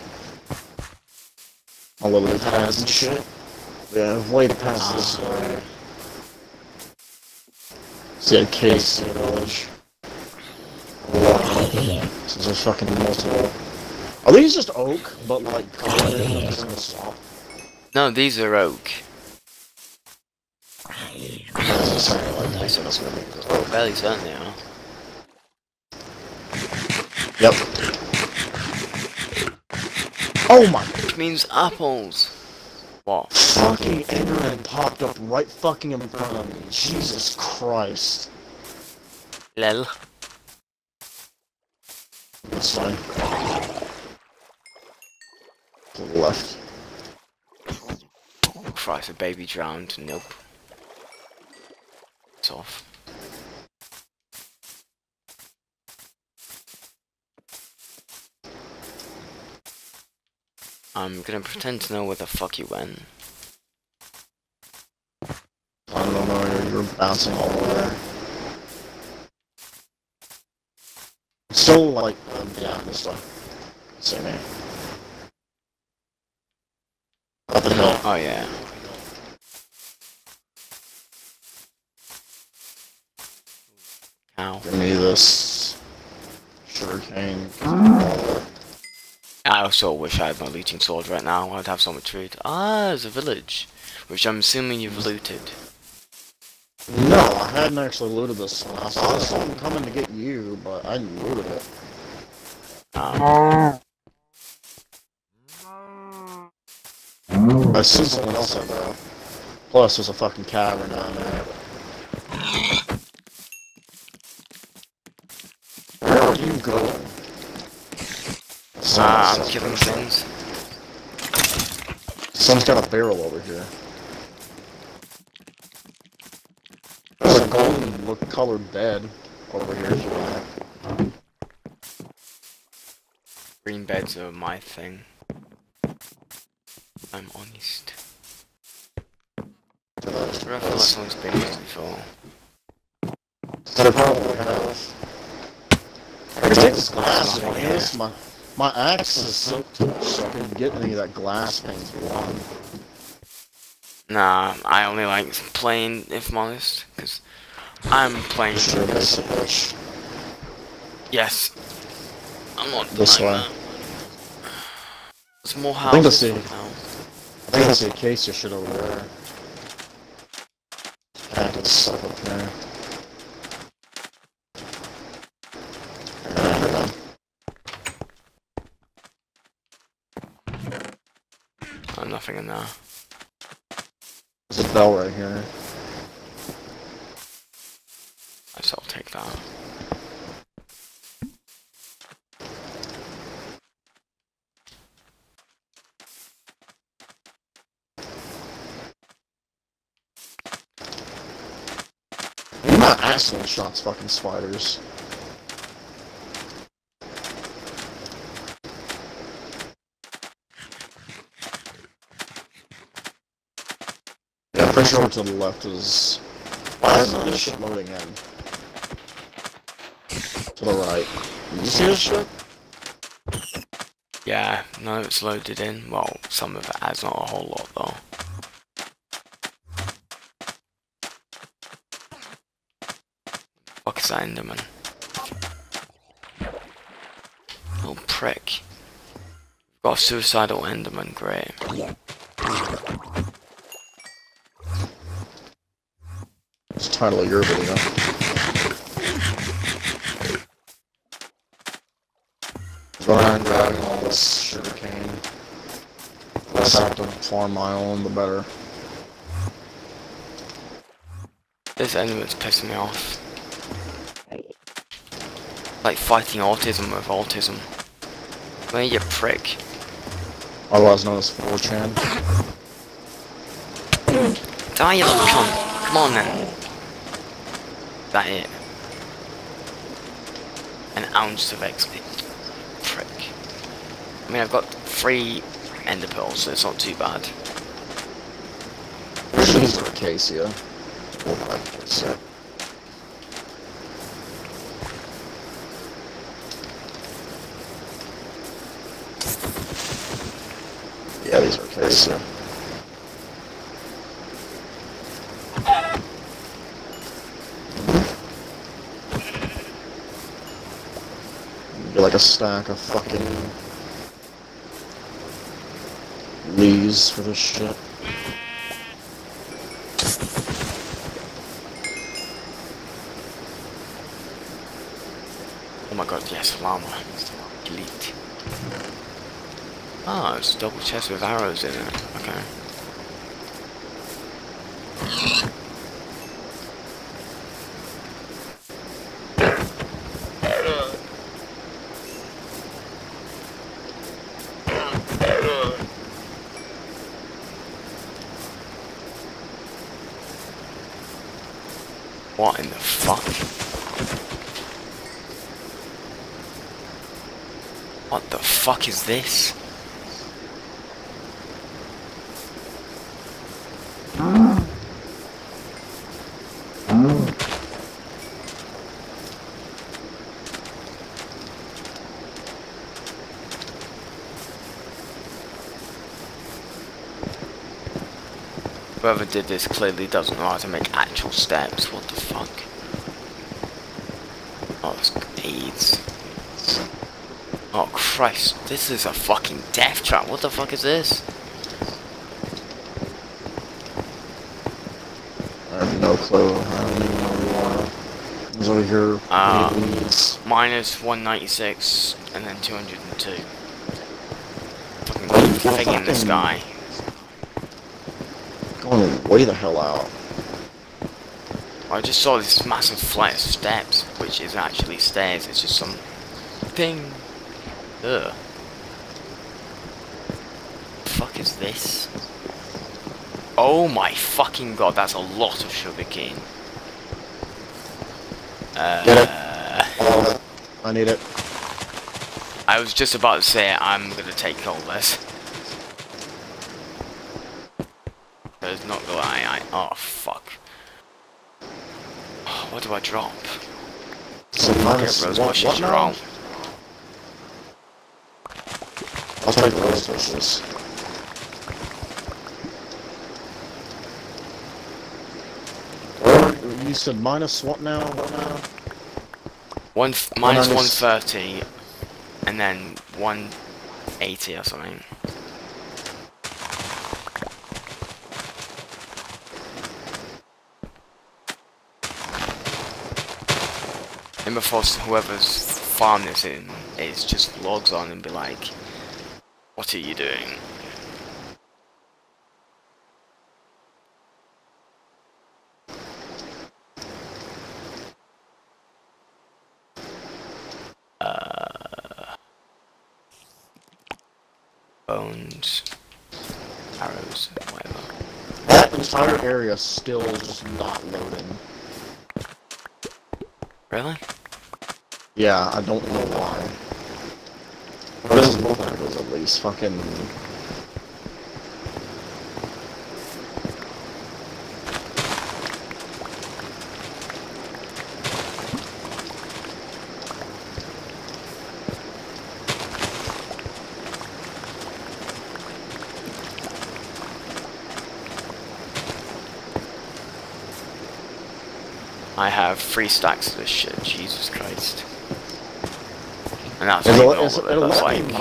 My little paths and shit. Yeah, way past this way. See a case in the village. Wow. So there's fucking multiple. Are these just oak, but like covered in the swamp? No, these are oak. Oh, That's the same, like, they said it's gonna be the oak. Fairly certain they are. Yep. Oh my Which means apples. What? fucking Enderman popped up right fucking in front of me. Jesus Christ. Lel. That's fine. To the left. Christ, a baby drowned. Nope. It's off. I'm gonna pretend to know where the fuck you went. I don't know, you're, bouncing all over. Still like, um, yeah, this stuff. Same name. Up the hill. Oh yeah. Ow. Give me this sugarcane. I also wish I had my looting sword right now. I'd have so much food. Ah, there's a village. Which I'm assuming you've looted. No, I hadn't actually looted this one. I saw someone coming to get you, but I looted it. Um, I see someone else there. Plus, there's a fucking cavern down there. Where are you going? Ah, I'm Someone's- killing things. Someone's got a barrel over here. There's a golden look colored bed over here if you want. Green beds are my thing. I'm honest. I feel like someone's been here before. They probably have. I can this glass in my hands. My, axe is so too, so I can get any of that glass paint on. Nah, I only like playing, if I'm honest, because I'm playing. Sure. Yes. I'm not This way. There's more I think houses that's it. now. I think that's the acacia shit over there. Cactus stuff up there. Nothing in there. There's a bell right here. I I'll take that. You're not asking shots fucking spiders. To the left is. Shit loading in? To the right. Did you see this shit? Yeah, no, it's loaded in. Well, some of it has, not a whole lot though. Fuck is that Enderman? Little prick. Got a suicidal Enderman, great. Title of your video. Go ahead and grab all this sugar cane. less I have to farm my own, the better. This element's pissing me off. Like fighting autism with autism. Where you prick. Otherwise known as 4chan. Die you little cunt. Come on then. That it. An ounce of XP. Prick. I mean I've got three ender pearls, so it's not too bad. Acacia. Well, Acacia. Yeah, these are Acacia. Get like a stack of fucking leaves for this shit. Oh my god, yes, llama. Elite. Ah, it's a double chest with arrows in it. Okay. What in the fuck? What the fuck is this? Whoever did this clearly doesn't know how to make actual steps. What the fuck? Oh, it's AIDS. Oh Christ, this is a fucking death trap. What the fuck is this? I have no clue. I don't even know where. He's over here. Leaves. Minus 196 and then 202. Fucking thing in the sky. Going way the hell out. I just saw this massive flight of steps, which is actually stairs. It's just some thing. Ugh. Fuck is this? Oh my fucking god, that's a lot of sugarcane. Uh, Get it? I need it. I was just about to say I'm gonna take all this. There's not gonna I, I oh fuck. Oh, what do I drop? So Okay, minus rose what, what now? wrong. I'll take the rose. Or, You said minus what now? What now? One f- minus 130 and then 180 or something. And before whoever's farm this in is just logs on and be like, what are you doing? Uh, bones, arrows, whatever. That entire area still just not loading. Really? Yeah, I don't know why. But this is both angles at least. Fucking. I have three stacks of this shit, Jesus Christ. And that's It'll, even all it's- of it, it'll that's let me like,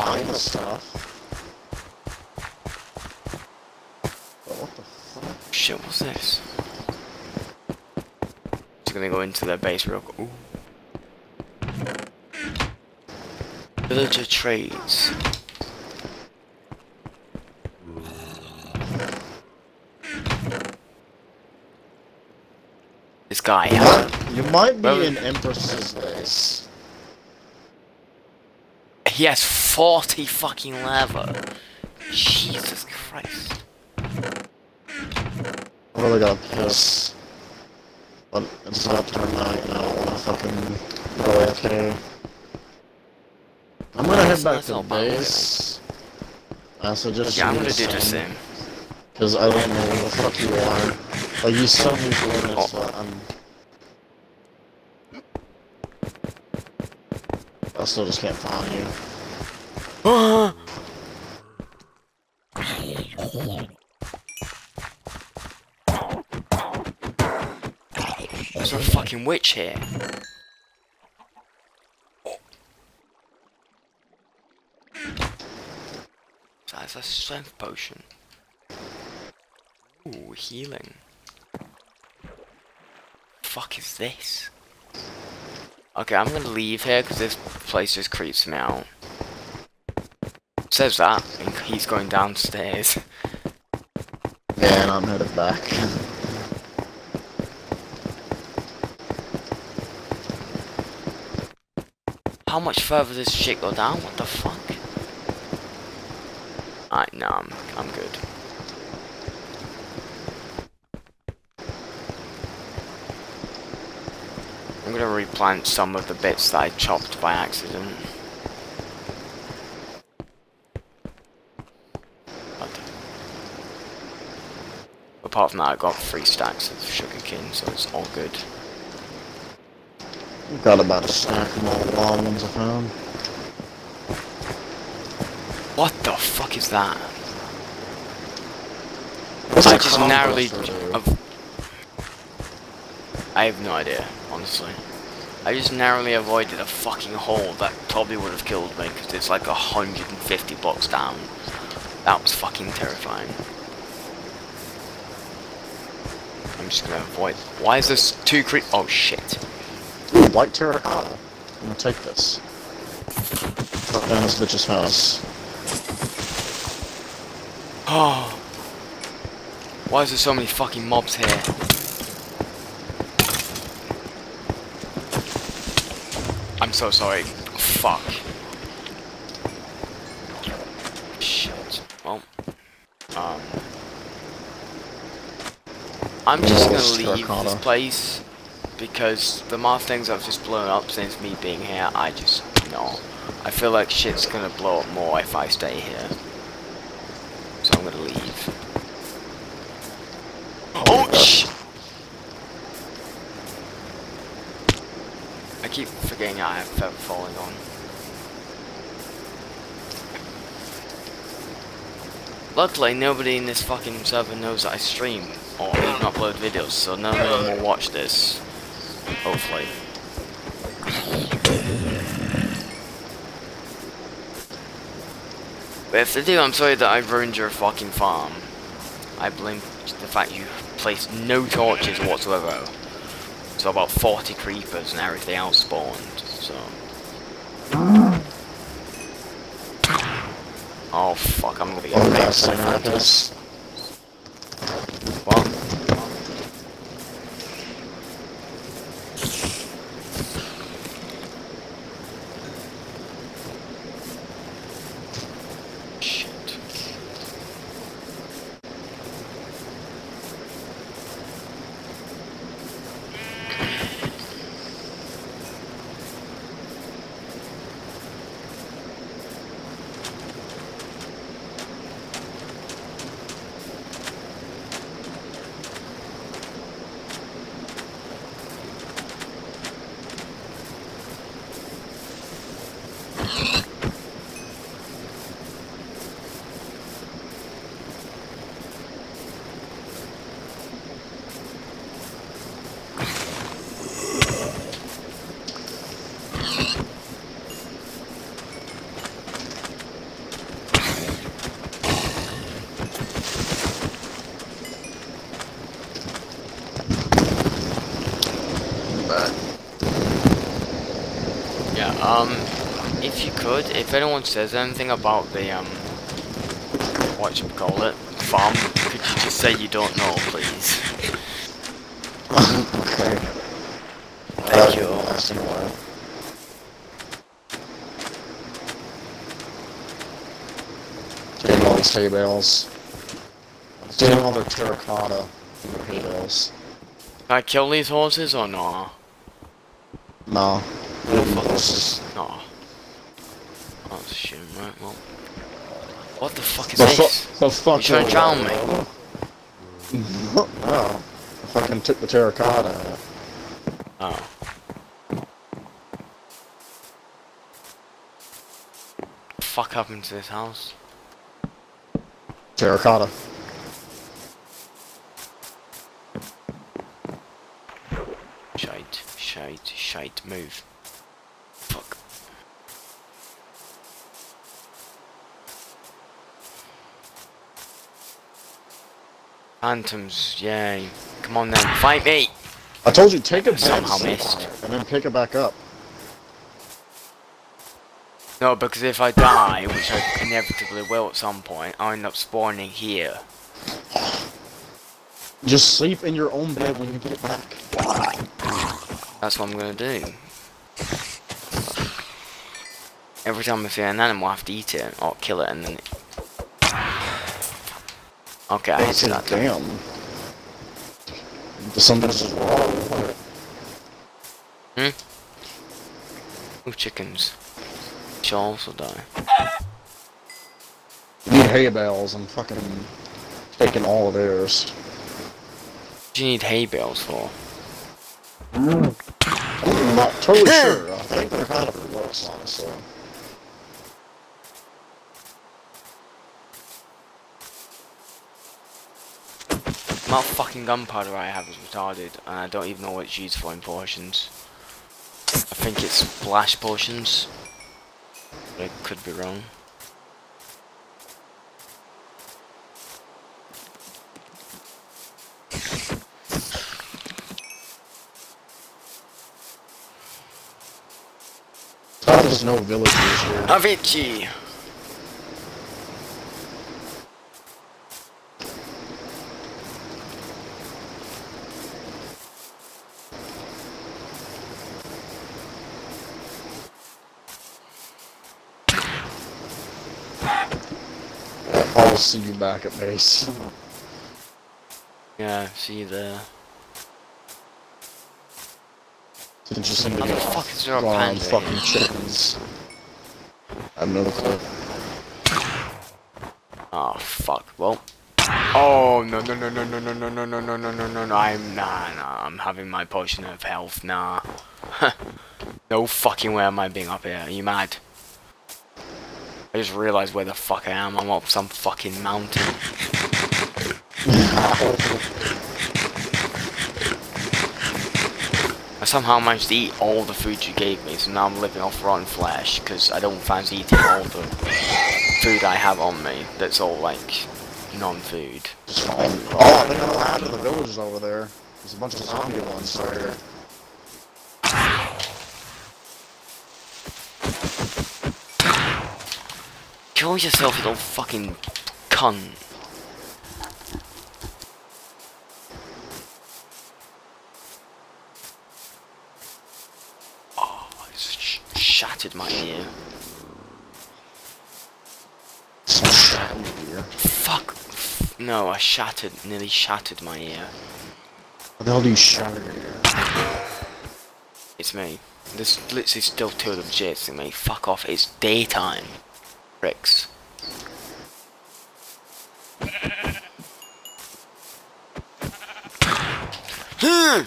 What's this? Just gonna go into their base real quick. Villager trades. This guy. You might be an in Empress's base. He has 40 fucking lava. Jesus Christ. I really gotta piss. But it's not turn night and I don't wanna fucking go AFK. I'm gonna head back to the not bad. base. I suggest Yeah, I'm gonna do the same. Cause I don't know where the fuck you are. Like you saw me doing Oh. this, but I'm. I still just can't find you. There's a fucking witch here. That's a strength potion. Ooh, healing. Fuck is this? Okay, I'm gonna leave here because this place just creeps me out. Says that, he's going downstairs. Yeah, and I'm headed back. How much further does this shit go down? What the fuck? Alright, no, I'm, I'm good. I'm gonna replant some of the bits that I chopped by accident. But apart from that, I got three stacks of sugarcane, so it's all good. Got about a stack of all the long ones I found. What the fuck is that? What's I just narrowly. I have no idea, honestly. I just narrowly avoided a fucking hole that probably would have killed me because it's like 150 blocks down. That was fucking terrifying. I'm just gonna avoid. Why is this two cre- Oh shit. Ooh, white terracotta. I'm gonna take this. Shut down this bitch's house. Oh. Why is there so many fucking mobs here? I'm so sorry. Fuck. Shit. Well. Um. I'm just gonna leave this place because the more things I've just blown up since me being here, I just no. I feel like shit's gonna blow up more if I stay here. So I'm gonna leave. Oh sh! I keep forgetting I have falling on. Luckily, nobody in this fucking server knows that I stream or even upload videos, so none of them will watch this. Hopefully. But if they do, I'm sorry that I ruined your fucking farm. I blame the fact you placed no torches whatsoever. So about 40 creepers and everything else spawned, so... Oh fuck, I'm gonna be Oh, raped that's by like phantoms. this. What? Shit. But Yeah, um, if if anyone says anything about the, um, what you call it, farm, could you just say you don't know, please? okay. Thank you. Last anyway. Getting all these hay bales. Getting all their terracotta hay bales. Can I kill these horses or not? No. Oh, fuck. No. Oh, that's a shame, right, well. What the fuck is The, this? fu- the fuck You trying to drown me? No. I fucking took the terracotta. Oh. Fuck happened to this house? Terracotta. Shite, shite, shite, move. Phantoms, yay. Come on then, fight me! I told you, take a bed Somehow missed. and then pick it back up. No, because if I die, which I inevitably will at some point, I'll end up spawning here. Just sleep in your own bed when you get back. That's what I'm gonna do. Every time I see an animal, I have to eat it or kill it, and then. It... Okay, I hit that. Damn. Something's just wrong it. With hmm? chickens. Shall also die. You need hay bales. I'm fucking taking all of theirs. What do you need hay bales for? Mm. I'm not totally sure. I think they're kind of a honestly. Amount of fucking gunpowder I have is retarded, and I don't even know what it's used for in potions. I think it's splash potions. But I could be wrong. There's no villagers here. Avicii! I'll see you back at base. Yeah, see you there. It's interesting to How the fuck is there a on fucking chickens. I have no clue. Oh fuck. Well. Oh no no no no no no no no no no no no no no I'm nah nah I'm having my potion of health nah. no fucking way am I being up here. Are you mad? I just realized where the fuck I am. I'm up some fucking mountain. I somehow managed to eat all the food you gave me, so now I'm living off rotten flesh because I don't fancy eating all the food I have on me. That's all like non-food. Oh, I think I'm allowed to the villages over there. There's a bunch of zombie ones right here. Kill yourself, you little fucking cunt. Oh, it's sh shattered my ear. Some shit in here. Fuck. No, I shattered, nearly shattered my ear. What the hell do you shatter here? It's me. There's literally still two of them chasing me. Fuck off, it's daytime. Pricks. Hmm.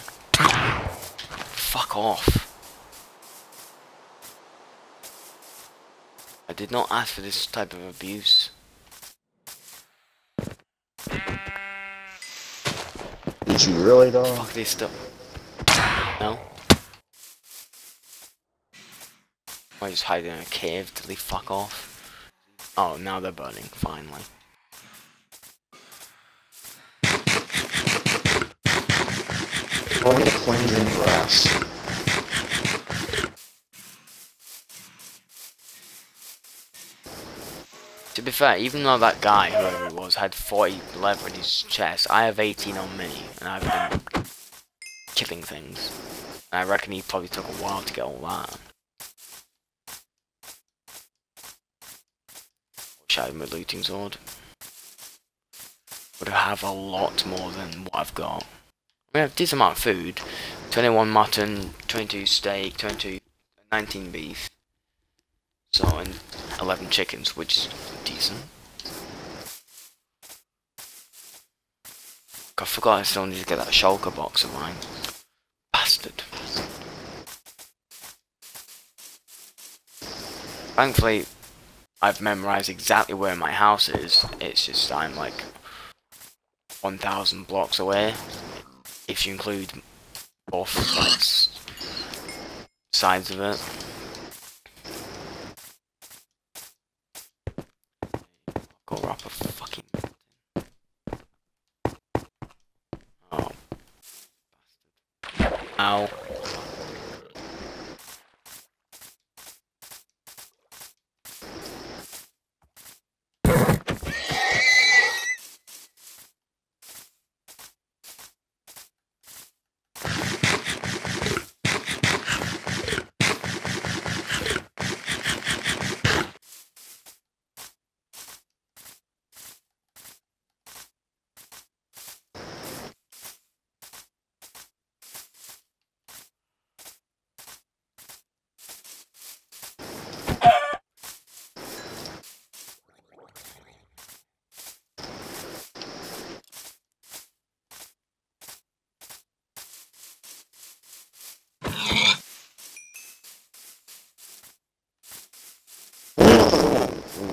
Fuck off. I did not ask for this type of abuse. Did you really though? Fuck this stuff. No? I just hide in a cave till they fuck off. Oh, now they're burning, finally. The clinging grass. To be fair, even though that guy, whoever it was, had 40 leather in his chest, I have 18 on me, and I've been killing things. I reckon he probably took a while to get all that. Had my looting sword. Would have a lot more than what I've got. We have a decent amount of food. 21 mutton, 22 steak, 22, 19 beef. So, and 11 chickens, which is decent. I forgot I still need to get that shulker box of mine. Bastard. Thankfully, I've memorized exactly where my house is. It's just I'm like 1,000 blocks away. If you include both sides, sides of it. Go wrap a fucking. Oh. Ow.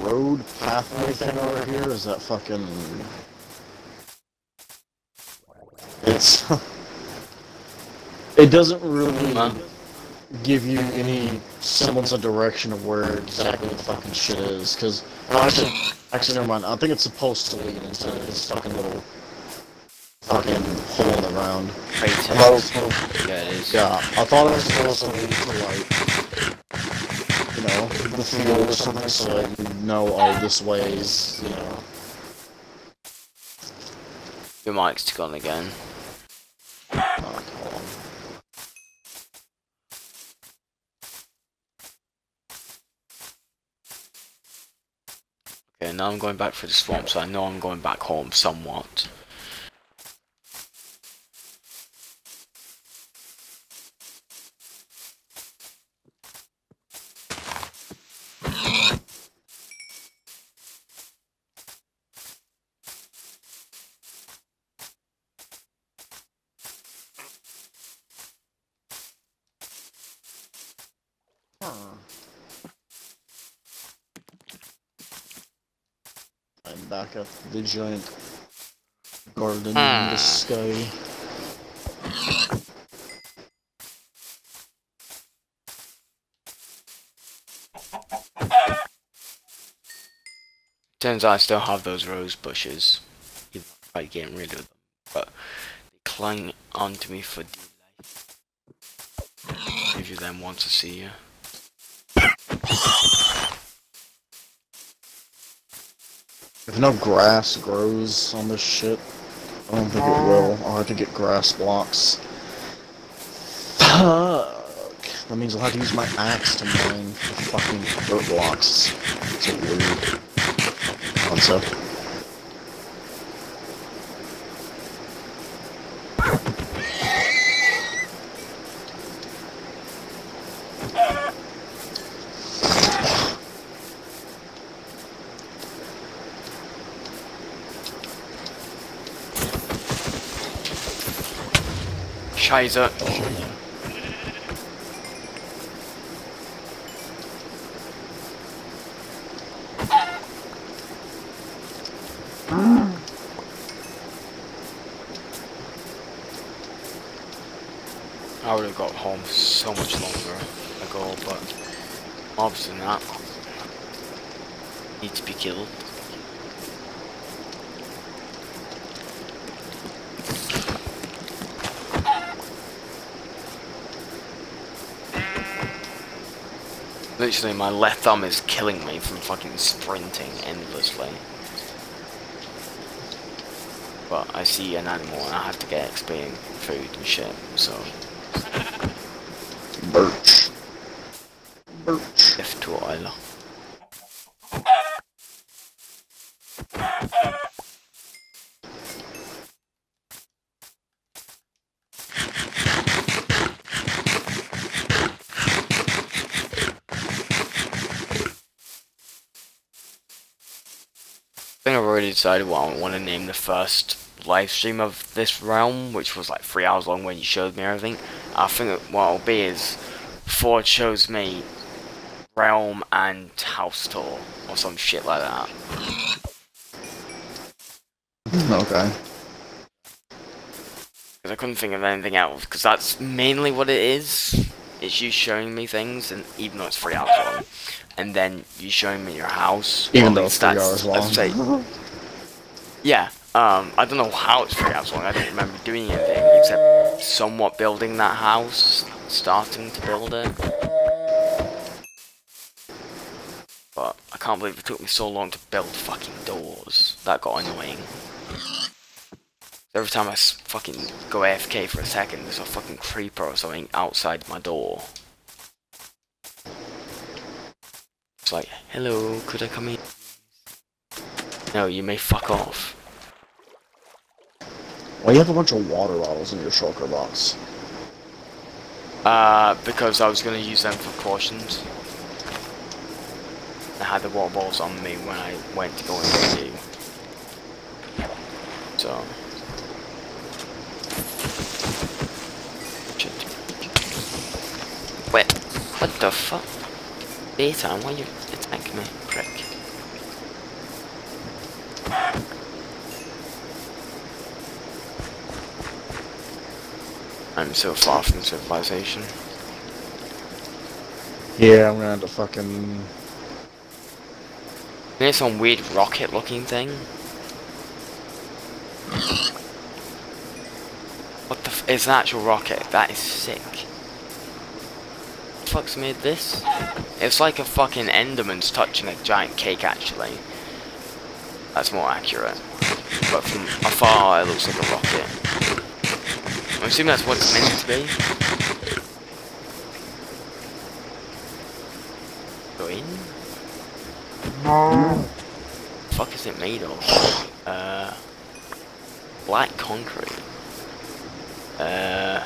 road pathway thing over here is that fucking. It's. it doesn't really Huh? give you any semblance of direction of where exactly the fucking shit is, because. Actually, actually, never mind. I think it's supposed to lead into this fucking little fucking hole in the ground. I thought it was Crater. supposed Yeah, it is. yeah, I thought it was supposed to lead to like, you know, the field or something, so you know, oh, this way is, you know. Your mic's gone again. Okay, now I'm going back for the swamp, so I know I'm going back home somewhat. I'm back at the giant garden in Hmm. the sky. Turns out I still have those rose bushes. Even tried getting rid of them. But they cling onto me for dear life. If you then want to see you. If no grass grows on this shit, I don't think it ah. will. I'll have to get grass blocks. Fuck. That means I'll have to use my axe to mine the fucking dirt blocks. It's a weird concept. Scheiße. I would have got home so much longer ago, but and that need to be killed. Literally, my left thumb is killing me from fucking sprinting endlessly. But I see an animal and I have to get XP and food and shit, so. birch. If to oil. I think I've already decided what I want to name the first live stream of this realm, which was like three hours long when you showed me everything. I think what it'll be is Ford shows me realm and house tour or some shit like that. Okay. Because I couldn't think of anything else, because that's mainly what it is. It's you showing me things, and even though it's three hours long, and then you showing me your house. Even though it's three hours long. say- yeah, um, I don't know how it's three hours long. I don't remember doing anything except somewhat building that house, starting to build it. But I can't believe it took me so long to build fucking doors. That got annoying. Every time I fucking go AFK for a second, there's a fucking creeper or something outside my door. It's like, hello, could I come in? No, you may fuck off. Why you have a bunch of water bottles in your shulker box? Uh, because I was gonna use them for portions. I had the water bottles on me when I went to go into you. So. Wait, what the fuck? Daytime, why you attack me, prick? I'm so far from civilization. Yeah, I'm gonna have to fucking. There's some weird rocket looking thing. What the f- it's an actual rocket. That is sick. The fuck's made this? It's like a fucking Enderman's touching a giant cake actually. That's more accurate. But from afar it looks like a rocket. I'm assuming that's what it's meant to be. Go in? fuck is it made of? Uh, black concrete. Uh,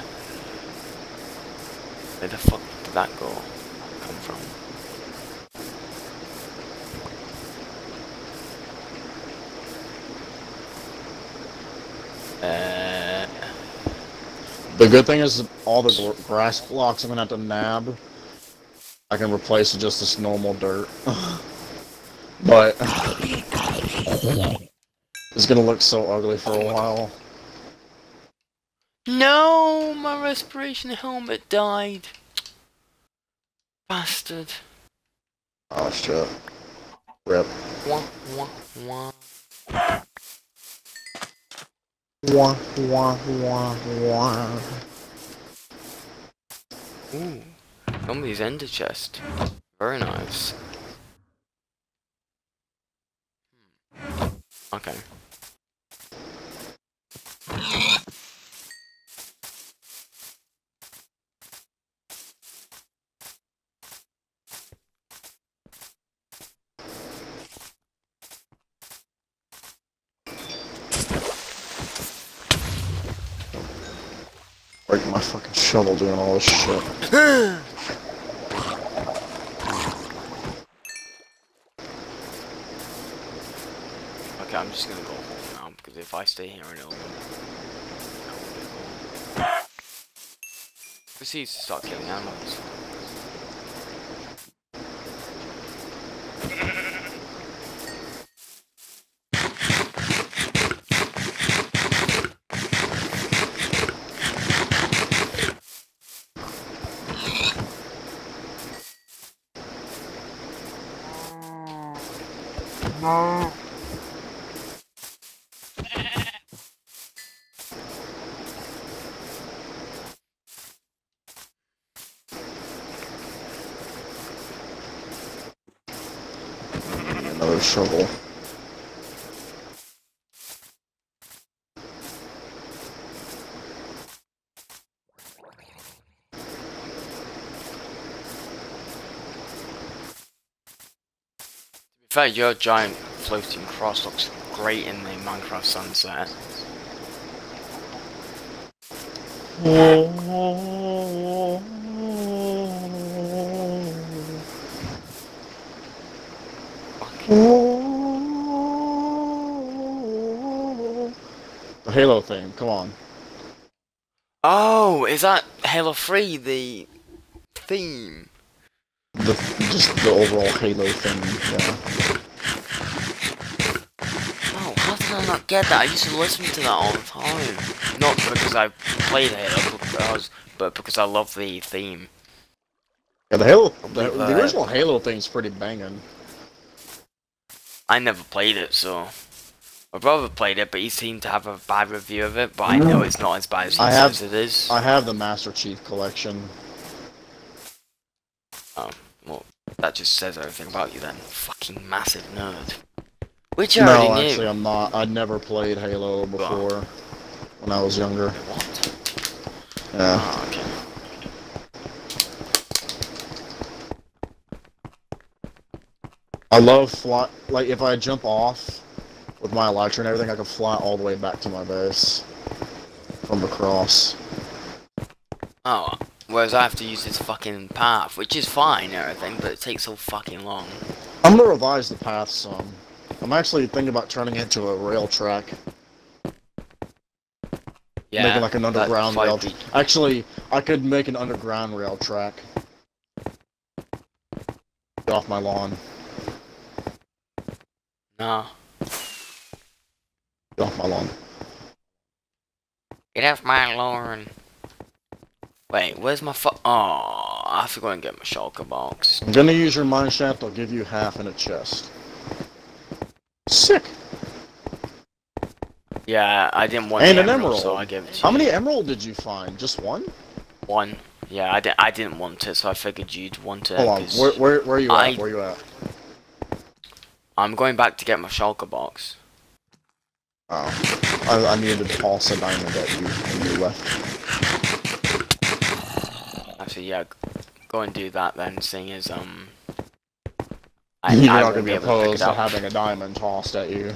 where the fuck did that go? Come from? Uh, The good thing is all the grass blocks I'm gonna have to nab. I can replace with just this normal dirt. but it's gonna look so ugly for a while. no, my respiration helmet died. Bastard. Oh shit. Rip. Wah, wah, wah. Wah, wah, wah, wah. Ooh, somebody's ender chest. Very nice. Hmm. Okay. Break my fucking shovel doing all this shit. Okay, I'm just gonna go home now because if I stay here, it'll. Proceeds to start killing animals. Another shovel. Fair, your giant floating cross looks great in the Minecraft sunset. The Halo theme, come on. Oh, is that Halo 3, the theme? Just the overall Halo thing, yeah. Oh, how did I not get that? I used to listen to that all the time. Not because I played Halo, because, but because I love the theme. Yeah, the Halo, the, the uh, original Halo thing's pretty banging. I never played it, so my brother played it, but he seemed to have a bad review of it. But I know it's not as bad as he I have- it is. I have the Master Chief collection. Oh, well, that just says everything about you then. Fucking massive nerd. Which I No, already knew. actually, I'm not. I'd never played Halo before when I was younger. What? Yeah. Oh, okay. I love fly. Like if I jump off with my elytra and everything, I can fly all the way back to my base from across. Oh, whereas I have to use this fucking path, which is fine and everything, but it takes so fucking long. I'm gonna revise the path some. I'm actually thinking about turning it into a rail track, Yeah. making like an underground rail. be- Actually, I could make an underground rail track. Get off my lawn. Nah. Get off my lawn. Get off my lawn. Wait, where's my fu- Oh, I have to go and get my shulker box. I'm gonna use your mine shaft. I'll give you half in a chest. Sick. Yeah, I didn't want And an emerald, so. I gave it to you. How you. many emerald did you find? Just one? One. Yeah, I, di- I didn't want it, so I figured you'd want it. Hold on. Where, where, where are you I- at? Where are you at? I'm going back to get my shulker box. Oh, I, I needed to toss a diamond at you when you left. Actually, yeah, go and do that then, seeing as, um... I, You're I not gonna be to pick opposed to up. having a diamond tossed at you.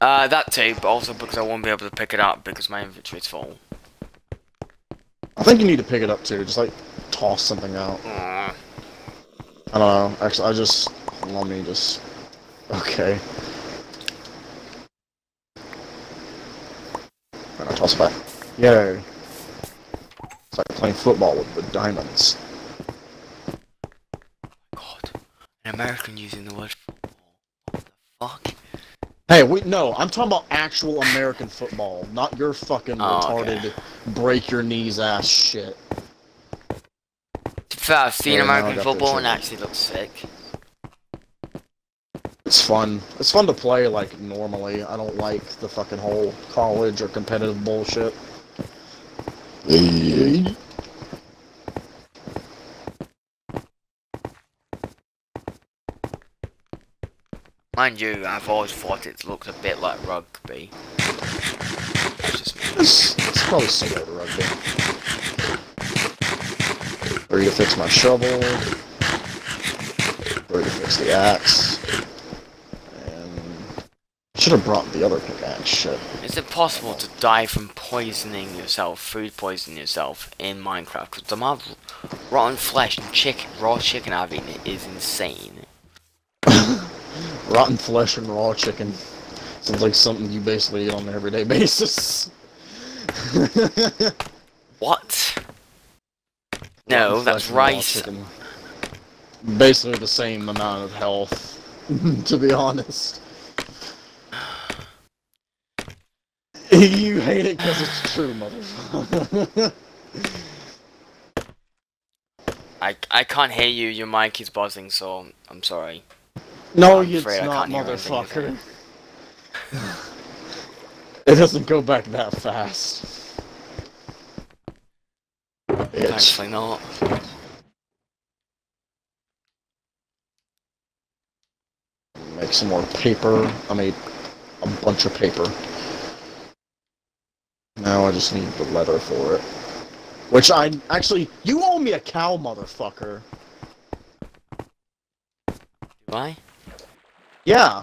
Uh, that too, but also because I won't be able to pick it up because my inventory's full. I think you need to pick it up too. Just like toss something out. I don't know. Actually, I just let me just. Okay. And I toss it back. Yay! It's like playing football with, with diamonds. God. An American using the word football. What the fuck? Hey, we no. I'm talking about actual American football, not your fucking Oh, okay. retarded break your knees ass shit. To I've seen Yeah, American football and actually looks sick. It's fun. It's fun to play like normally. I don't like the fucking whole college or competitive bullshit. Mind you, I've always thought it looked a bit like rugby. It's, it's probably similar to rugby. Ready to fix my shovel. Ready to fix the axe. Should have brought the other pickaxe. Shit. Is it possible to die from poisoning yourself, food poisoning yourself in Minecraft? Because the amount of rotten flesh and chicken, raw chicken I've eaten is insane. Rotten flesh and raw chicken. Sounds like something you basically eat on an everyday basis. What? No, Rotten that's flesh and raw rice. Basically the same amount of health, to be honest. you hate it because it's true, motherfucker. I, I can't hear you, your mic is buzzing, so I'm sorry. no, I'm it's not, can't hear anything motherfucker. it doesn't go back that fast. Bitch. Actually not. Make some more paper. I made a bunch of paper. Now I just need the leather for it. Which I actually, you owe me a cow, motherfucker. Do I? Yeah.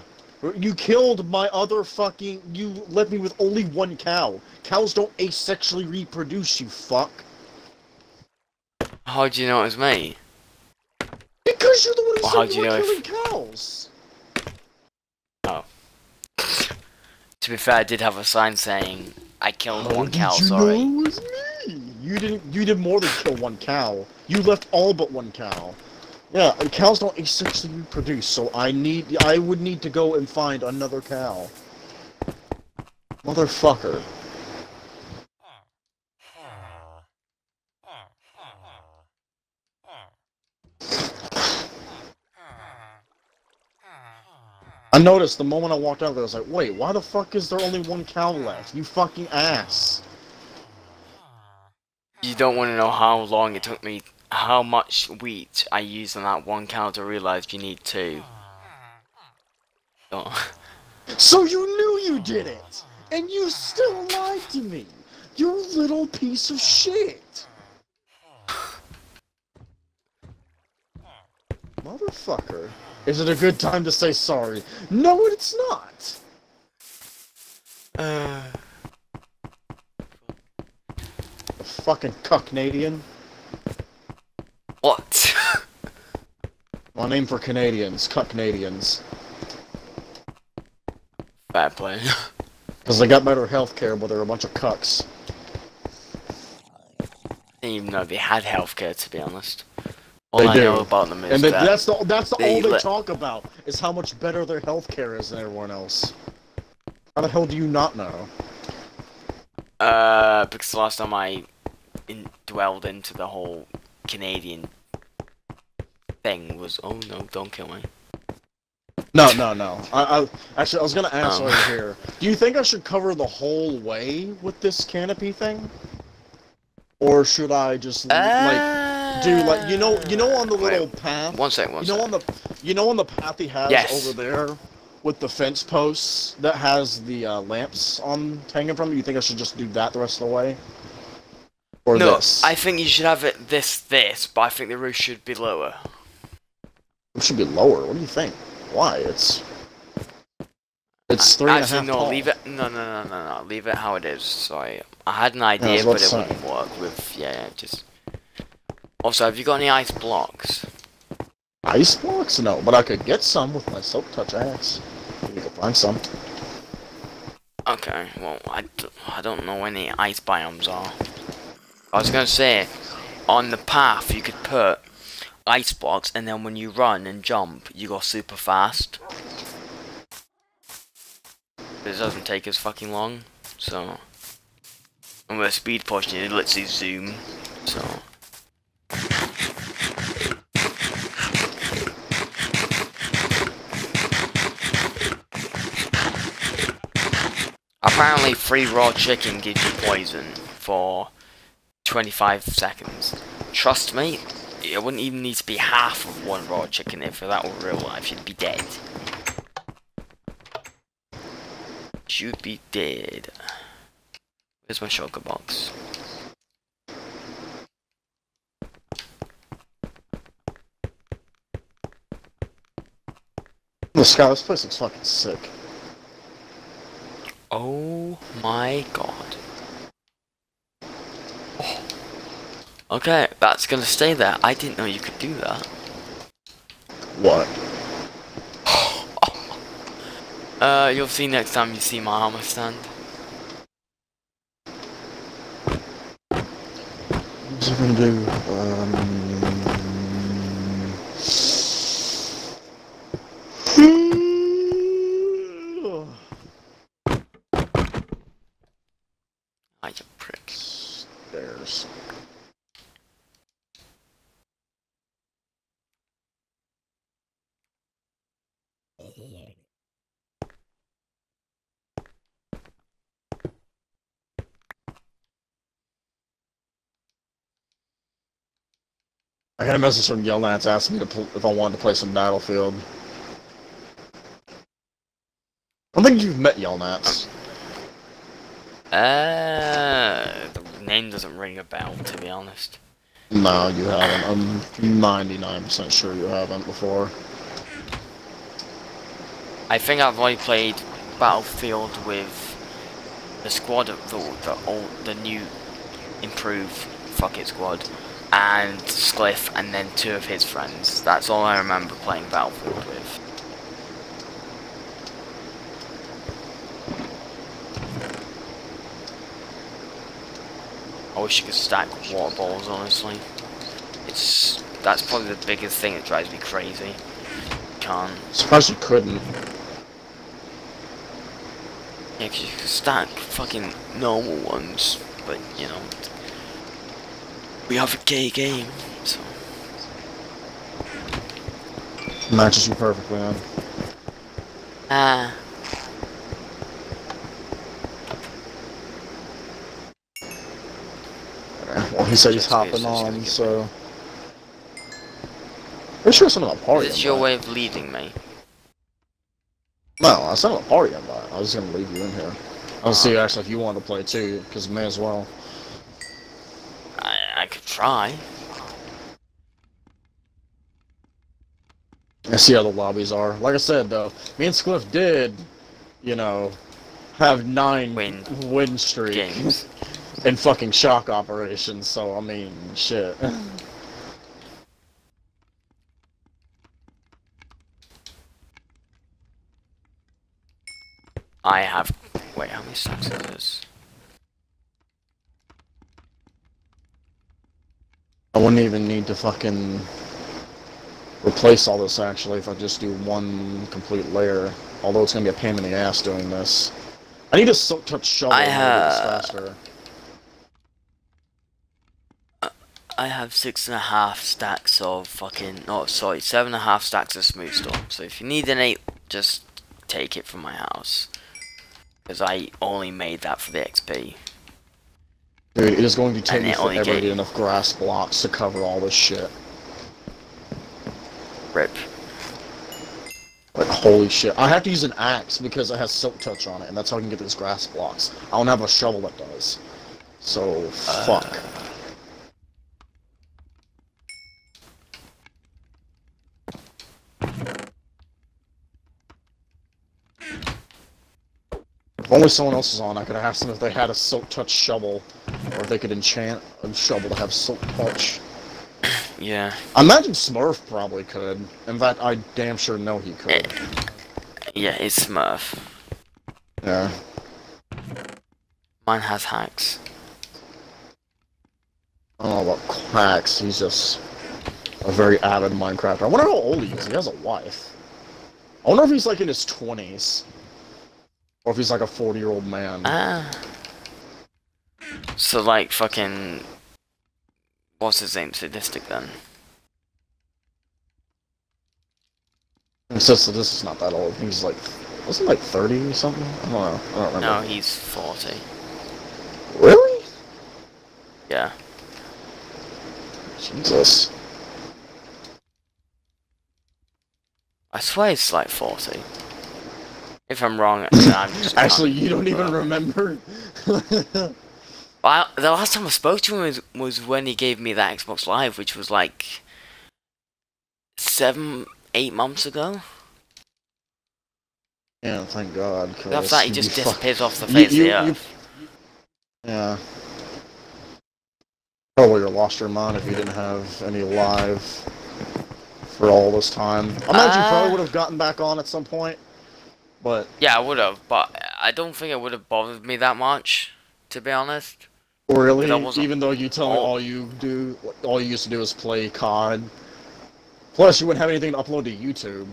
You killed my other fucking. You left me with only one cow. Cows don't asexually reproduce, you fuck. How do you know it was me? Because you're the one who Well, said you you were killing if- cows. Oh. To be fair, I did have a sign saying I killed How one did cow. you Sorry. know it was me? You didn't. You did more than kill one cow. You left all but one cow. Yeah, and cows don't asexually reproduce, so I need. I would need to go and find another cow. Motherfucker. I noticed the moment I walked out there, I was like, wait, why the fuck is there only one cow left? You fucking ass. You don't want to know how long it took me, how much wheat I used on that one cow to realize you need two. Oh. So you knew you did it! And you still lied to me! You little piece of shit! Motherfucker. Is it a good time to say sorry? No, it's not! Uh, The fucking cuck Canadian. what? My name for Canadians, cuck Canadians. Fair play. Because they got better health care, but they're a bunch of cucks. didn't even know they had healthcare, to be honest. All They I do. know about them is And they, that that's the that's the they all they talk about is how much better their health care is than everyone else. How the hell do you not know? Uh, because the last time I in- dwelled into the whole Canadian thing was, oh no, don't kill me. No, no, no. I, I actually I was gonna ask Um. over here. Do you think I should cover the whole way with this canopy thing, or should I just like do like you know you know on the Uh, Wait, little path One sec, one you know sec. on the you know on the path he has Yes. over there with the fence posts that has the uh, lamps on hanging from it. You think I should just do that the rest of the way, or no, this? I think you should have it this, this, but I think the roof should be lower. It should be lower. What do you think? Why? It's it's three and a half Actually, no, tall. leave it. No, no, no, no, no. Leave it how it is. Sorry, I had an idea, was but it say. wouldn't work with. Yeah, yeah, just. Also, have you got any ice blocks? Ice blocks? No, but I could get some with my silk touch axe. You could find some. Okay, well, I, d- I don't know where any ice biomes are. I was gonna say, on the path you could put ice blocks, and then when you run and jump, you go super fast. This doesn't take as fucking long, so. And with a speed potion, it lets you zoom, so. Apparently, free raw chicken gives you poison for 25 seconds. Trust me, it wouldn't even need to be half of one raw chicken if that were real life. You'd be dead. You'd be dead. Where's my shulker box? The sky, this place looks fucking sick. Oh my god. Oh. Okay, that's gonna stay there. I didn't know you could do that. What? Uh, you'll see next time you see my armor stand. What's it gonna do? Um... You prick. Stairs. I got a message from Yelnats asking me if I wanted to play some Battlefield. I don't think you've met Yelnats. Uh, the name doesn't ring a bell, to be honest. No, you haven't. I'm 99% sure you haven't before. I think I've only played Battlefield with the squad, the the old, the new, improved fuck it squad, and Spliff, and then two of his friends. That's all I remember playing Battlefield with. I wish you could stack water balls, honestly. It's that's probably the biggest thing that drives me crazy. Can't. Suppose you couldn't. Yeah, 'cause you can stack fucking normal ones, but you know, we have a gay game, so Matches you perfectly, man. ah. Well, he said he's hopping on, so. Pretty sure it's not a party. Is your way of leaving me? No, it's not a party invite. I was just gonna leave you in here. I'll see actually if you want to play too, because may as well. Could try. I see how the lobbies are. Like I said though, me and Spliff did, you know, have nine Win win streak Games. in fucking shock operations. So I mean, shit. I have. Wait, how many stacks is this? I wouldn't even need to fucking replace all this actually if I just do one complete layer. Although it's gonna be a pain in the ass doing this. I need a silk touch shovel I to make this faster. I have six and a half stacks of fucking. Oh, sorry, seven and a half stacks of smooth stone. So if you need an eight, just take it from my house. Because I only made that for the XP. Dude, it is going to take me forever to get enough grass blocks to cover all this shit. Rip. Like, holy shit. I have to use an axe because it has silk touch on it, and that's how I can get these grass blocks. I don't have a shovel that does. So, fuck. If only someone else is on, I could ask them if they had a silk touch shovel, or they could enchant a shovel to have silk touch. Yeah. I imagine Smurf probably could. In fact, I damn sure know he could. Yeah, it's Smurf. Yeah. Mine has hacks. I don't know about Quacks, he's just a very avid Minecrafter. I wonder how old he is. He has a wife. I wonder if he's like in his 20s. Or if he's like a 40 year old man. Ah. So like fucking. What's his name? Sadistic then. Just that this is not that old. He's like, wasn't he like 30 or something? I don't know. I don't remember. No, he's forty. Really? Yeah. Jesus. I swear it's like forty. If I'm wrong, I'm just Actually, you don't even remember. I, the last time I spoke to him was, was when he gave me that Xbox Live, which was like seven, eight months ago. yeah, thank God. 'cause After that, he just disappears off the face you- of the you- earth. Yeah. Probably lost your mind if you didn't have any live for all this time. I imagine you probably Uh, would have gotten back on at some point, but Yeah, I would have, but I don't think it would have bothered me that much, to be honest. Really, even though you tell me all- you do, all you used to do is play COD. Plus, you wouldn't have anything to upload to YouTube.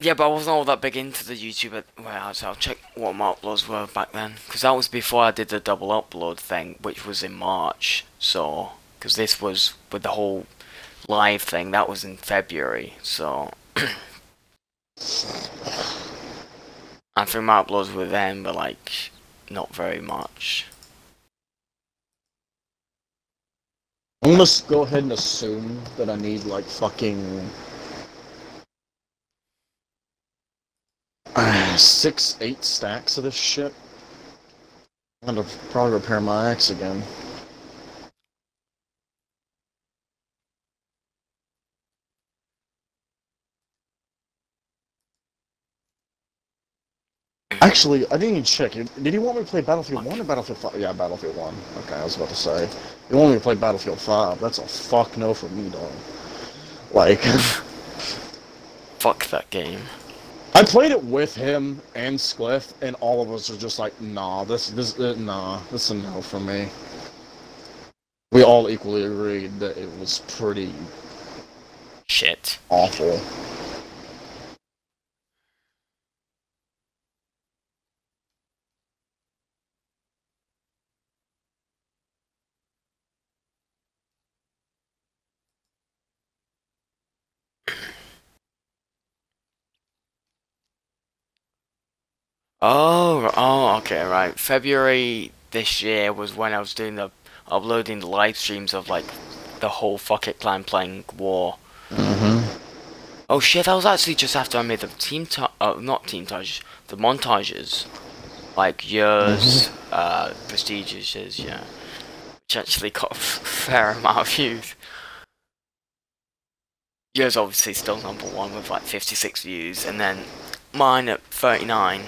Yeah, but I wasn't all that big into the YouTube. At, well, I'll check what my uploads were back then, because that was before I did the double upload thing, which was in March. So, because this was with the whole live thing, that was in February. So, I think my uploads were then, but like not very much. I'm gonna go ahead and assume that I need like fucking uh, six, eight stacks of this shit. I'm gonna probably repair my axe again. Actually, I didn't even check. Did he want me to play Battlefield 1 or Battlefield 5? Yeah, Battlefield 1. Okay, I was about to say. He wanted me to play Battlefield 5. That's a fuck no for me, dog. Like, Fuck that game. I played it with him and Spliff, and all of us are just like, nah, this, this, uh, nah, this is a no for me. We all equally agreed that it was pretty Shit. awful. Oh, oh, okay, right. February this year was when I was doing the uploading the live streams of like the whole Fuck It clan playing War. Mm-hmm. Oh shit, that was actually just after I made the team uh, not team montage, the montages. Like yours, uh, prestigious, yeah. Which actually got a fair amount of views. Yours obviously still number one with like 56 views, and then mine at 39.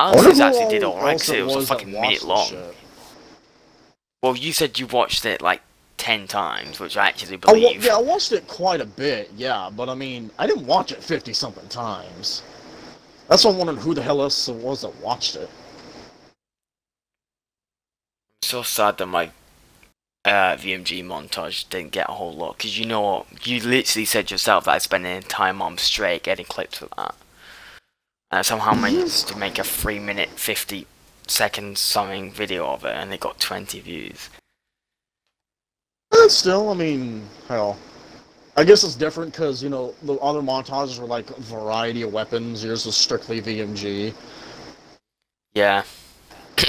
Alex's actually did alright because it was a fucking minute long. Well, you said you watched it like 10 times, which I actually I wa- yeah, I watched it quite a bit, yeah, but I mean, I didn't watch it 50 something times. That's why I'm wondering who the hell else it was that watched it. so sad that my uh, VMG montage didn't get a whole lot because you know what? You literally said yourself that I spent an entire month straight getting clips of that. And I somehow managed to make a 3 minute 50 second something video of it and it got 20 views. But still, I mean, hell. I guess it's different because, you know, the other montages were like a variety of weapons. Yours was strictly VMG. Yeah.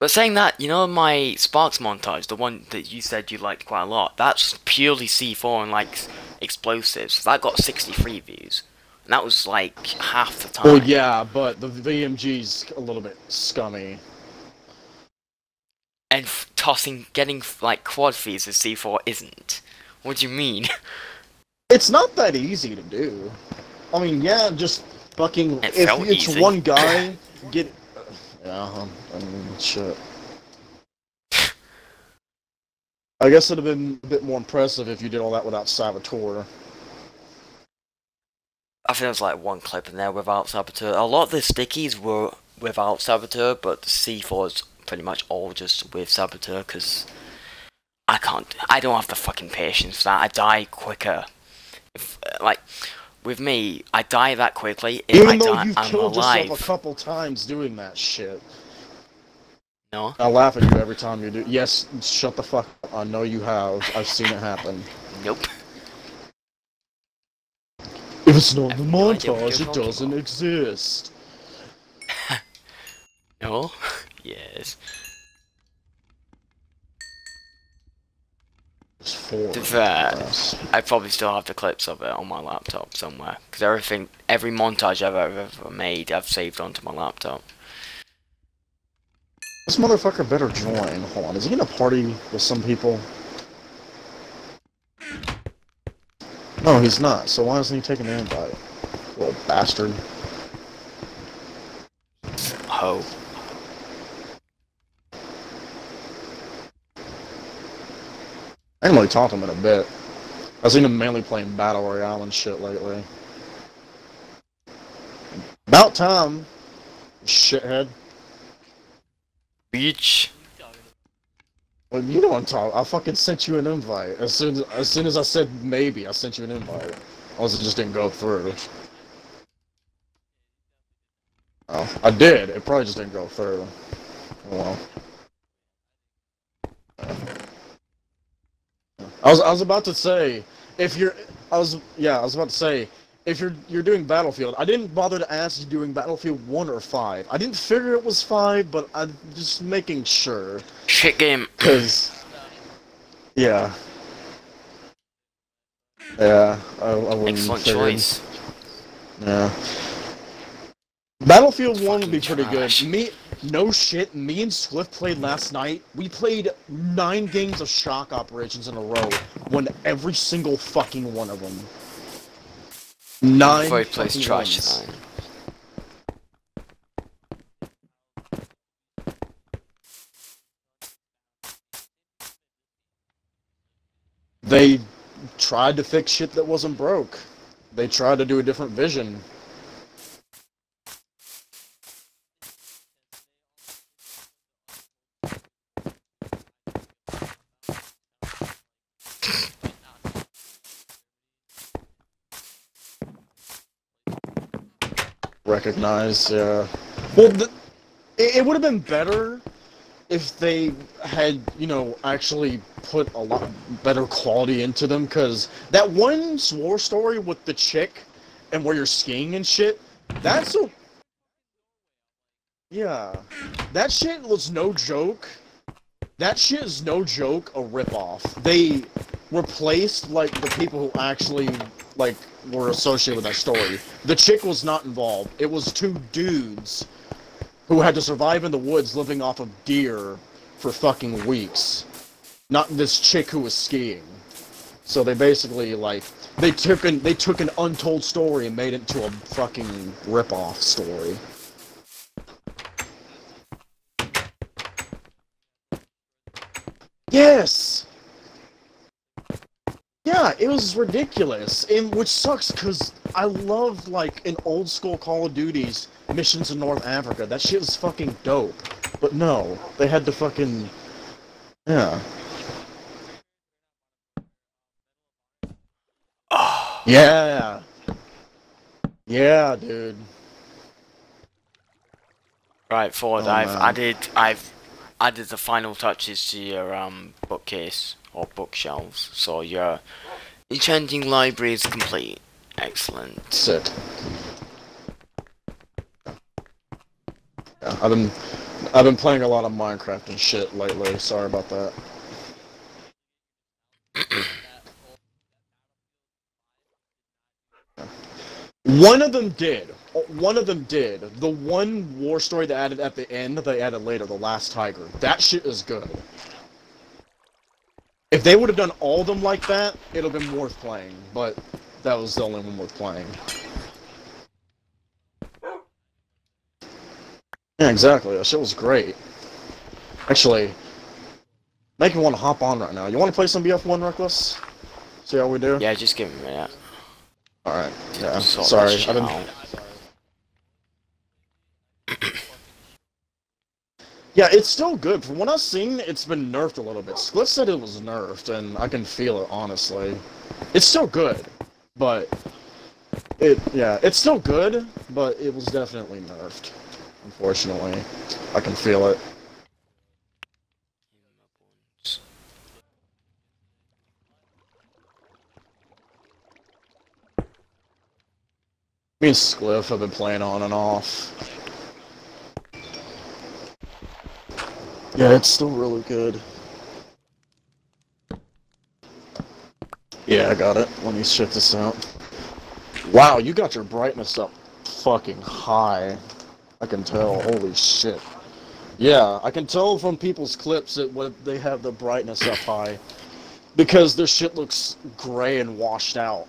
but saying that, you know my Sparks montage, the one that you said you liked quite a lot, that's purely C4 and like explosives. That got 63 views. And that was like half the time. Well, yeah, but the VMG's a little bit scummy. and f- tossing, getting like quad feeds with C4 isn't. What do you mean? It's not that easy to do. I mean, yeah, just fucking. It if it's easy. one guy, get. Yeah, um, I mean, shit. I guess it'd have been a bit more impressive if you did all that without Saboteur. I think it was like one clip in there without Saboteur. A lot of the stickies were without Saboteur, but C4 is pretty much all just with Saboteur because I can't. I don't have the fucking patience for that. I die quicker. If, uh, like, with me, I die that quickly. If I Even though die, you've I'm killed alive. yourself a couple times doing that shit. No? I laugh at you every time you do. Yes, shut the fuck up. I know you have. I've seen it happen. Nope. If it's not the no montage, it doesn't exist. No? yes. To fair, I probably still have the clips of it on my laptop somewhere. Because everything, every montage I've ever, ever made, I've saved onto my laptop. This motherfucker better join. Hold on, is he in a party with some people? No, he's not. So why isn't he taking the invite? Little bastard. Ho. I ain't really talked to him in a bit. I've seen him mainly playing Battle Royale and shit lately. About time, shithead. Beach. Well, you don't talk. I fucking sent you an invite. As soon as, as soon as I said maybe, I sent you an invite. Unless it just didn't go through. Oh, I did. It probably just didn't go through. Oh well. I was I was about to say if you're I was yeah I was about to say if you're you're doing Battlefield I didn't bother to ask you doing Battlefield one or five I didn't figure it was five but I'm just making sure Shit game. Cause, yeah, yeah, I, I wouldn't Excellent figured. choice. Yeah, Battlefield One would be pretty trash. good. Me, no shit. Me and Spliff played last night. We played nine games of shock operations in a row. Won every single fucking one of them. Nine. Before he plays trash. Nine. They tried to fix shit that wasn't broke. They tried to do a different vision. Recognize, yeah. Well, the, it, it would have been better if they had, you know, actually put a lot better quality into them. Because that one war story with the chick and where you're skiing and shit, that's a. Yeah. That shit was no joke. That shit is no joke a ripoff. They replaced, like, the people who actually, like, were associated with that story. The chick was not involved. It was two dudes who had to survive in the woods living off of deer for fucking weeks. Not this chick who was skiing. So they basically like they took an they took an untold story and made it into a fucking rip-off story. Yes. Yeah, it was ridiculous, and which sucks because I love like an old school Call of Duty's missions in North Africa. That shit was fucking dope. But no, they had to fucking yeah. Oh, Yeah. Yeah, dude. right, Ford. Oh, I've man. added. I've added the final touches to your um bookcase or bookshelves. So your enchanting library is complete. Excellent. Sick. Yeah, I've been I've been playing a lot of Minecraft and shit lately. Sorry about that. One of them did. One of them did. The one war story they added at the end, they added later, The Last Tiger. That shit is good. If they would have done all of them like that, it'd have been worth playing. But that was the only one worth playing. Yeah, exactly. That shit was great. Actually, make me want to hop on right now. You want to play some BF1 Reckless? See how we do? Yeah, just give me a minute. Alright. Yeah. Sorry. this shit I've been, out. Yeah, it's still good. From what I've seen, it's been nerfed a little bit. Spliff said it was nerfed, and I can feel it, honestly. It's still good, but... It, yeah, it's still good, but it was definitely nerfed. Unfortunately. I can feel it. Me and Spliff have been playing on and off. Yeah, it's still really good. Yeah, I got it. Let me shift this out. Wow, you got your brightness up fucking high. I can tell. Holy shit. Yeah, I can tell from people's clips that when they have the brightness up high. Because their shit looks gray and washed out.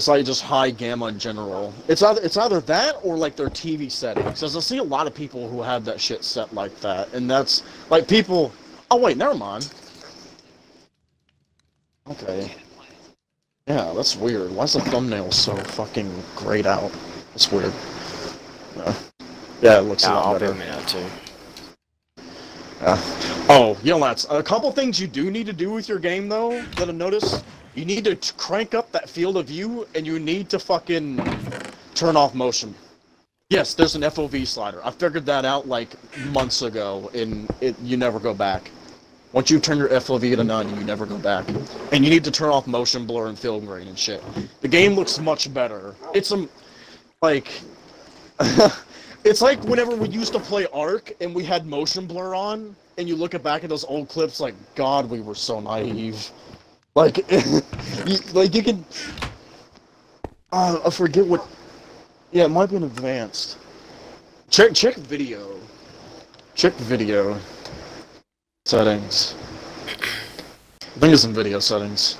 It's like just high gamma in general. It's either it's either that or like their TV settings. Because I see a lot of people who have that shit set like that, and that's like people. Oh wait, never mind. Okay. Yeah, that's weird. Why is the thumbnail so fucking grayed out? That's weird. Yeah, yeah it looks Yeah, a lot I'll be better. minute or two. Yeah. Oh, you know, lads, a couple things you do need to do with your game, though, that I've noticed. You need to crank up that field of view, and you need to fucking turn off motion. Yes, there's an FOV slider. I figured that out, like, months ago, and it you never go back. Once you turn your FOV to none, you never go back. And you need to turn off motion blur and film grain and shit. The game looks much better. It's a, like, it's like whenever we used to play Ark and we had motion blur on, and you look back at those old clips, like, God, we were so naive. Like, you, like you can. Uh, I forget what. Yeah, it might be an advanced. Check check video. Check video settings. I think it's in video settings.